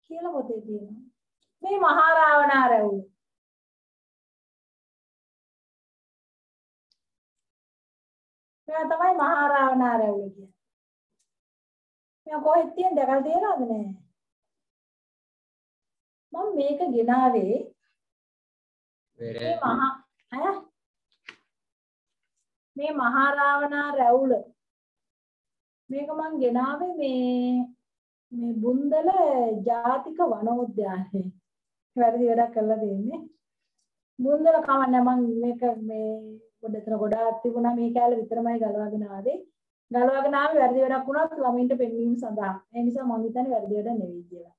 කියලා පොතේ තියෙනවා. මේ මහා රාවණා රැවුල. මෙයා තමයි මහා රාවණා රැවුල කියන්නේ. මෙයා කොහෙද තියෙන දැකලා තියෙනවද නෑ? මම මේක ගෙනාවේ මේ මහා ඈ මේ මහා රාවණා රැවුල. මේක මං ගෙනාවේ මේ මේ බුන්දල ජාතික වනෝද්‍යානයේ වැරදි වැඩක් කරලා දෙන්නේ බුන්දල කවන්න මං මේක මේ ගොඩතර ගොඩාක් තිබුණා. මේ කෑල්ල විතරමයි ගලවගෙන ආවේ. ගලවගෙන ආවේ වැරදි වැඩක් වුණත් ළමින්ට පෙන්වීම සඳහා. ඒ නිසා මං හිතන්නේ වැරදි වැඩ නෙවෙයි කියලා.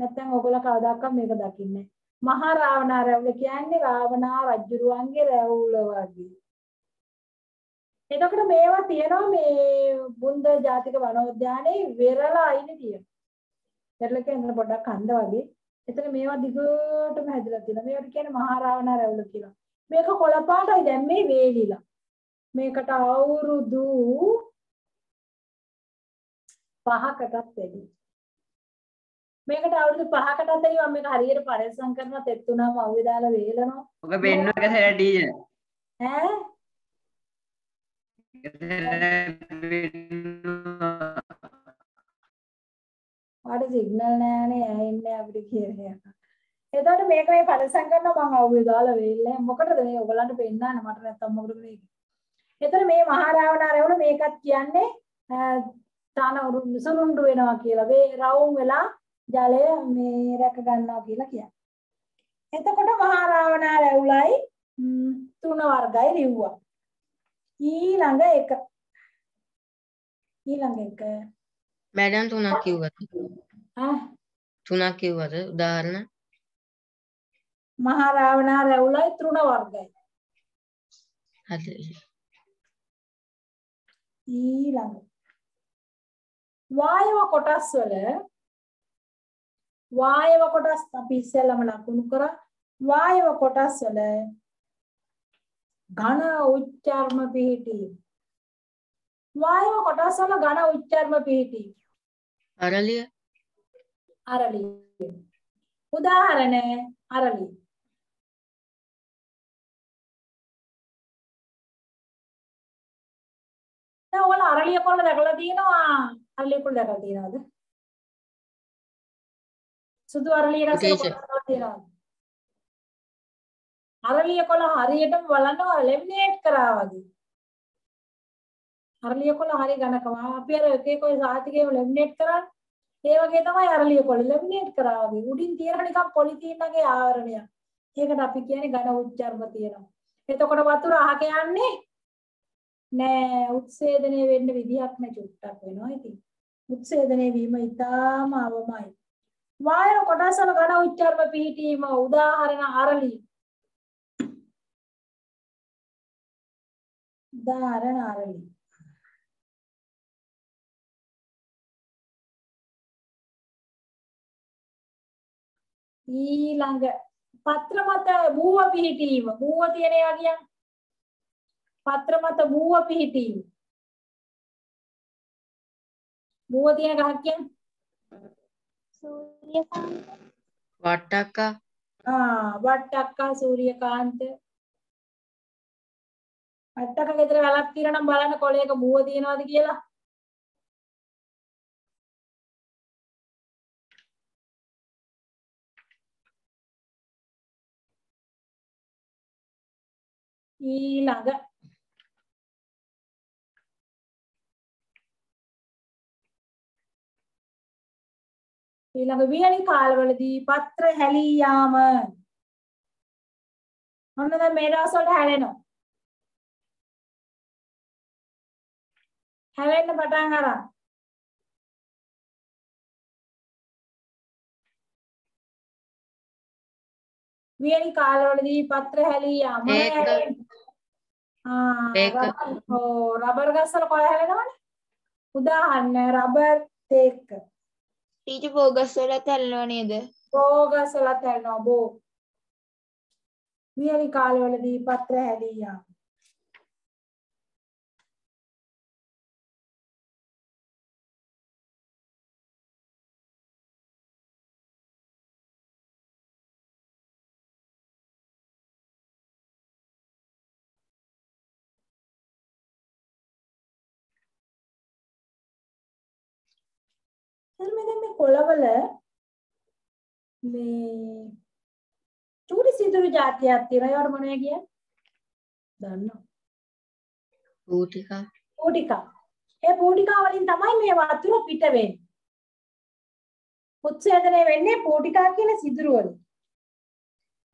නැත්තම් ඔයගොල්ලෝ කවදාකවත් මේක දකින්නේ මහා රාවණා රැවුල කියන්නේ රාවණා රජුරුවන්ගේ රැවුල වගේ. එතකොට මේවා තියෙනවා මේ බුන්ද ජාතික වනෝද්‍යානයේ වෙරළ අයිනේ තියෙනවා. වෙරළ කියන්නේ පොඩ්ඩක් කන්ද වගේ. එතන මේවා දිගටම හැදිලා තියෙනවා. මේවට කියන්නේ මහා රාවණා රැවුල කියලා. මේක කොළ පාටයි දැන් මේ වේලිලා. මේකට අවුරුදු පහකටත් වැඩි. මේකට අවුරුදු 5කටත් ඇයි මම මේක හරියට පරිස්සම් කරනවා තෙත් තුනම අවුවේ දාලා වේලනවා ඔක පෙන්නුව එක සැර ටීචර් ඈ එක සැර පෙන්නුවා. වාට සිග්නල් නෑනේ ඇහෙන්නේ අපිට කියන එක. එතකොට මේක මේ පරිස්සම් කරනවා මම අවුවේ දාලා වේල්ලා මොකටද මේ ඔයගලන්ට පෙන්නන්න මට නැත්තම් මොකටද මේක. එතකොට මේ මහා රාවණාරයවල මේකත් කියන්නේ තන උරුසුරුණ්ඩු වෙනවා කියලා. වේ රවුම් වෙලා ජලය මේ රැක ගන්නවා කියලා කියන්නේ. එතකොට මහා රාවණා රැවුලයි ම්, තුන වර්ගයි ලිව්වා. ඊළඟ එක. ඊළඟ එක. මැඩම් තුනක් කිව්වද? ආ. තුනක් කිව්වද? උදාහරණ. මහා රාවණා රැවුලයි තෘණ වර්ගයි. හරි. ඊළඟ. වායව කොටස් වල වායව කොටස් අපි ඉස්සෙල්ලම ලකුණු කරා. වායව කොටස් වල ඝන උච්චර්ම පිහිටීම වායව කොටස් වල ඝන උච්චර්ම පිහිටීම අරලිය. අරලිය. උදාහරණ අරලිය. දැන් ඔයාලා අරලිය කොළ දැකලා තියෙනවා. අරලිය කොළ දැකලා තියෙනවද? සුදු අරලිය රස Teacher. කොළ තියෙනවද අරලිය කොළ හරියටම බලනවා ලැමිනේට් කරා වගේ. අරලිය කොළ හරිය ඝනකම. අපි අර එක එක ඔය සාහිතිකේම ලැමිනේට් කරන්නේ ඒ වගේ තමයි අරලිය කොළ ලැමිනේට් කරා වගේ. උඩින් තියෙන නිකන් පොලිතීන් වගේ ආවරණයක්. ඒකට අපි කියන්නේ ඝන උච්චර්ම තියෙනවා. එතකොට වතුර අහක යන්නේ නෑ. උත්සේදනය වෙන්න විදිහක් නෑ චුට්ටක් වෙනවා ඉතින්. උත්සේදනය වීම ඉතාම අවමයි. වායව කොටස් වල ඝන උච්චර්ම පිහිටීම උදාහරණ අරලි. අරලි ඊළඟ පත්‍ර මත බූව පිහිටීම. බූව තියෙන ඒවා කියන්නේ පත්‍ර මත බූව පිහිටීම. බූව තියෙන ගහක් කියන්නේ සූර්යකාන්ත. වට්ටක්කා. ආ වට්ටක්කා සූර්යකාන්ත වට්ටක ගෙදර වැලක් තියෙනවා නම් බලන්න කොළයක බූව තියෙනවද කියලා. ඊළඟ. ඊළඟ වියලි කාලවලදී පත්‍ර හැලී යාම. ඔන්න දැන් මේ දවස්වල හැලෙනවා. හැලෙන්න පටන් අරන් වියලි කාලවලදී පත්‍ර හැලී යාම මොන ඒක. හැලෙන්නේ? ආ ඒක. රබර්- ඔව් රබර් ගස්වල කොළ හැලෙනවනේ උදාහරණ රබර් තේක්ක ටීචර් බෝගස් වලත් හැලෙනව නේද? බෝගස් වලත් හැලෙනවා බෝ වියලි කාලවලදී පත්‍ර හැලී යාම එතන මේ දැන් මේ කොළවල මේ චූටි සිදුරු જાතියක් තියෙනවා ඒවට මොනවද කියන්නේ? දන්නවා. ඌටිකා පූටිකා. ඒ පූටිකා වලින් තමයි මේ වතුර පිට වෙන්නේ. උත්සේදනය වෙන්නේ පූටිකා කියන සිදුරු වලින්.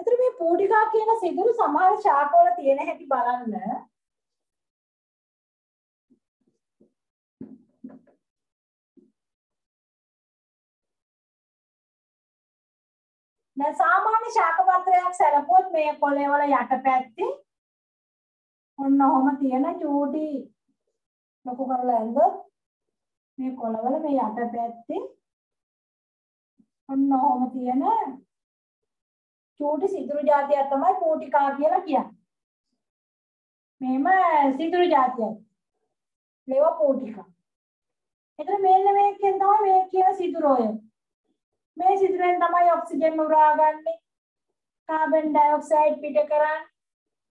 එතකොට මේ පූටිකා කියන සිදුරු සමහර ශාකවල තියෙන හැටි බලන්න. දැන් සාමාන්‍ය ශාක පත්‍රයක් සැලකුවොත් මේ කොළේ වල යටපැත්තේ ඔන්න ඔහොම තියෙන චූටි ලොකු කරලා ඇඳොත් මේ කොළවල මේ යටපැත්තේ ඔන්න ඔහොම තියෙන චූටි සිදුරු జాතියක් තමයි පෝටිකා කියලා කියන්නේ. මේම සිදුරු జాතියක්. මේවා පෝටිකා. එතන මෙන්න මේකෙන් තමයි මේ කියන සිදුරෝය. මේ සිදුරෙන් තමයි ඔක්සිජන් උරාගන්නේ. කාබන් ඩයොක්සයිඩ් පිට කරන්නේ.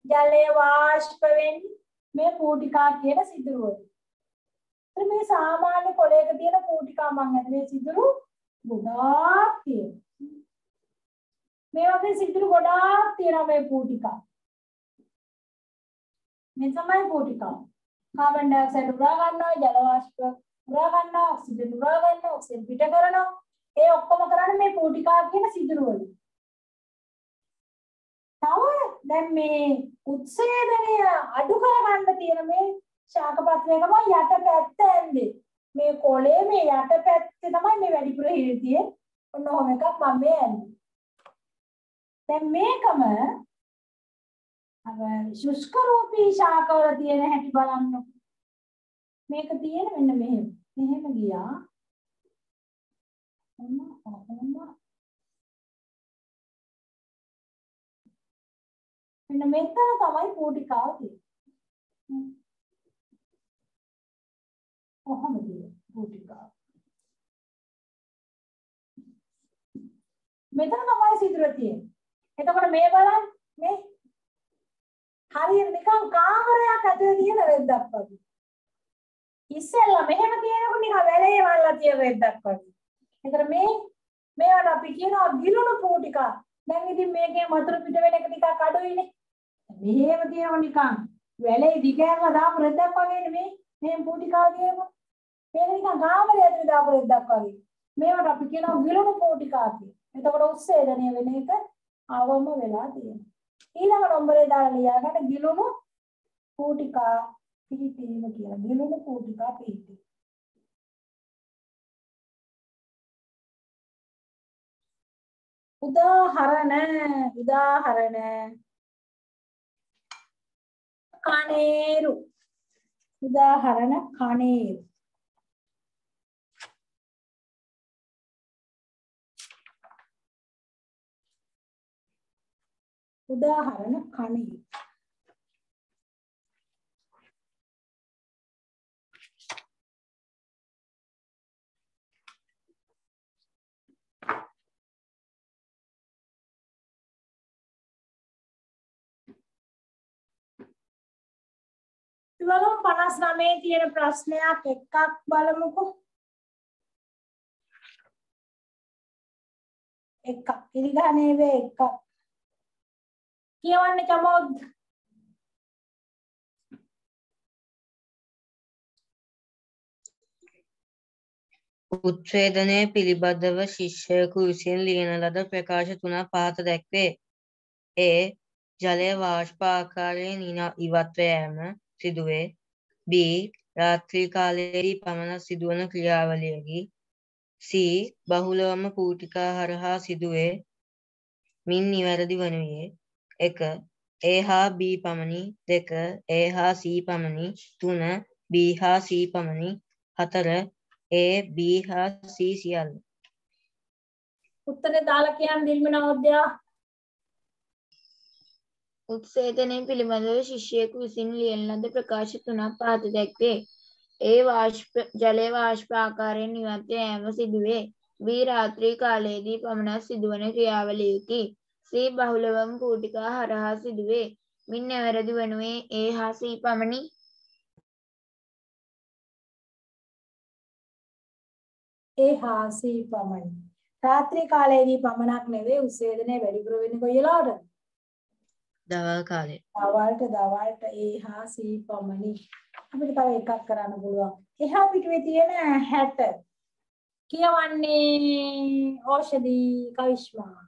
ජලය වාෂ්ප වෙන්නේ මේ පූටිකා කියන සිදුරු වලින්. ඒත් මේ සාමාන්‍ය කොළයක තියෙන පූටිකා මං අද මේ සිදුරු ගොඩාක් තියෙනවා. මේ වගේ සිදුරු ගොඩාක් තියෙනවා මේ පූටිකා. මේ තමයි පූටිකා. කාබන් ඩයොක්සයිඩ් උරා ගන්නවා, ජල වාෂ්ප උරා ගන්නවා, ඔක්සිජන් උරා ගන්නවා, ඔක්සිජන් පිට කරනවා. ඒ ඔක්කොම කරන්නේ මේ පූටිකා කියන සිදුරු වලින්. තව දැන් මේ උත්සේදනය අඩු කරගන්න තියෙන මේ ශාක පත්‍රයක තමයි යට පැත්ත ඇන්දේ. මේ කොළේ මේ යට පැත්තේ තමයි මේ වැඩිපුර හිරි තියෙන්නේ. ඔන්න ඔහොම එකක් මම මේ ඇන්දේ. දැන් මේකම අර ශුෂ්ක රූපී ශාකවල තියෙන හැටි බලන්න. මේක තියෙන මෙන්න මෙහෙම. මෙහෙම ගියා. ඔන්න ඔහොම මෙන්න මෙතන තමයි පූටිකාව තියෙන්නේ. කොහොමද පූටිකාව? මෙතන තමයි සිදුර තියෙන්නේ. එතකොට මේ බලන්න මේ හරියට නිකන් කාමරයක් ඇතුලේ තියෙන රෙද්දක් වගේ. ඉස්සෙල්ලා මෙහෙම තියෙනකොට නිකන් වැලේ වල්ලා තියෙන රෙද්දක් වගේ. එතකොට මේ මේවට අපි කියනවා ගිලුණු පූටිකා. දැන් ඉතින් මේකේ වතුර පිට වෙන එක ටිකක් අඩුයිනේ. මෙහෙම තියෙනකොට නිකන් වැලේ දිගෑරලා දාපු රෙද්දක් වගේනේ මේ. මෙහෙම පූටිකා කියනවා. මේක නිකන් කාමරය ඇතුලේ දාපු රෙද්දක් වගේ. මේවට අපි කියනවා ගිලුණු පූටිකා කියලා. එතකොට උස්සේදනය වෙන එක අවම වෙලා තියෙනවා. ඊළඟ නම්බරේ දාලා ලියාගන්න ගිලුණු කූටිකා පිහිටීම කියලා. ගිලුණු කූටිකා පිහිටීම. උදාහරණ උදාහරණ. කණේරු. උදාහරණ කණේරු. උදාහරණ කණේ බලමු 59 තියෙන ප්‍රශ්නයක් එකක් බලමුකෝ. එකක් ඉරිගහනේ වේ එකක්. කියවන්න චමෝද් උච්ඡේදනය පිළිබඳව ශිෂ්‍යයෙකු විසින් ලියන ලද ප්‍රකාශ තුනක් පහත දැක්වේ. ඒ ජලය වාෂ්ප ආකාරයෙන් ඉන- ඉවත්ව යෑම. සිදුවේ. B. රාත්‍රී කාලයේදී පමණක් සිදුවන ක්‍රියාවලියකි. C. බහුලවම පූටිකා හරහා සිදුවේ. මින් නිවැරදි වනුයේ එක A හා B පමණි දෙක A හා C පමණි තුන B හා C පමණි හතර A B හා C සියල්ල උත්තරේ දාලා කියන්න දිල්ම නවෝදයා උත්සේදනය පිළිබඳව ශිෂ්‍යයෙකු විසින් ලියන ලද ප්‍රකාශ තුනක් පහත දැක්වේ. ඒ වාෂ්ප ජලය වාෂ්ප ආකාරයෙන් ඉවත්ව යෑම සිදුවේ. B රාත්‍රී කාලයේදී පමණක් සිදුවන ක්‍රියාවලියකි. C බහුලවම කූටිකා හරහා සිදුවේ. මින් නැවැරදි වනුයේ A හා C පමණි. ඒ හා C පමණි රාත්‍රී කාලයේදී පමණක් නෙවෙයි උස්සේදනය වැඩිපුර වෙන්නේ කොයි වෙලාවටද දවල් කාලේ දවල්ට දවල්ට ඒ හා C පමණි අපිට තව එකක් කරන්න පුළුවන්. එහා පිටුවේ තියෙන 60 කියවන්නේ ඖෂධි කවිශ්මා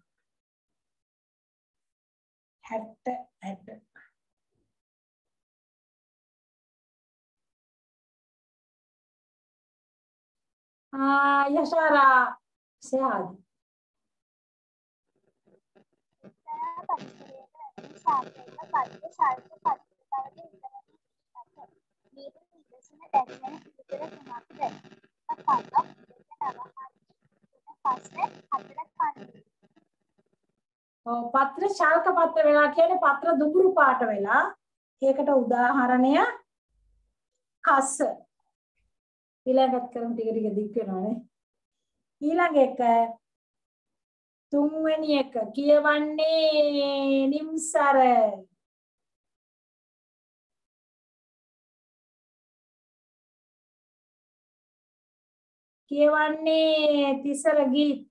60 60 ආ යශාරා සයාදි ඔව් පත්‍ර ශාල්ක පත්‍ර වෙලා කියන්නේ පත්‍ර දුඹුරු පාට වෙලා. ඒකට උදාහරණය කස්ස. ඊළඟට කරමු ටික ටික දික් වෙනවානේ. ඊළඟ එක තුන්වෙනි එක කියවන්නේ නිම්සර. කියවන්නේ තිසර ගීත්.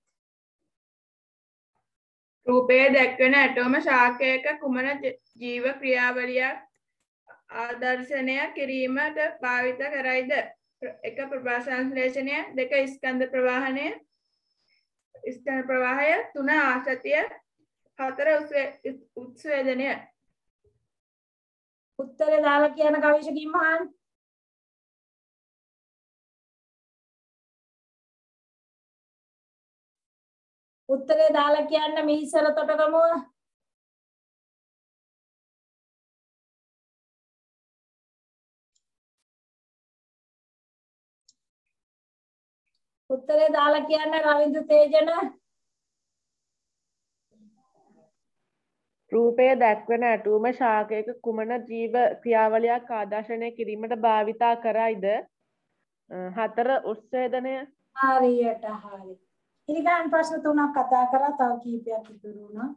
රූපයේ දැක්වෙන ඇටෝම ශාකයක කුමන ජ- ජීව ක්‍රියාවලියක් ආදර්ශනය කිරීමට භාවිත කරයිද? එක ප්‍රභාසංශ්ලේෂණය දෙක ස්කන්ධ ප්‍රවාහනය ස්කන්ධ ප්‍රවාහය තුන ආශතිය හතර උස්වේ- උත්ස්වේදනය. උත්තරේ දාලා කියන කවිෂ කිම්මහන් උත්තරේ දාලා කියන්න මිහිසර තොටගමුව. උත්තරේ දාලා කියන්න රවින්දු තේජන රූපය දැක්වෙන ඇටුම ශාකයක කුමන ජීව ක්‍රියාවලියක් ආදර්ශනය කිරීමට භාවිතා කරයිද හතර උත්සේදනය හරියට හරි. ඉරිගාන් ප්‍රශ්න තුනක් කතා කරා තව කීපයක් ඉතුරු වුණා.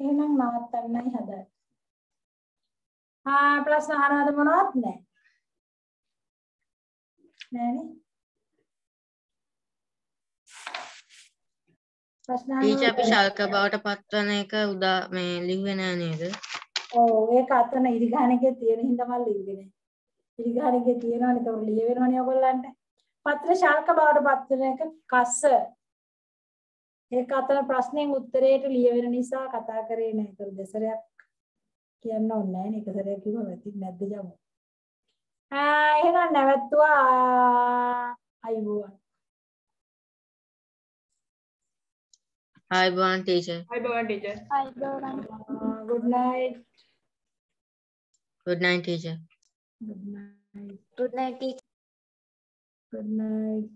එහෙනම් නවත්තන්නයි හදන්නේ. ආ ප්‍රශ්න අහනවද මොනවත් නැහැ. නෑනේ. ටීචර් අපි? ශල්ක බවට පත්වන එක උදා මේ ලිව්වේ නෑ නේද? ඔව් ඒක අතන ඉරිගානකේ තියෙන හින්දා මම ලිව්වේ නෑ. ඉරිගානකේ තියෙනවනේ ඒක ලියවෙනවනේ ඔයගොල්ලන්ට. පත්‍ර ශාල්ක බවට පත්වන එක කස්ස. ඒක අතන ප්‍රශ්නෙන් උත්තරේට ලියවෙන නිසා කතා කරේ නෑ. ඒක දෙසරයක් කියන්න ඕනේ නෑනේ. එක සැරයක් කිව්වම ඇති නැද්ද ජමු. ආ එහෙනම් නැවැත්තුවා අයිබෝවන්. ආයුබෝවන් ටීචර්. අයිබෝවන් ටීචර් අයිබෝවන් good night. good night teacher. good night. good night teacher good night.